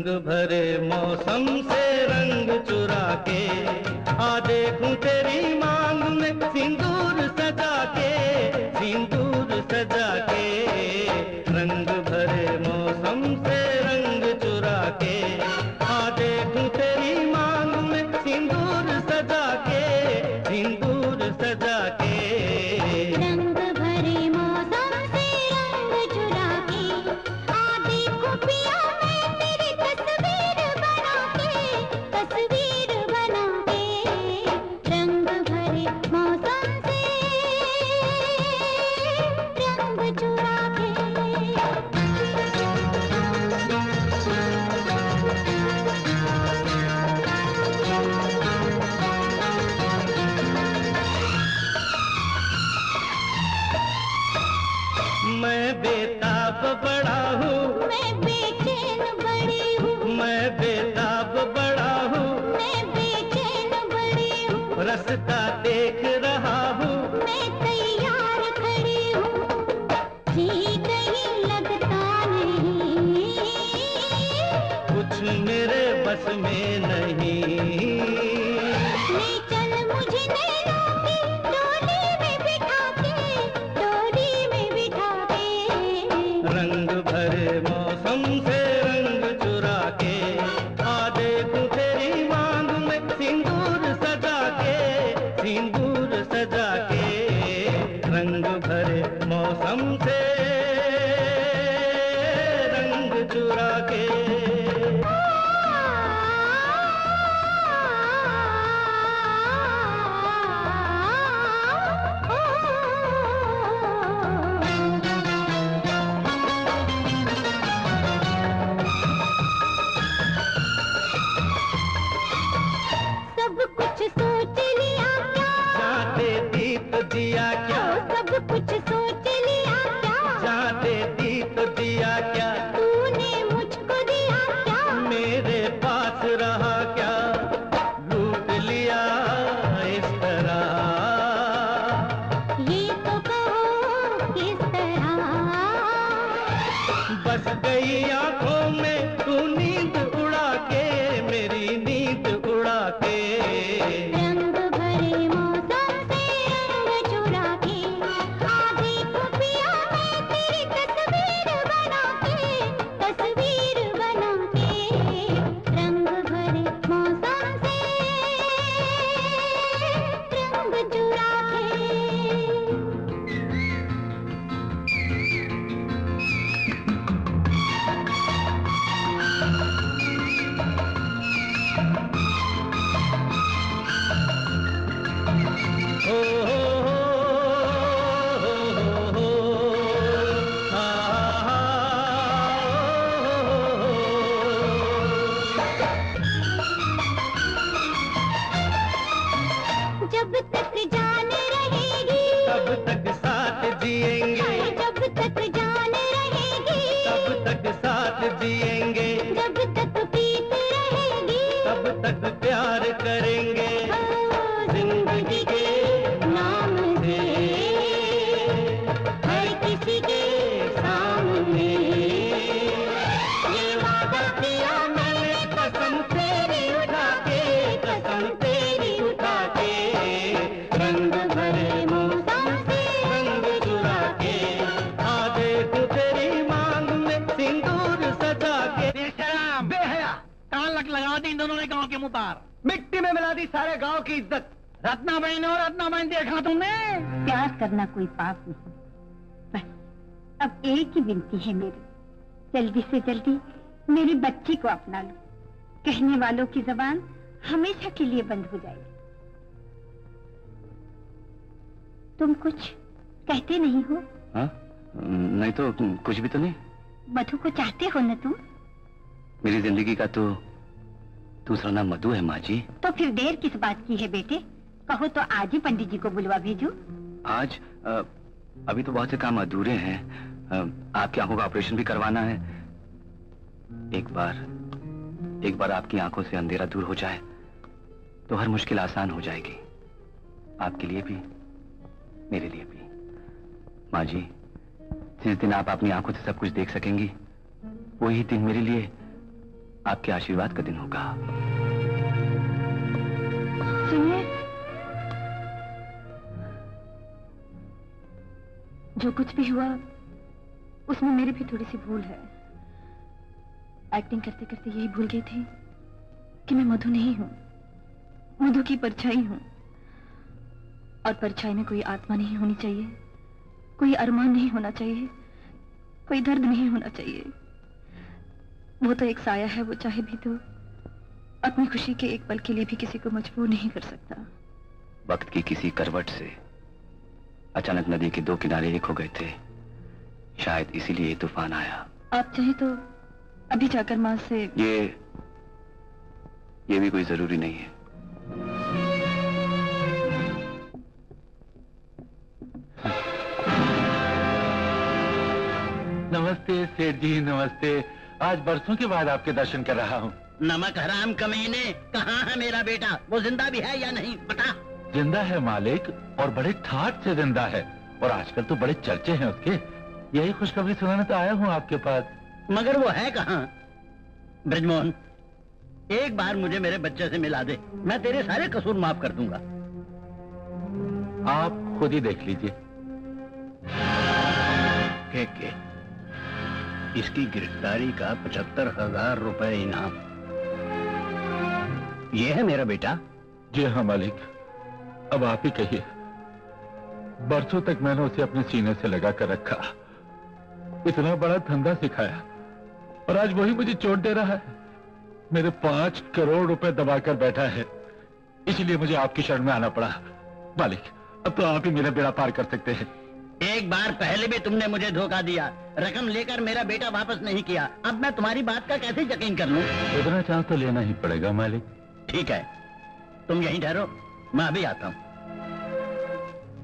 [SPEAKER 12] रंग भरे मौसम रहा
[SPEAKER 22] एक है मेरी। जल्दी से जल्दी मेरी बच्ची को अपना लो। कहने वालों की जबान हमेशा के लिए बंद हो जाएगी। तुम कुछ कहते नहीं हो?
[SPEAKER 2] हाँ? नहीं तो कुछ भी तो नहीं?
[SPEAKER 22] मधु को चाहते हो न तुम?
[SPEAKER 2] मेरी ज़िंदगी का तो दूसरा नाम मधु है माँ जी।
[SPEAKER 22] तो फिर देर किस बात की है बेटे? कहो तो आज ही पंडित जी को बुलवा भेजू।
[SPEAKER 2] आज? अ, अभी तो बहुत से काम अधूरे हैं। आपकी आँखों का ऑपरेशन भी करवाना है। एक बार एक बार आपकी आँखों से अंधेरा दूर हो जाए तो हर मुश्किल आसान हो जाएगी। आपके लिए भी, मेरे लिए भी। माँ जी, जिस दिन आप अपनी आँखों से सब कुछ देख सकेंगी, वही दिन मेरे लिए आपके आशीर्वाद का दिन होगा।
[SPEAKER 10] सुनिए। जो कुछ भी हुआ उसमें मेरी भी थोड़ी सी भूल है। एक्टिंग करते करते यही भूल गई थी कि मैं मधु नहीं हूँ। मधु की परछाई हूँ। और परछाई में कोई आत्मा नहीं होनी चाहिए। कोई अरमान नहीं होना चाहिए। कोई दर्द नहीं होना चाहिए। वो तो एक साया है, वो चाहे भी तो अपनी खुशी के एक पल के लिए भी किसी को मजबूर नहीं कर सकता।
[SPEAKER 2] वक्त की किसी करवट से अचानक नदी के दो किनारे एक हो गए थे। शायद इसीलिए ये तूफ़ान आया।
[SPEAKER 10] आप चाहे तो अभी जाकर माँ से
[SPEAKER 2] ये ये भी कोई ज़रूरी नहीं है।
[SPEAKER 6] नमस्ते सेठ जी नमस्ते। आज बरसों के बाद आपके दर्शन कर रहा हूँ।
[SPEAKER 1] नमक हराम कमीने कहाँ है मेरा बेटा? वो ज़िंदा भी है या नहीं? बता।
[SPEAKER 6] ज़िंदा है मालिक और बड़े ठाट से ज़िंदा है। और आजकल तो बड़े चर्चे हैं उसके। यही खुशखबरी सुनाने तो आया हूँ आपके पास।
[SPEAKER 1] मगर वो है कहाँ? ब्रजमोहन एक बार मुझे मेरे बच्चे से मिला दे। मैं तेरे सारे कसूर माफ़ कर दूँगा।
[SPEAKER 6] आप खुद ही देख लीजिए।
[SPEAKER 1] के, के। इसकी गिरफ्तारी का पचहत्तर हज़ार रुपए इनाम। ये है मेरा बेटा?
[SPEAKER 6] जी हाँ मालिक। अब आप ही कहिए। बरसों तक मैंने उसे अपने सीने से लगा कर रखा। इतना बड़ा धंधा सिखाया और आज वही मुझे चोट दे रहा है। मेरे पाँच करोड़ रुपए दबाकर बैठा है। इसलिए मुझे आपकी शरण में आना पड़ा। मालिक अब तो आप ही मेरा बेड़ा पार कर सकते हैं।
[SPEAKER 1] एक बार पहले भी तुमने मुझे धोखा दिया। रकम लेकर मेरा बेटा वापस नहीं किया। अब मैं तुम्हारी बात का कैसे यकीन कर लूँ?
[SPEAKER 6] इतना चांस तो लेना ही पड़ेगा मालिक।
[SPEAKER 1] ठीक है। तुम यहीं ठहरो। मैं अभी आता हूँ।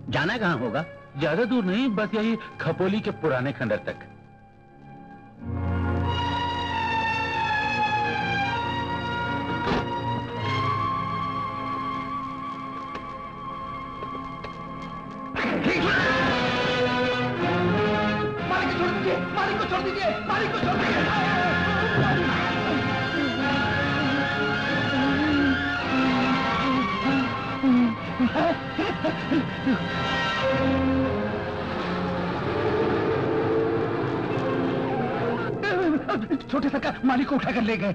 [SPEAKER 1] जाना कहाँ होगा?
[SPEAKER 6] ज़्यादा दूर नहीं बस यही खपोली के पुराने खंडर तक।
[SPEAKER 8] छोटे सरकार मालिक को उठाकर ले गए।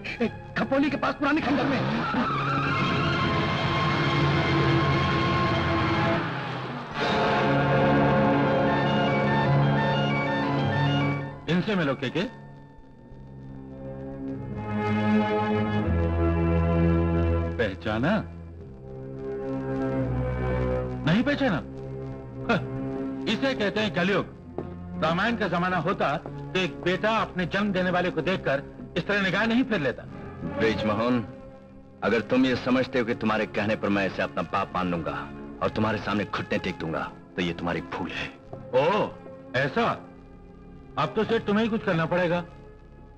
[SPEAKER 8] खपोली के पास पुराने खंडर में।
[SPEAKER 6] इनसे मिलो, के के? पहचाना? नहीं पहचाना? इसे कहते हैं कलयुग रामायण का जमाना होता तो एक बेटा अपने जन्म देने वाले को देखकर इस तरह निगाह नहीं फिर लेता।
[SPEAKER 5] ब्रिजमोहन अगर तुम ये समझते हो कि तुम्हारे कहने पर मैं इसे अपना बाप मान लूँगा और तुम्हारे सामने घुटने टेक दूँगा तो ये तुम्हारी भूल है।
[SPEAKER 6] ओ ऐसा? अब तो सिर्फ़ तुम्हें ही कुछ करना पड़ेगा।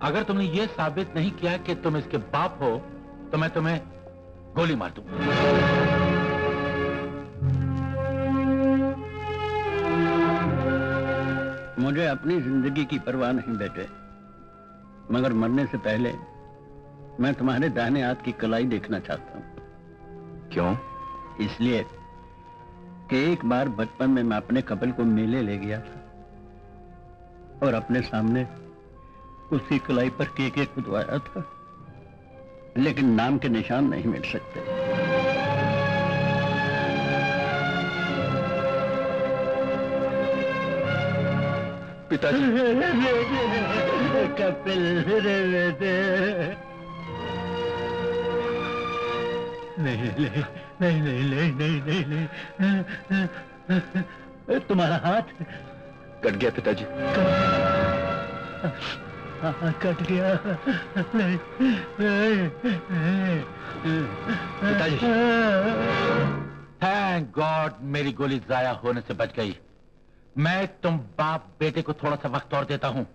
[SPEAKER 6] अगर तुमने ये साबित नहीं किया कि तुम इसके बाप हो तो मैं तुम्हें गोली मार दूँगा।
[SPEAKER 1] मुझे अपनी ज़िंदगी की परवाह नहीं बेटे। मगर मरने से पहले मैं तुम्हारे दाहिने हाथ की कलाई देखना चाहता हूँ।
[SPEAKER 5] क्यों?
[SPEAKER 1] इसलिए कि एक बार बचपन में मैं अपने कपल को मेले ले गया था और अपने सामने उसकी कलाई पर केके खुदवाया था लेकिन नाम के निशान नहीं मिल सकते।
[SPEAKER 5] पिताजी।
[SPEAKER 1] कपिल नहीं नहीं नहीं नहीं नहीं नहीं तुम्हारा हाथ।
[SPEAKER 5] कट गया पिताजी।
[SPEAKER 1] हाँ, कट गया।
[SPEAKER 6] पिताजी। हाँ। थैंक गॉड मेरी गोली जाया होने से बच गई। मैं तुम बाप बेटे को थोड़ा सा वक्त और देता हूँ।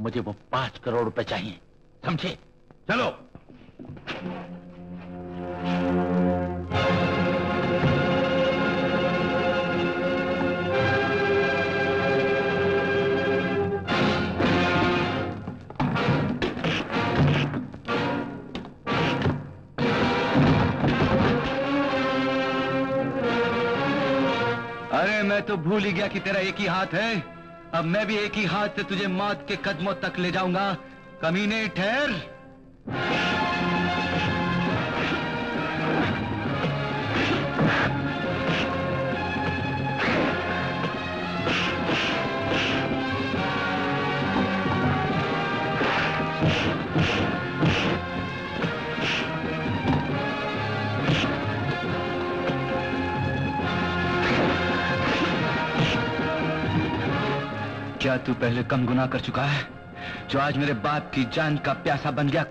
[SPEAKER 6] मुझे वो पाँच करोड़ रुपए चाहिए। समझे? चलो।
[SPEAKER 2] मैं तो भूल ही गया कि तेरा एक ही हाथ है। अब मैं भी एक ही हाथ से तुझे मौत के कदमों तक ले जाऊँगा। कमीने ठहर। क्या तू पहले कम गुना कर चुका है जो आज मेरे बाप की जान का प्यासा बन गया।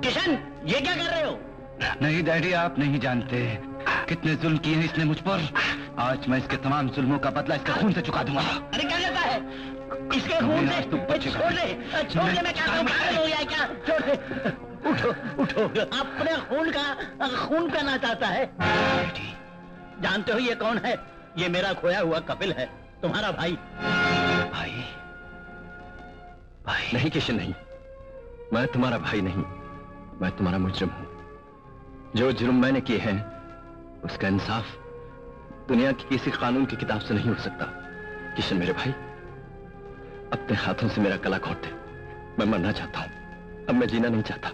[SPEAKER 1] किशन ये क्या कर रहे हो?
[SPEAKER 2] नहीं डैडी आप नहीं जानते कितने जुल्म किए हैं इसने मुझ पर। आज मैं इसके तमाम जुल्मों का बदला इसके खून से चुका दूँगा।
[SPEAKER 23] अरे क्या इसके खून से
[SPEAKER 2] तू
[SPEAKER 23] छोड़ दे छोड़ दे मैं क्या करूँ? पागल हो गया क्या? छोड़ दे उठो उठो। अपने खून का खून पीना चाहता है। जानते हो ये कौन है? ये मेरा खोया हुआ कपिल है। तुम्हारा भाई।
[SPEAKER 5] भाई। भाई। नहीं किशन नहीं। मैं तुम्हारा भाई नहीं। मैं तुम्हारा मुजरम हूँ। जो जुर्म मैंने किए हैं उसका इंसाफ दुनिया की किसी कानून की किताब से नहीं हो सकता। किशन मेरे भाई। अपने हाथों से मेरा गला घोट दे मैं मरना चाहता हूँ। अब मैं जीना नहीं चाहता।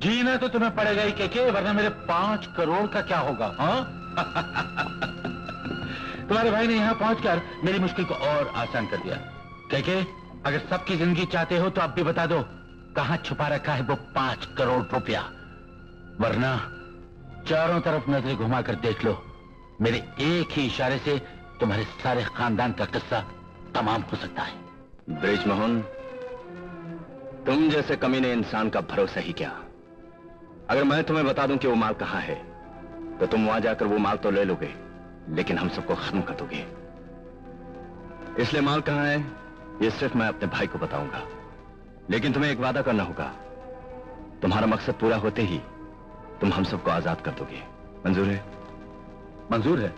[SPEAKER 6] जीना तो तुम्हें पड़ेगा ही के, वरना मेरे पाँच करोड़ का क्या होगा हाँ? तुम्हारे भाई ने यहाँ पहुंचकर मेरी मुश्किल को और आसान कर दिया। के, के अगर सबकी ज़िंदगी चाहते हो तो अब भी बता दो कहाँ छुपा रखा है वो पाँच करोड़ रुपया? वरना चारों तरफ़ नज़रें घुमाकर देख लो। मेरे एक ही इशारे से तुम्हारे सारे खानदान का किस्सा तमाम हो सकता है।
[SPEAKER 5] ब्रिज मोहन तुम जैसे कमीने इंसान का भरोसा ही क्या। अगर मैं तुम्हें बता दूँ कि वो माल कहाँ है तो तुम वहाँ जाकर वो माल तो ले लोगे, लेकिन हम सबको खत्म कर दोगे। इसलिए माल कहाँ है, ये सिर्फ़ मैं अपने भाई को बताऊँगा। लेकिन तुम्हें एक वादा करना होगा, तुम्हारा मकसद पूरा होते ही तुम हम सबको आज़ाद कर दोगे। मंजूर है?
[SPEAKER 6] मंजूर है।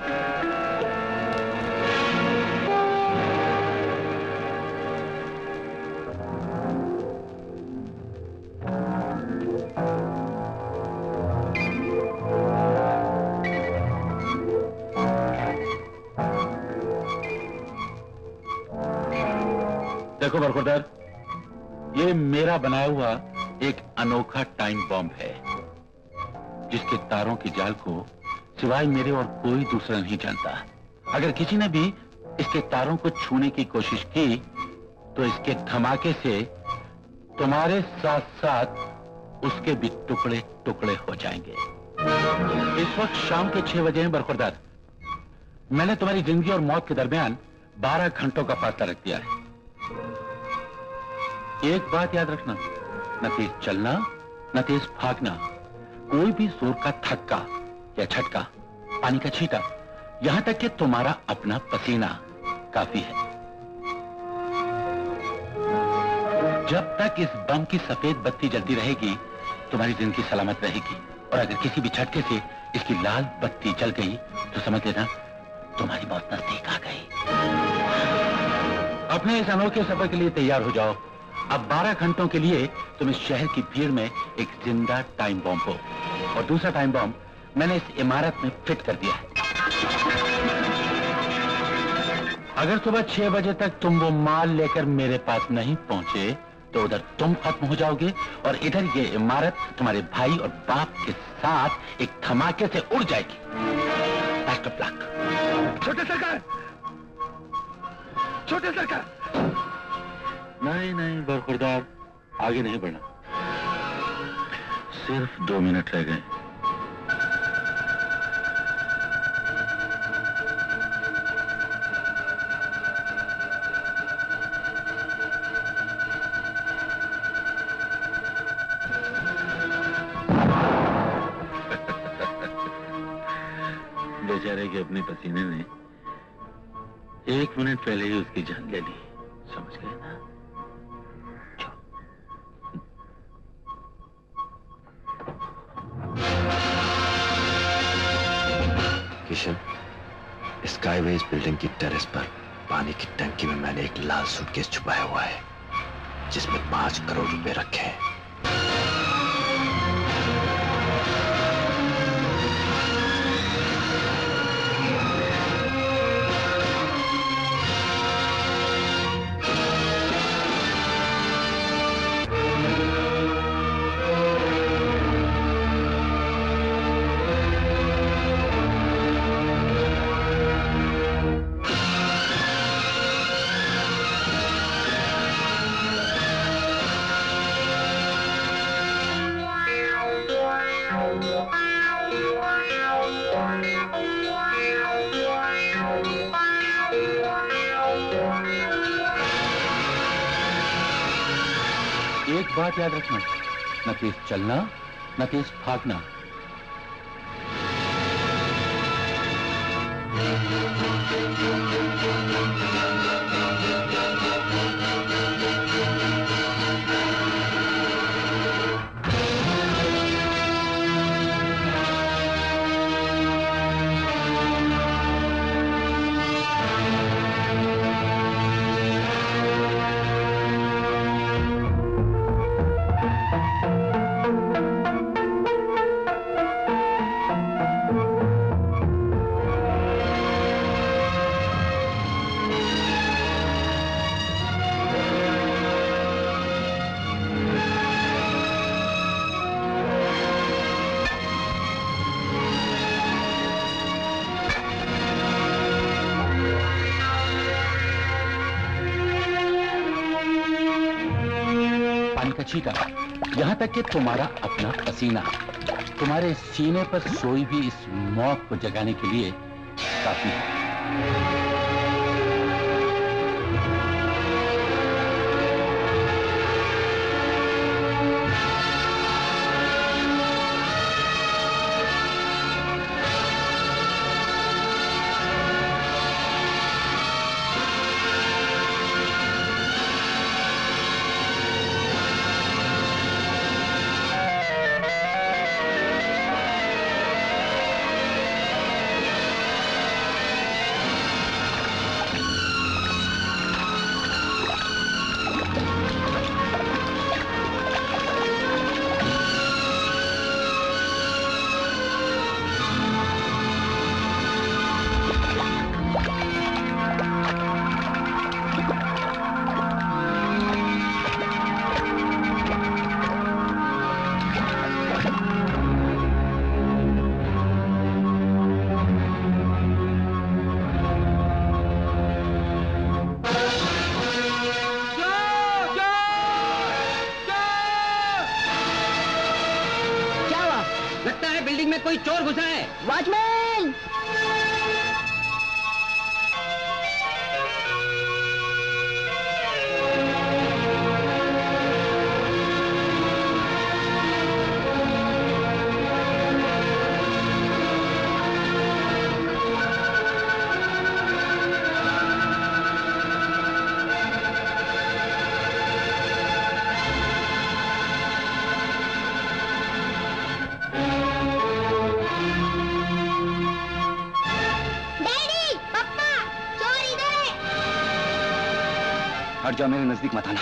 [SPEAKER 6] मेरा बनाया हुआ एक अनोखा टाइम बॉम्ब है, जिसके तारों की जाल को सिवाय मेरे और कोई दूसरा नहीं जानता। अगर किसी ने भी इसके तारों को छूने की कोशिश की तो इसके धमाके से तुम्हारे साथ साथ उसके भी टुकड़े टुकड़े हो जाएँगे। इस वक्त शाम के छह बजे हैं बरखुरदार। मैंने तुम्हारी ज़िंदगी और मौत के दरमियान बारह घंटों का फासला रख दिया है। एक बात याद रखना। न तेज चलना, न तेज भागना। कोई भी ज़ोर का थक्का या झटका, पानी का छींटा, यहाँ तक कि तुम्हारा अपना पसीना काफ़ी है। जब तक इस बम की सफ़ेद बत्ती जलती रहेगी, तुम्हारी ज़िंदगी सलामत रहेगी। और अगर किसी भी झटके से इसकी लाल बत्ती जल गई तो समझ लेना, तुम्हारी मौत नज़दीक आ गई। अपने इस अनोखे सफ़र के लिए तैयार हो जाओ। अब 12 घंटों के लिए तुम इस शहर की भीड़ में एक ज़िंदा टाइम बॉम्ब हो। और दूसरा टाइम बॉम्ब मैंने इस इमारत में फिट कर दिया है। अगर सुबह छह बजे तक तुम वो माल लेकर मेरे पास नहीं पहुँचे तो उधर तुम खत्म हो जाओगे और इधर ये इमारत तुम्हारे भाई और बाप के साथ एक धमाके से उड़ जाएगी.
[SPEAKER 8] छोटे सरकार! छोटे सरकार!
[SPEAKER 6] नहीं नहीं बरखुरदार आगे नहीं बढ़ना। सिर्फ़ दो मिनट रह गए। बेचारे के अपने पसीने ने एक मिनट पहले ही उसकी जान ले ली। समझ गए ना?
[SPEAKER 5] किशन स्काईवेज बिल्डिंग की टेरेस पर पानी की टंकी में मैंने एक लाल सूटकेस छुपाया हुआ है, जिसमें पाँच करोड़ रुपए रखे हैं।
[SPEAKER 6] एक बात याद रखना। न तेज चलना न तेज भागना। तक कि तुम्हारा अपना पसीना। तुम्हारे सीने पर सोई भी इस मौत को जगाने के लिए काफ़ी है।
[SPEAKER 2] नज़दीक मत आना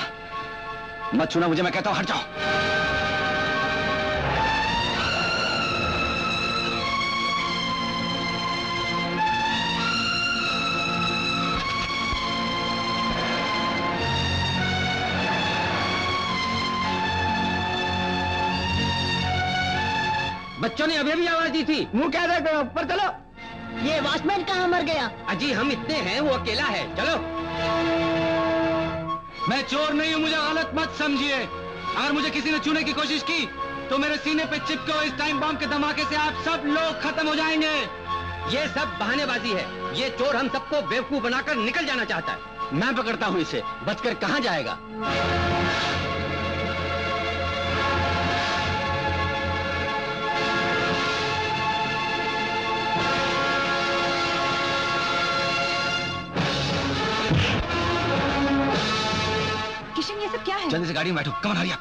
[SPEAKER 2] मत छूना मुझे मैं कहता हूँ हट जाओ।
[SPEAKER 9] बच्चों ने अभी भी आवाज़ दी थी। मुँह क्या देख रहे हो ऊपर चलो।
[SPEAKER 17] ये वॉचमैन कहाँ मर गया?
[SPEAKER 9] अजी हम इतने हैं वो अकेला है। चलो।
[SPEAKER 26] मैं चोर नहीं हूँ, मुझे गलत मत समझिए। अगर मुझे किसी ने छूने की कोशिश की तो मेरे सीने पे चिपके हुए इस टाइम बम के धमाके से आप सब लोग खत्म हो जाएँगे।
[SPEAKER 9] ये सब बहानेबाजी है। ये चोर हम सबको बेवकूफ़ बनाकर निकल जाना चाहता है।
[SPEAKER 26] मैं पकड़ता हूँ इसे। बचकर कहाँ जाएगा?
[SPEAKER 2] से गाड़ी में बैठो। कमन हरिया।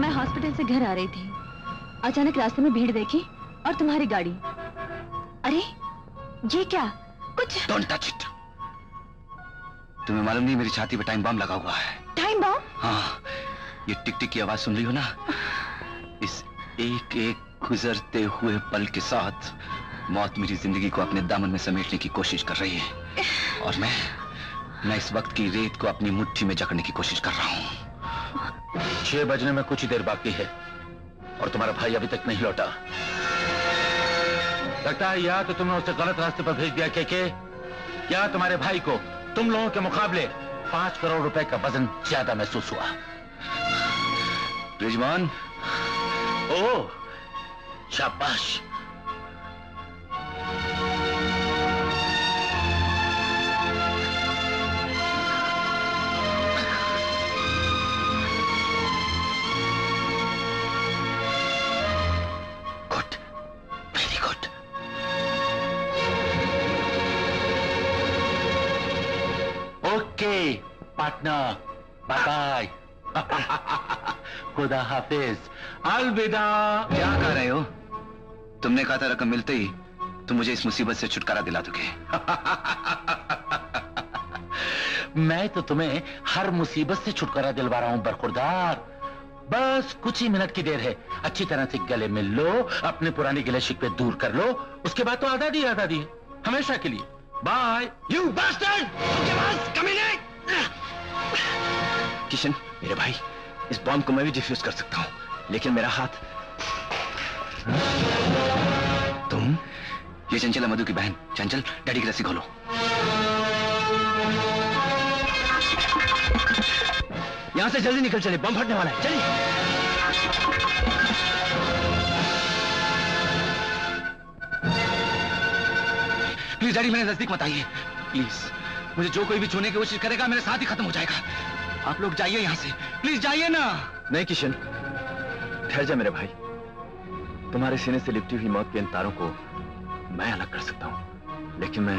[SPEAKER 10] मैं हॉस्पिटल से घर आ रही थी। अचानक रास्ते में भीड़ देखी और तुम्हारी गाड़ी। अरे ये क्या? कुछ
[SPEAKER 2] डोंट टच इट तुम्हें मालूम नहीं मेरी छाती पे टाइम बम लगा हुआ है।
[SPEAKER 10] टाइम बम
[SPEAKER 2] हाँ ये टिक टिक की आवाज़ सुन रही हो ना? इस एक एक गुजरते हुए पल के साथ मौत मेरी ज़िंदगी को अपने दामन में समेटने की कोशिश कर रही है। और मैं मैं इस वक्त की रेत को अपनी मुट्ठी में जकड़ने की कोशिश कर रहा हूँ।
[SPEAKER 6] छह बजने में कुछ ही देर बाकी है और तुम्हारा भाई अभी तक नहीं लौटा। लगता है या तो तुमने उसे गलत रास्ते पर भेज दिया के, के या तुम्हारे भाई को तुम लोगों के मुकाबले पाँच करोड़ रुपए का वज़न ज़्यादा महसूस हुआ।
[SPEAKER 2] रिजवान
[SPEAKER 6] ओ शाबाश। partner. Bye bye. खुदा हाफिज अलविदा
[SPEAKER 2] क्या कह रहे हो? तुमने कहा था रकम मिलते ही तुम मुझे इस मुसीबत से छुटकारा दिला दोगे।
[SPEAKER 6] मैं तो तुम्हें हर मुसीबत से छुटकारा दिलवा रहा हूँ, बरखुरदार। बस कुछ ही मिनट की देर है। अच्छी तरह से गले मिल लो, अपने पुराने गिले शिकवे दूर कर लो। उसके बाद तो आज़ादी आज़ादी है, हमेशा के लिए। बाय
[SPEAKER 2] यू किशन, मेरे भाई, इस बॉम्ब को मैं भी डिफ्यूज कर सकता हूँ, लेकिन मेरा हाथ ये चंचल है मधु की बहन। चंचल, डैडी की रस्सी खोलो। यहाँ से जल्दी निकल चले बम फटने वाला है। चलिए। प्लीज़ डैडी, मेरे नज़दीक मत आइए। प्लीज़ मुझे जो कोई भी छूने की कोशिश करेगा, मेरे साथ ही खत्म हो जाएगा। आप लोग जाइए यहाँ से। प्लीज़ जाइए ना। नहीं, किशन। ठहर जा मेरे भाई। तुम्हारे सीने से लिपटी हुई मौत के इन तारों को मैं अलग कर सकता हूँ। लेकिन मैं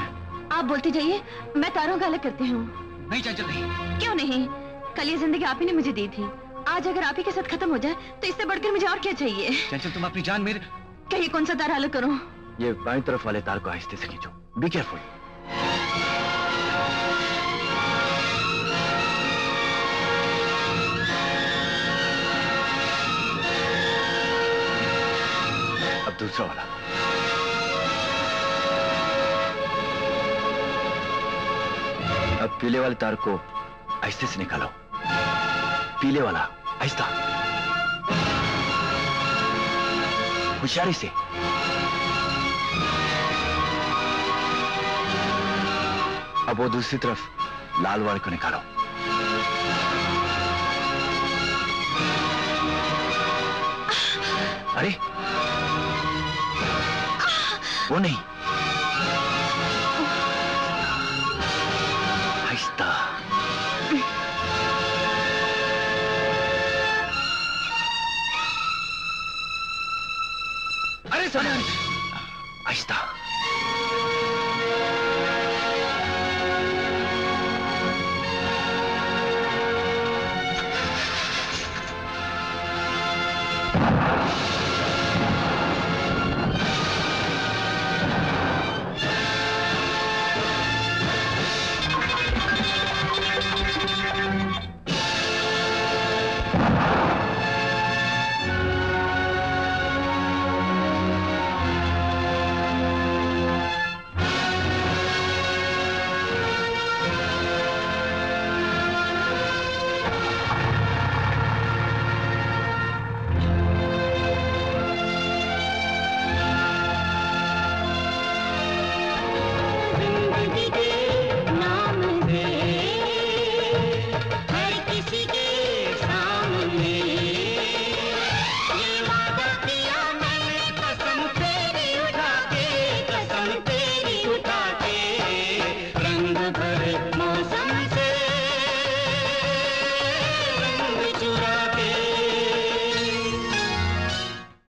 [SPEAKER 10] आप बोलते जाइए मैं तारों का अलग करती हूँ।
[SPEAKER 2] नहीं चंचल नहीं।
[SPEAKER 10] क्यों नहीं? कल ये ज़िंदगी आप ही ने मुझे दी थी। आज अगर आप ही के साथ खत्म हो जाए तो इससे बढ़कर मुझे और क्या चाहिए?
[SPEAKER 2] चंचल तुम अपनी जान मेरे
[SPEAKER 10] कहीं कौन सा तार अलग करो?
[SPEAKER 2] ये बाई तरफ़ वाले तार को आहिस्ते से खींचो। बी केयरफुल अब दूसरा वाला। पीले वाले तार को आहिस्ते से निकालो। पीले वाला आहिस्ता होशियारी से। अब वो दूसरी तरफ़ लाल वाले को निकालो। अरे। वो नहीं। सोनिया आहिस्ता